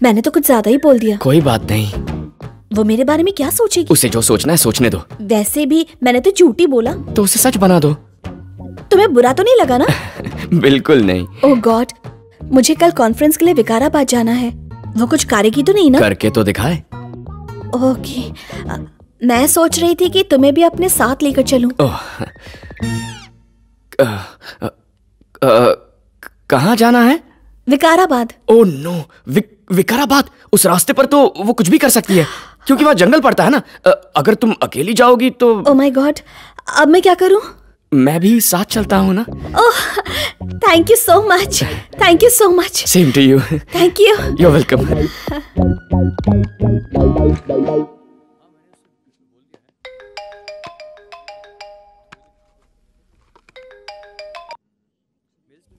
मैंने तो कुछ ज्यादा ही बोल दिया कोई बात नहीं वो मेरे बारे में क्या सोचेगी? उसे जो सोचना है सोचने दो। वैसे भी मैंने तो झूठी बोला। तो उसे सच बना दो। तुम्हें बुरा तो नहीं लगा ना? बिल्कुल नहीं। ओह गॉड मुझे कल कॉन्फ्रेंस के लिए विकाराबाद जाना है। वो कुछ करेगी तो नहीं ना? करके तो दिखाए। ओके मैं सोच रही थी कि तुम्हें भी अपने साथ लेकर चलूँ। अ, कहाँ जाना है? Vikarabad oh no Wick, Vikarabad उस रास्ते पर तो वो कुछ भी कर सकती है। क्योंकि वहाँ जंगल पड़ता है ना। अगर तुम अकेली जाओगी तो ओह माय गॉड अब मैं क्या करूँ? मैं भी साथ चलता हूँ ना। ओह thank you so much thank you so much same to you thank you you welcome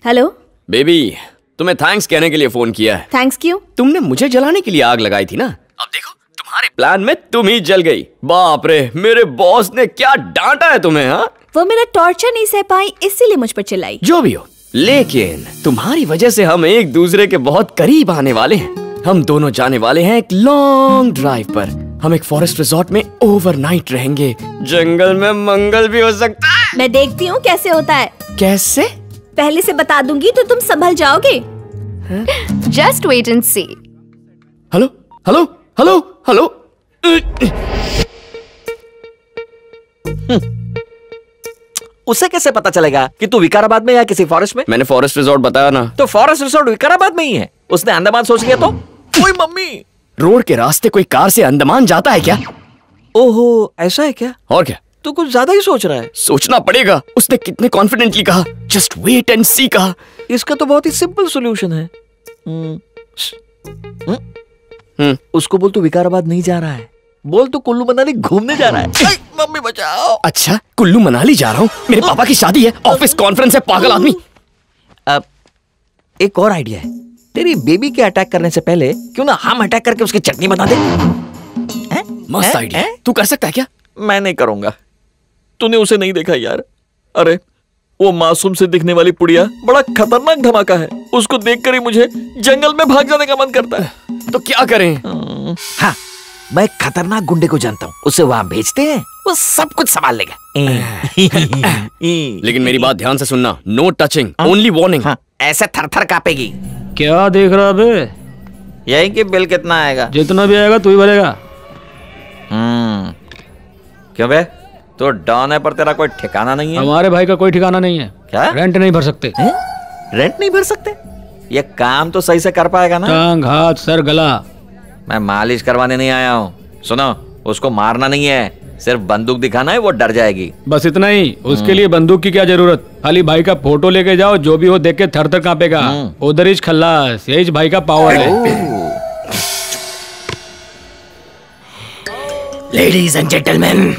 hello baby तुम्हें थैंक्स कहने के लिए फ़ोन किया है। थैंक्स क्यों? तुमने मुझे जलाने के लिए आग लगाई थी ना। अब देखो तुम्हारे प्लान में तुम ही जल गई। बाप रे मेरे बॉस ने क्या डांटा है तुम्हें हाँ? वो मेरा टॉर्चर नहीं सह पाई इसीलिए मुझ पर चिल्लाई। जो भी हो लेकिन तुम्हारी वजह से हम एक दूसरे के बहुत करीब आने वाले हैं। हम दोनों जाने वाले हैं एक लॉन्ग ड्राइव पर। हम एक फॉरेस्ट रिजॉर्ट में ओवरनाइट रहेंगे। जंगल में मंगल भी हो सकता है। मैं देखती हूँ कैसे होता है। कैसे? पहले से बता दूँगी तो तुम संभल जाओगे। Just wait and see hello hello hello hello उसे कैसे पता चलेगा कि तू विकाराबाद में या किसी फॉरेस्ट में? मैंने फॉरेस्ट रिजॉर्ट बताया ना। तो फॉरेस्ट रिसोर्ट विकाराबाद में ही है। उसने अंडमान सोच लिया तो? ओए मम्मी! रोड के रास्ते कोई कार से अंडमान जाता है क्या? ओहो ऐसा है क्या? और क्या? तू कुछ ज़्यादा ही सोच रहा है। सोचना पड़ेगा। उसने कितने कॉन्फिडेंटली कहा। जस्ट वेट एंड सी कहा। इसका तो बहुत ही सिंपल सोल्यूशन है। हम्म, हम्म उसको बोल तू विकाराबाद नहीं जा रहा है। बोल तू कुल्लू मनाली घूमने जा रहा है। मम्मी बचाओ। अच्छा कुल्लू मनाली जा रहा हूँ। मेरे पापा की शादी है। ऑफ़िस कॉन्फ्रेंस है पागल आदमी। अब एक और आइडिया है। तेरी बेबी के अटैक करने से पहले क्यों ना हम अटैक करके उसकी चटनी बना दे? मस्त आइडिया तू कर सकता है क्या? मैं नहीं करूँगा। तूने उसे नहीं देखा यार। अरे वो मासूम से दिखने वाली पुड़िया बड़ा खतरनाक धमाका है। उसको देखकर ही मुझे जंगल में भाग जाने का मन करता है। तो क्या करें? हाँ। मैं खतरनाक गुंडे को जानता हूँ। उसे वहाँ भेजते हैं। वो सब कुछ संभाल लेगा। लेकिन मेरी बात ध्यान से सुनना। नो टचिंग ओनली वार्निंग ऐसे थर थर कापेगी। क्या देख रहा बे? यही कि बिल कितना आएगा? जितना भी आएगा तू ही भरेगा। हम्म। क्यों बे? तो डॉन पर तेरा कोई ठिकाना नहीं है? हमारे भाई का कोई ठिकाना नहीं है। क्या? रेंट नहीं भर सकते। है? रेंट नहीं भर सकते? ये काम तो सही से कर पाएगा ना? टांग हाथ सर गला। मैं मालिश करवाने नहीं आया हूँ। सुनो उसको मारना नहीं है। सिर्फ़ बंदूक दिखाना है वो डर जाएगी। बस इतना ही। उसके लिए बंदूक की क्या ज़रूरत? खाली भाई का फ़ोटो लेके जाओ जो भी हो देख के थर थर कांपेगा। उधर ही खल्लास यही भाई का पावर है। लेडीज़ एंड जेंटलमैन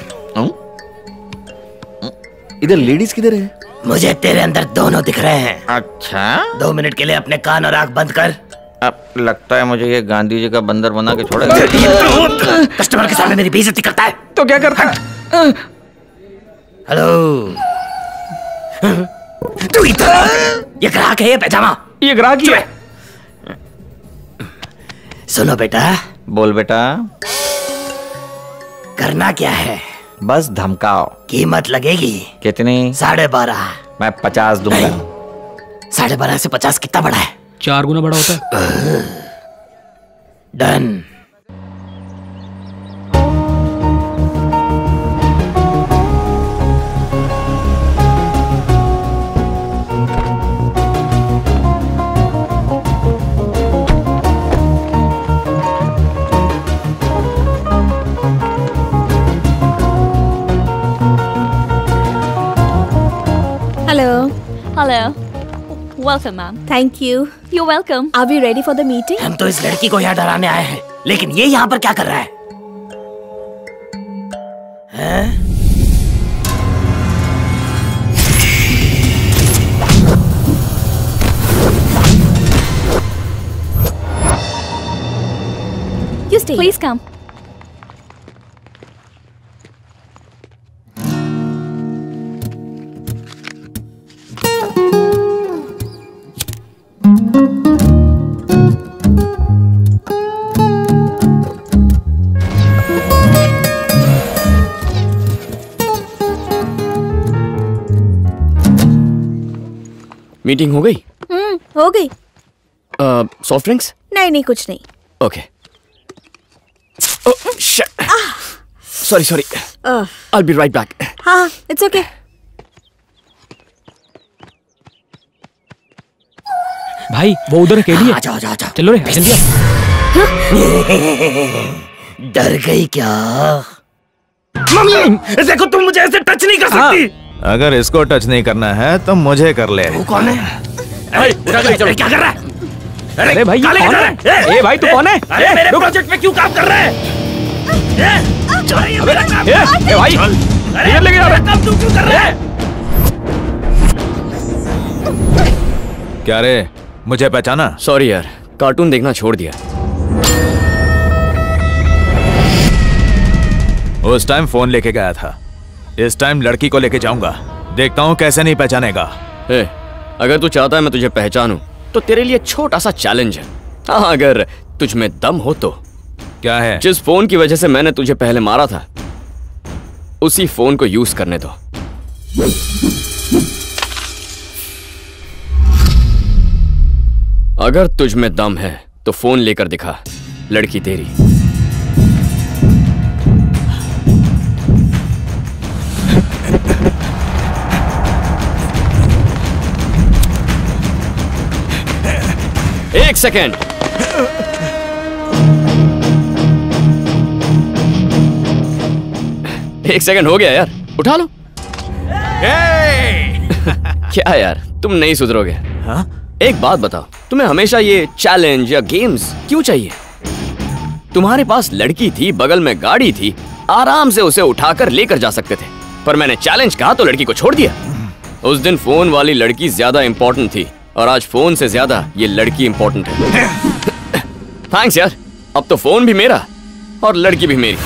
इधर लेडीज़ किधर है? मुझे तेरे अंदर दोनों दिख रहे हैं। अच्छा। दो मिनट के लिए अपने कान और आँख बंद कर। अब लगता है मुझे ये गांधी जी का बंदर बना के छोड़ेगा। कस्टमर के सामने मेरी बेइज्जती करता है। तो क्या करता हेलो। तू इधर ये ग्राहक है ये पैजामा। ये ग्राहक ही है। सुनो बेटा। बोल बेटा। करना क्या है? बस धमकाओ। कीमत लगेगी। कितनी? साढ़े बारह। मैं पचास दूँगा। साढ़े बारह से पचास कितना बड़ा है? चार गुना बड़ा होता है। Done. Welcome ma'am thank you you welcome are we ready for the meeting हम तो इस लड़की को यहाँ डराने आए हैं लेकिन ये यहाँ पर क्या कर रहा है हैं? You stay. Please come. Meeting हो गई? हम्म हो गई। सॉफ्ट ड्रिंक्स नहीं नहीं कुछ नहीं। Okay sorry sorry I be right back हाँ इट्स ओके भाई वो उधर अकेली है। आ जाओ, आ जाओ, आ जाओ। चलो रे जल्दी। डर गई क्या? मम्मी! देखो तुम मुझे ऐसे टच नहीं कर सकती। अगर इसको टच नहीं करना है तो मुझे कर ले। तू कौन है? अरे उठा के ले चलो। क्या कर रहा है? अरे भाई, ये कौन है? ए, भाई, तू कौन है? अरे मेरे प्रोजेक्ट में क्यों काम कर रहा है? चल, ये ए, भाई, चल। अरे, लेके जा रहा। काम तू क्यों कर रहा है? क्या रे? मुझे पहचाना? सॉरी यार कार्टून देखना छोड़ दिया। उस टाइम फ़ोन लेके गया था। इस टाइम लड़की को लेके जाऊँगा। देखता हूँ कैसे नहीं पहचानेगा। ए, अगर तू चाहता है मैं तुझे पहचानूं तो तेरे लिए छोटा सा चैलेंज है। हाँ अगर तुझ में दम हो तो। क्या है? जिस फ़ोन की वजह से मैंने तुझे पहले मारा था उसी फ़ोन को यूज़ करने दो। अगर तुझ में दम है तो फ़ोन लेकर दिखा लड़की तेरी। एक सेकेंड। एक सेकंड हो गया यार। उठा लो। क्या यार तुम नहीं सुधरोगे। हाँ? एक बात बताओ तुम्हें हमेशा ये चैलेंज या गेम्स क्यों चाहिए? तुम्हारे पास लड़की थी बगल में गाड़ी थी आराम से उसे उठाकर लेकर जा सकते थे। पर मैंने चैलेंज कहा तो लड़की को छोड़ दिया। उस दिन फ़ोन वाली लड़की ज़्यादा इंपॉर्टेंट थी। और आज फ़ोन से ज़्यादा ये लड़की इंपॉर्टेंट है। थैंक्स यार। अब तो फ़ोन भी मेरा और लड़की भी मेरी।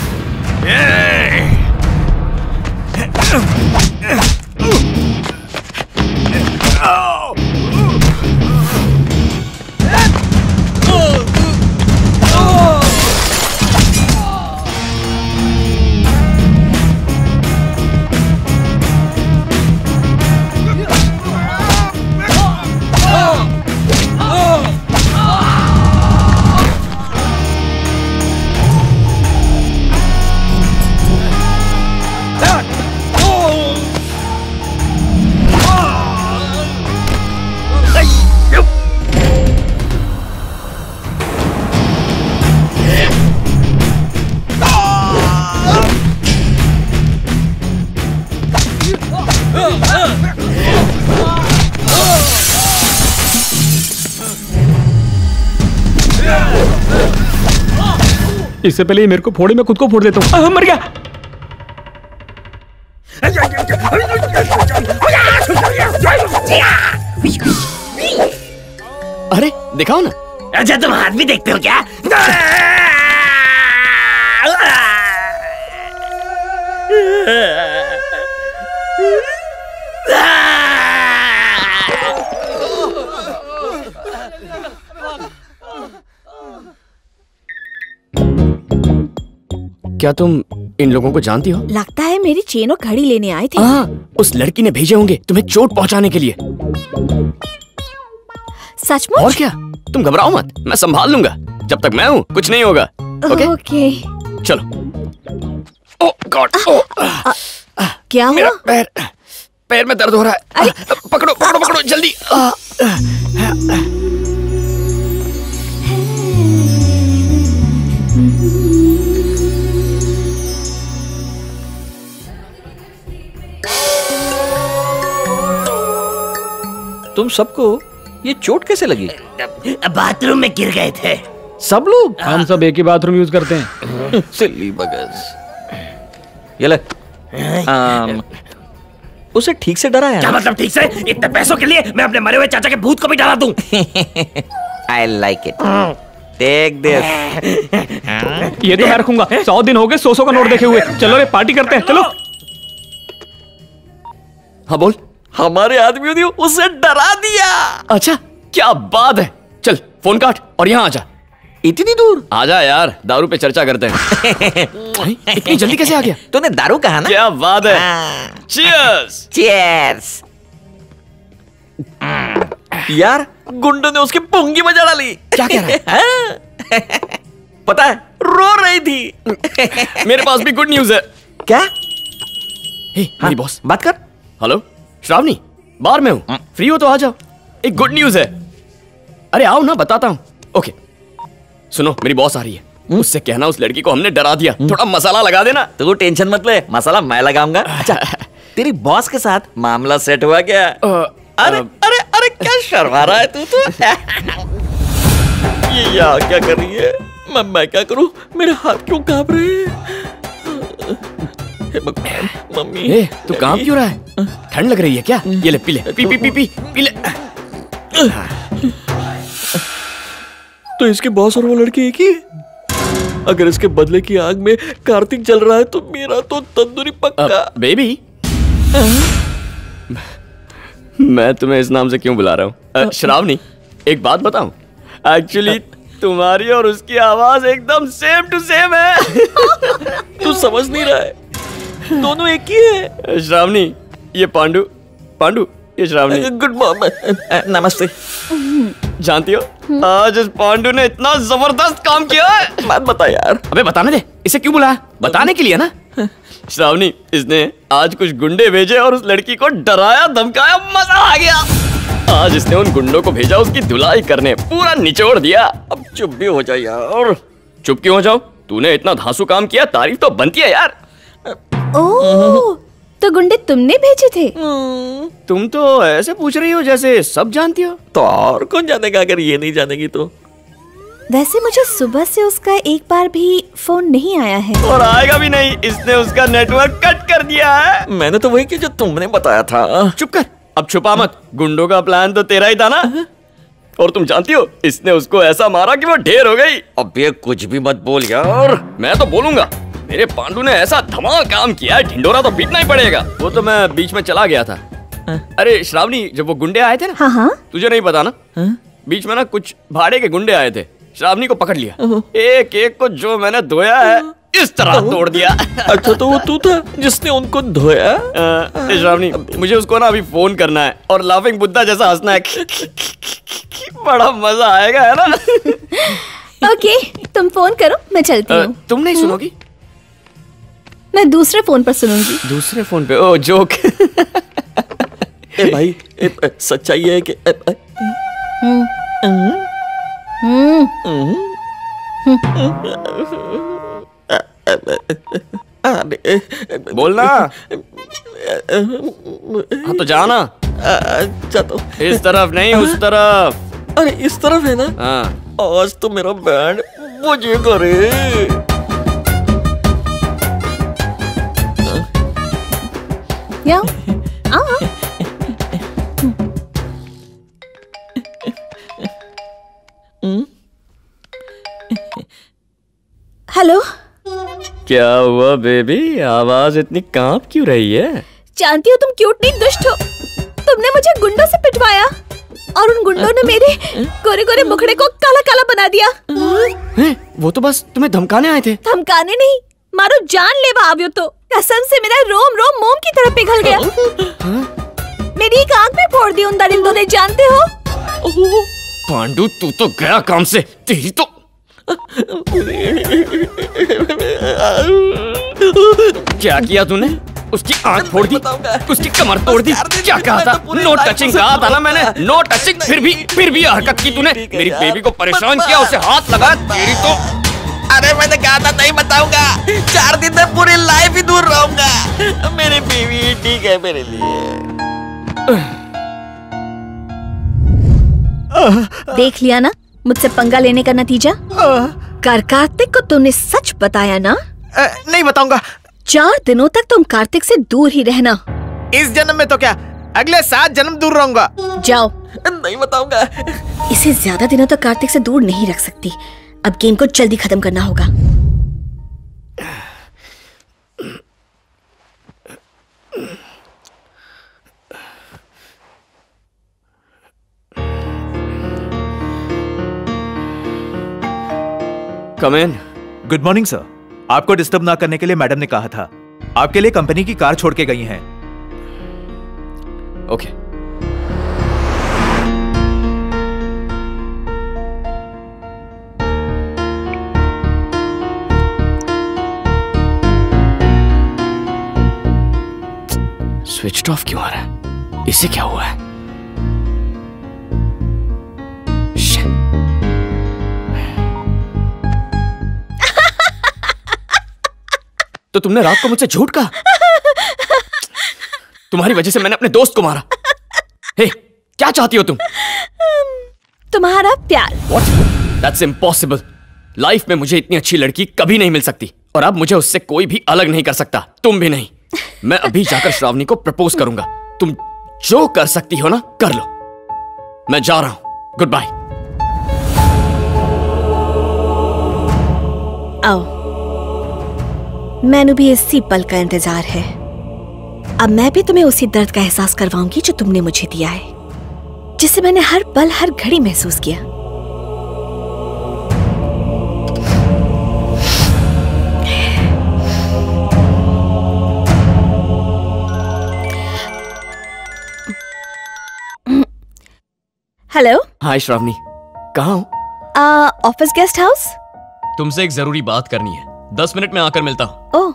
इससे पहले ये मेरे को फोड़े मैं खुद को फोड़ देता हूँ। मर गया। अरे दिखाओ ना। अच्छा तुम हाथ भी देखते हो क्या? क्या तुम इन लोगों को जानती हो? लगता है मेरी चेन और घड़ी लेने आए थे। हाँ उस लड़की ने भेजे होंगे तुम्हें चोट पहुँचाने के लिए। सचमुच? और क्या? तुम घबराओ मत मैं संभाल लूँगा। जब तक मैं हूँ कुछ नहीं होगा ओके? ओके। चलो। Oh God oh. क्या मेरा हुआ पैर पैर में दर्द हो रहा है। पकड़ो पकड़ो पकड़ो जल्दी। तुम सबको ये चोट कैसे लगी? बाथरूम में गिर गए थे। सब लोग? हम सब एक ही बाथरूम यूज़ करते हैं। Silly bugs. ये ले। आम, उसे ठीक से डराया क्या मतलब ठीक से? इतने पैसों के लिए मैं अपने मरे हुए चाचा के भूत को भी डरा दूँ। I like it take this ये तो मैं रखूँगा। सौ दिन हो गए सौ सौ का नोट देखे हुए। चलो रे पार्टी करते हैं। चलो। हाँ बोल। हमारे आदमियों ने उसे डरा दिया। अच्छा क्या बात है? चल फ़ोन काट और यहाँ आ जा इतनी दूर? आ जा यार दारू पे चर्चा करते हैं। इतनी जल्दी कैसे आ गया? तूने दारू कहा ना? क्या बात है। चीयर्स चीयर्स यार गुंडों ने उसकी पुंगी बजा डाली। क्या कह रहा है? पता है रो रही थी। मेरे पास भी गुड न्यूज़ है। क्या? हे मेरी बॉस बात कर। हेलो श्रावणी बाहर में हूँ। फ्री हो तो आ जाओ। एक गुड न्यूज़ है। अरे आओ ना बताता हूँ। ओके सुनो मेरी बॉस आ रही है। उससे कहना उस लड़की को हमने डरा दिया। थोड़ा मसाला लगा देना। तू टेंशन मत ले मसाला मैं लगाऊँगा। अच्छा तेरी बॉस के साथ मामला सेट हुआ क्या? अरे अरे अरे क्या शर्मा रहा है तू तो? ये यहाँ क्या कर रही है? मैं मैं क्या करूँ? मेरे हाथ क्यों काँप रहे हैं हे? भगवान मम्मी। ए तू काँप क्यों रहा है? ठंड लग रही है क्या? ये ले पी ले। पी पी पी पी पी ले। तो इसके बॉस और वो लड़की एक ही अगर इसके बदले की आग में कार्तिक जल रहा है तो मेरा तो तंदूरी पक्का। बेबी मैं तुम्हें इस नाम से क्यों बुला रहा हूँ? श्रावणी एक बात बताऊँ? एक्चुअली तुम्हारी और उसकी आवाज़ एकदम सेम टू सेम है। तू समझ नहीं रहा है। दोनों एक ही है। श्रावणी ये पांडु पांडु ये श्रावणी। गुड मॉर्निंग नमस्ते। जानती हो? आज इस पांडु ने इतना ज़बरदस्त काम किया है। बात बता यार। अबे बताने दे इसे क्यों बुलाया? बताने के लिए ना। श्रावणी इसने आज कुछ गुंडे भेजे और उस लड़की को डराया धमकाया मज़ा आ गया। आज इसने उन गुंडों को भेजा उसकी धुलाई करने पूरा निचोड़ दिया। अब चुप भी हो जाए यार। चुप क्यों हो जाओ? तूने इतना धांसू काम किया तारीफ़ तो बनती है यार। ओह तो गुंडे तुमने भेजे थे? तुम तो ऐसे पूछ रही हो जैसे सब जानती हो। तो और कौन जानेगा अगर ये नहीं जानेगी तो? वैसे मुझे सुबह से उसका एक बार भी फ़ोन नहीं आया है। और आएगा भी नहीं इसने उसका नेटवर्क कट कर दिया है। मैंने तो वही किया जो तुमने बताया था। चुप कर अब छुपा मत। गुंडों का प्लान तो तेरा ही था ना। और तुम जानती हो इसने उसको ऐसा मारा कि वो ढेर हो गई। अब ये कुछ भी मत बोल यार। मैं तो बोलूँगा। मेरे पांडु ने ऐसा धमाल काम किया है ढिंडोरा तो पीटना ही पड़ेगा। वो तो मैं बीच में चला गया था। आ? अरे श्रावणी जब वो गुंडे आए थे ना हाँ हाँ। तुझे नहीं पता ना? बीच में ना कुछ भाड़े के गुंडे आए थे। श्रावणी को पकड़ लिया। एक एक को जो मैंने धोया है इस तरह तोड़ दिया। अच्छा तो वो तू था जिसने उनको धोया? श्रावणी मुझे उसको ना अभी फ़ोन करना है और लाफिंग बुद्धा जैसा हंसना है। बड़ा मज़ा आएगा है ना? ओके तुम फ़ोन करो मैं चलती हूँ। तुम नहीं सुनोगी? मैं दूसरे फ़ोन पर सुनूँगी। दूसरे फ़ोन पे? ओ जोक। ए भाई। ए, ए, सच्चाई है कि हम्म। हम्म। बोलना। हाँ तो जाना। अच्छा तो इस तरफ़ नहीं उस तरफ़। अरे इस तरफ़ है ना? हाँ। आज तो मेरा बैंड मुझे करे। या आओ हेलो क्या हुआ बेबी आवाज़ इतनी काँप क्यों रही है? जानती हो तुम क्यूट नहीं दुष्ट हो। तुमने मुझे गुंडों से पिटवाया और उन गुंडों ने मेरे गोरे गोरे मुखड़े को काला काला बना दिया। हैं? वो तो बस तुम्हें धमकाने आए थे। धमकाने नहीं मारो जान लेवा आव्यो तो। कसम से मेरा रोम रोम मोम की तरह पिघल गया। मेरी एक आँख भी फोड़ दी उन दरिंदों ने जानते हो? पांडु तू तो गया काम से तेरी तो क्या किया तूने? उसकी आँख फोड़ दी उसकी कमर तोड़ दी क्या कहा था? नो टचिंग कहा था ना मैंने नो टचिंग फिर भी फिर भी हरकत की तूने। मेरी बेबी को परेशान किया उसे हाथ लगाया तेरी तो अरे मैंने कहा था नहीं बताऊँगा। चार दिन में पूरी लाइफ ही दूर रहूँगा। मेरी बीवी ठीक है मेरे लिए। देख लिया ना मुझसे पंगा लेने का नतीजा? कर कार्तिक को तुमने सच बताया ना? आ, नहीं बताऊँगा। चार दिनों तक तुम कार्तिक से दूर ही रहना। इस जन्म में तो क्या अगले सात जन्म दूर रहूँगा। जाओ। नहीं बताऊँगा। इसे ज़्यादा दिनों तक कार्तिक से दूर नहीं रख सकती। अब गेम को जल्दी खत्म करना होगा। Come in good morning sir आपको डिस्टर्ब ना करने के लिए मैडम ने कहा था। आपके लिए कंपनी की कार छोड़ के गई हैं। ओके स्विच ऑफ़ क्यों आ रहा है? इसे क्या हुआ है? तो तुमने रात को मुझसे झूठ कहा? तुम्हारी वजह से मैंने अपने दोस्त को मारा। हे क्या चाहती हो तुम? तुम्हारा प्यार। दैट्स इम्पॉसिबल लाइफ में मुझे इतनी अच्छी लड़की कभी नहीं मिल सकती। और अब मुझे उससे कोई भी अलग नहीं कर सकता। तुम भी नहीं। मैं अभी जाकर श्रावणी को प्रपोज करूँगा। तुम जो कर सकती हो ना, कर लो। मैं जा रहा हूँ। गुड बाय आओ। मैंने भी इसी पल का इंतज़ार है। अब मैं भी तुम्हें उसी दर्द का एहसास करवाऊँगी जो तुमने मुझे दिया है, जिसे मैंने हर पल, हर घड़ी महसूस किया। हेलो हाय श्रावणी कहाँ हो? ऑफ़िस गेस्ट हाउस तुमसे एक ज़रूरी बात करनी है। दस मिनट में आकर मिलता हूँ। ओह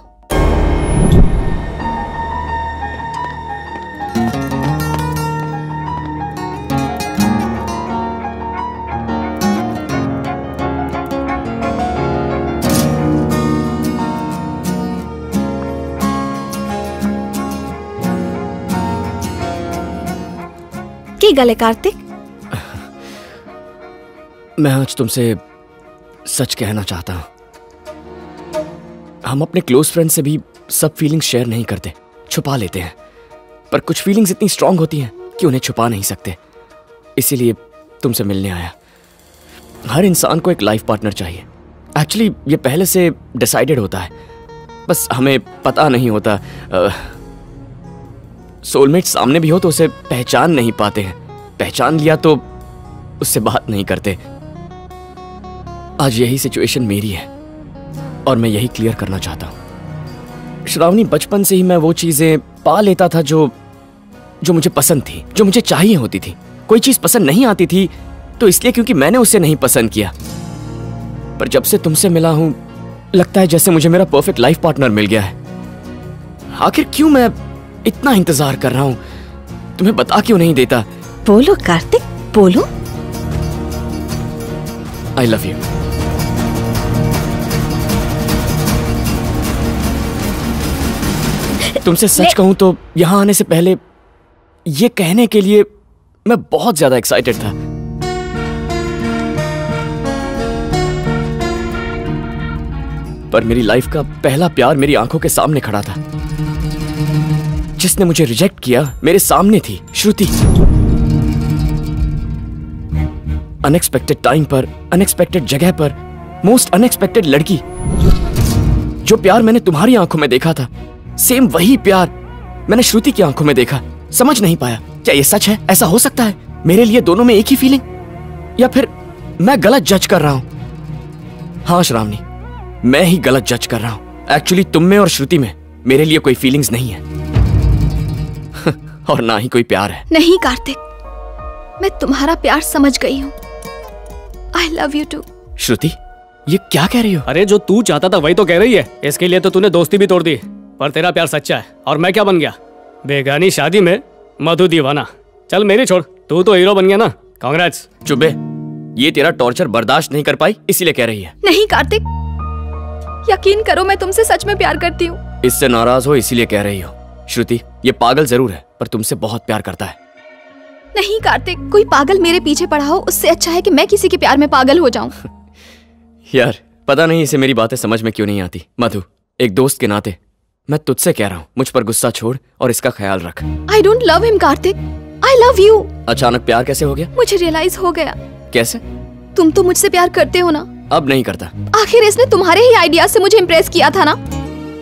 की गले कार्तिक? मैं आज तुमसे सच कहना चाहता हूँ। हम अपने क्लोज फ्रेंड से भी सब फीलिंग्स शेयर नहीं करते, छुपा लेते हैं। पर कुछ फीलिंग्स इतनी स्ट्रांग होती हैं कि उन्हें छुपा नहीं सकते। इसीलिए तुमसे मिलने आया। हर इंसान को एक लाइफ पार्टनर चाहिए। एक्चुअली ये पहले से डिसाइडेड होता है। बस हमें पता नहीं होता सोलमेट सामने भी हो तो उसे पहचान नहीं पाते हैं। पहचान लिया तो उससे बात नहीं करते। आज यही सिचुएशन मेरी है और मैं यही क्लियर करना चाहता हूँ। श्रावणी बचपन से ही मैं वो चीज़ें पा लेता था जो जो मुझे पसंद थी जो मुझे चाहिए होती थी। कोई चीज़ पसंद नहीं आती थी तो इसलिए क्योंकि मैंने उसे नहीं पसंद किया। पर जब से तुमसे मिला हूँ लगता है जैसे मुझे मेरा परफेक्ट लाइफ पार्टनर मिल गया है। आखिर क्यों मैं इतना इंतज़ार कर रहा हूँ? तुम्हें बता क्यों नहीं देता? बोलो कार्तिक बोलो। आई लव यू तुमसे सच कहूँ तो यहाँ आने से पहले ये कहने के लिए मैं बहुत ज़्यादा एक्साइटेड था। पर मेरी लाइफ का पहला प्यार मेरी आँखों के सामने खड़ा था। जिसने मुझे रिजेक्ट किया मेरे सामने थी श्रुति। अनएक्सपेक्टेड टाइम पर अनएक्सपेक्टेड जगह पर मोस्ट अनएक्सपेक्टेड लड़की। जो प्यार मैंने तुम्हारी आँखों में देखा था। सेम वही प्यार मैंने श्रुति की आँखों में देखा। समझ नहीं पाया। क्या ये सच है? ऐसा हो सकता है? मेरे लिए दोनों में एक ही फीलिंग या फिर मैं गलत जज कर रहा हूँ? हाँ श्रावणी मैं ही गलत जज कर रहा हूँ। एक्चुअली तुम में और श्रुति में मेरे लिए कोई फीलिंग्स नहीं है। और ना ही कोई प्यार है। नहीं कार्तिक मैं तुम्हारा प्यार समझ गई हूँ। I love you too Shruti ये क्या कह रही हो? अरे जो तू चाहता था वही तो कह रही है। इसके लिए तो तूने दोस्ती भी तोड़ दी। पर तेरा प्यार सच्चा है। और मैं क्या बन गया? बेगानी शादी में मधु दीवाना। चल मेरी छोड़। तू तो हीरो बन गया ना। कांग्रेस चुबे ये तेरा टॉर्चर बर्दाश्त नहीं कर पाई इसीलिए कह रही है। नहीं कार्तिक। यकीन करो मैं तुमसे सच में प्यार करती हूँ। इससे नाराज़ हो इसीलिए कह रही हो। श्रुति ये पागल ज़रूर है पर तुमसे बहुत प्यार करता है। नहीं कार्तिक कोई पागल मेरे पीछे पड़ा हो उससे अच्छा है कि मैं किसी के प्यार में पागल हो जाऊँ। यार पता नहीं इसे मेरी बातें समझ में क्यों नहीं आती। मधु एक दोस्त के नाते मैं तुझसे कह रहा हूँ मुझ पर गुस्सा छोड़ और इसका ख्याल रख। I don't love him Kartik I love you अचानक प्यार कैसे हो गया? मुझे रियलाइज़ हो गया। कैसे? तुम तो मुझसे प्यार करते हो ना? अब नहीं करता। आखिर इसने तुम्हारे ही आइडिया से मुझे इम्प्रेस किया था ना?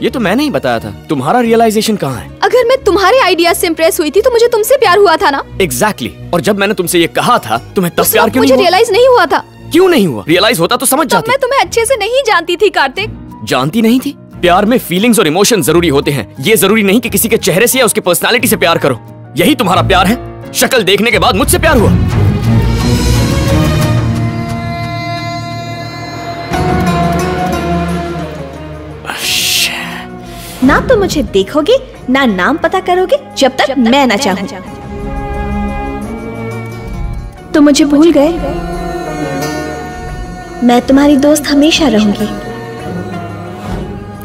ये तो मैंने ही बताया था। तुम्हारा रियलाइजेशन कहाँ है? अगर मैं तुम्हारे आइडिया से इम्प्रेस हुई थी तो मुझे तुमसे प्यार हुआ था ना? Exactly exactly. और जब मैंने तुमसे ये कहा था तुम्हें तब प्यार क्यों मुझे रियलाइज़ नहीं हुआ था। क्यों नहीं हुआ? रियलाइज़ होता तो समझ जाती। मैं तुम्हें अच्छे से नहीं जानती थी कार्तिक जानती नहीं थी? प्यार में फीलिंग्स और इमोशन ज़रूरी होते हैं। ये ज़रूरी नहीं कि किसी के चेहरे से या उसकी पर्सनालिटी से प्यार करो। यही तुम्हारा प्यार है? शक्ल देखने के बाद मुझसे प्यार हुआ। ना तो मुझे देखोगे ना नाम पता करोगे जब तक मैं ना चाहूँ। तो मुझे भूल गए। मैं तुम्हारी दोस्त हमेशा रहूँगी।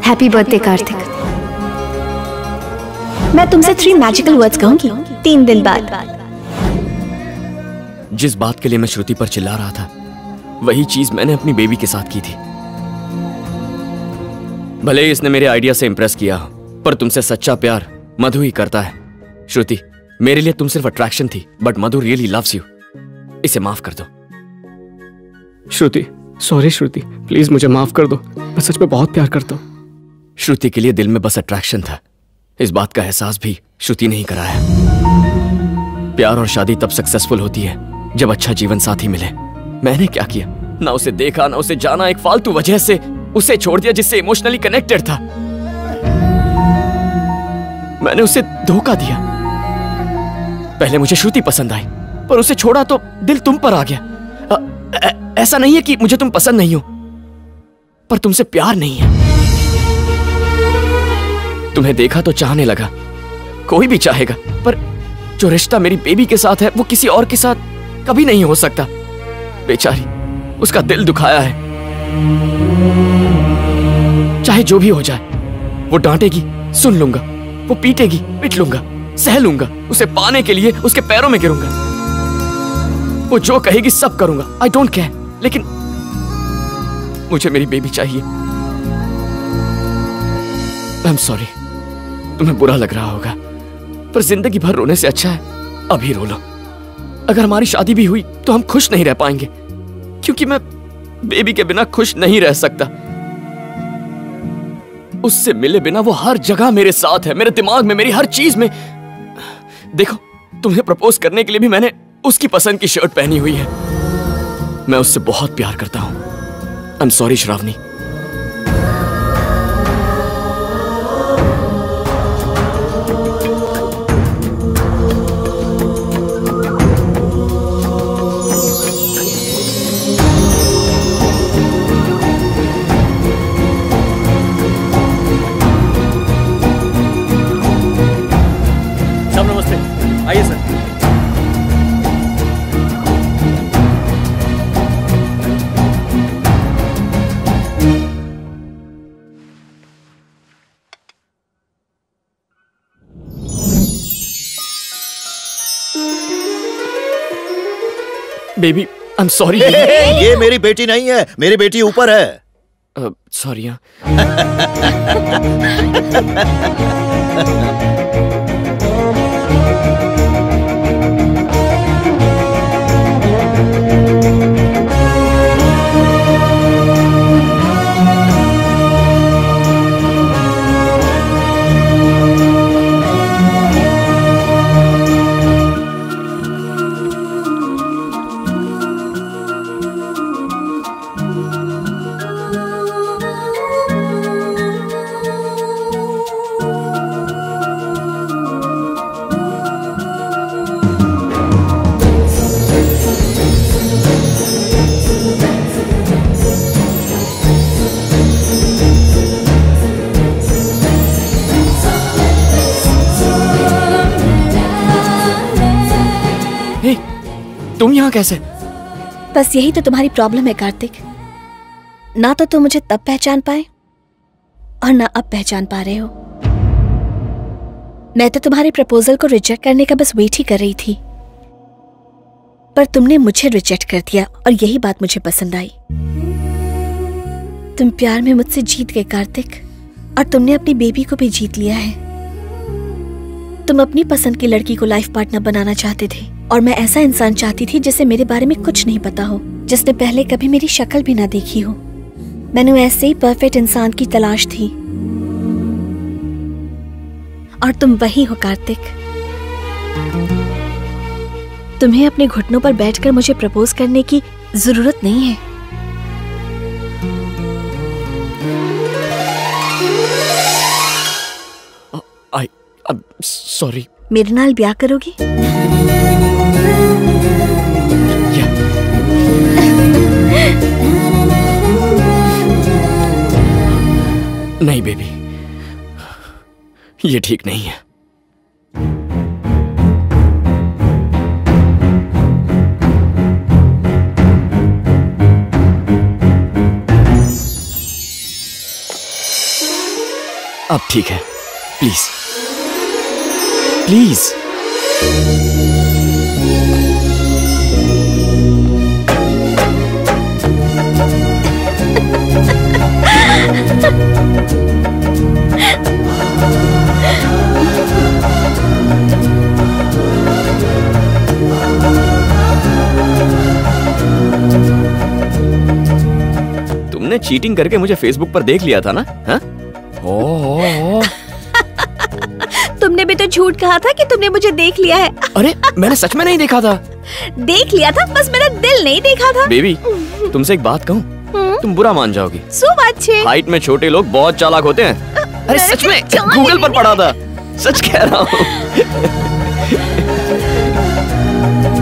हैप्पी बर्थडे कार्तिक मैं तुमसे थ्री मैजिकल वर्ड्स कहूँगी। तीन दिन बाद। जिस बात के लिए मैं श्रुति पर चिल्ला रहा था वही चीज़ मैंने अपनी बेबी के साथ की थी। भले ही इसने मेरे आइडिया से इंप्रेस किया पर तुमसे सच्चा प्यार मधु ही करता है। श्रुति मेरे लिए तुम सिर्फ़ अट्रैक्शन थी but Madhu really loves you इसे माफ़ कर दो। श्रुति सॉरी श्रुति प्लीज़ मुझे माफ़ कर दो। मैं सच में बहुत प्यार करता हूँ। श्रुति के लिए दिल में बस अट्रैक्शन था। इस बात का एहसास भी श्रुति नहीं कराया। प्यार और शादी तब सक्सेसफुल होती है, जब अच्छा जीवन साथी मिले। मैंने क्या किया? ना उसे देखा, ना उसे जाना, एक फालतू वजह से उसे छोड़ दिया जिससे इमोशनली कनेक्टेड था। मैंने उसे धोखा दिया। पहले मुझे श्रुति पसंद आई, पर उसे छोड़ा तो दिल तुम पर आ गया। ऐ- ऐसा नहीं है कि मुझे तुम पसंद नहीं हो, पर तुमसे प्यार नहीं है। तुम्हें देखा तो चाहने लगा। कोई भी चाहेगा, पर जो रिश्ता मेरी बेबी के साथ है, वो किसी और के साथ कभी नहीं हो सकता। बेचारी, उसका दिल दुखाया है। चाहे जो भी हो जाए, वो डांटेगी, सुन लूँगा, वो पीटेगी, पिट लूँगा, सह लूँगा, उसे पाने के लिए उसके पैरों में गिरूँगा। वो जो कहेगी सब करूँगा आई डोंट केयर लेकिन मुझे मेरी बेबी चाहिए। आई एम सॉरी तुम्हें बुरा लग रहा होगा, पर ज़िंदगी भर रोने से अच्छा है। अभी रो लो। अगर हमारी शादी भी हुई तो हम खुश नहीं रह पाएँगे, क्योंकि मैं बेबी के बिना खुश नहीं रह सकता। उससे मिले बिना वो हर जगह मेरे साथ है, मेरे दिमाग में, मेरी हर चीज़ में। देखो, तुम्हें प्रपोज करने के लिए भी मैंने उसकी पसंद की शर्ट पहनी हुई है। मैं उससे बहुत प्यार करता हूँ। I am sorry Shravani. Baby I am sorry ये मेरी बेटी नहीं है मेरी बेटी ऊपर है। सॉरी हे, बस यही तो तुम्हारी प्रॉब्लम है, कार्तिक। ना तो तुम मुझे तब पहचान पाए और ना अब पहचान पा रहे हो। मैं तो तुम्हारे प्रपोजल को रिजेक्ट करने का बस वेट ही कर रही थी। पर तुमने मुझे रिजेक्ट कर दिया और यही बात मुझे पसंद आई। तुम प्यार में मुझसे जीत गए, कार्तिक, और तुमने अपनी बेबी को भी जीत लिया है। तुम अपनी पसंद की लड़की को लाइफ पार्टनर बनाना चाहते थे। और मैं ऐसा इंसान चाहती थी जिसे मेरे बारे में कुछ नहीं पता हो, जिसने पहले कभी मेरी शक्ल भी ना देखी हो। मैंने ऐसे ही परफेक्ट इंसान की तलाश थी। और तुम वही हो, कार्तिक। तुम्हें अपने घुटनों पर बैठकर मुझे प्रपोज करने की ज़रूरत नहीं है। सॉरी मेरे नाल ब्याह करोगी? नहीं बेबी ये ठीक नहीं है। अब ठीक है। प्लीज़ प्लीज़ तुमने चीटिंग करके मुझे फेसबुक पर देख लिया था ना? हाँ? ओ, ओ, ओ, झूठ कहा था कि तुमने मुझे देख लिया है? अरे मैंने सच में नहीं देखा था। देख लिया था बस मेरा दिल नहीं देखा था। बेबी तुमसे एक बात कहूँ? तुम बुरा मान जाओगी। अच्छे। हाइट में छोटे लोग बहुत चालाक होते हैं। अरे सच में गूगल पर पढ़ा था। सच कह रहा हूँ।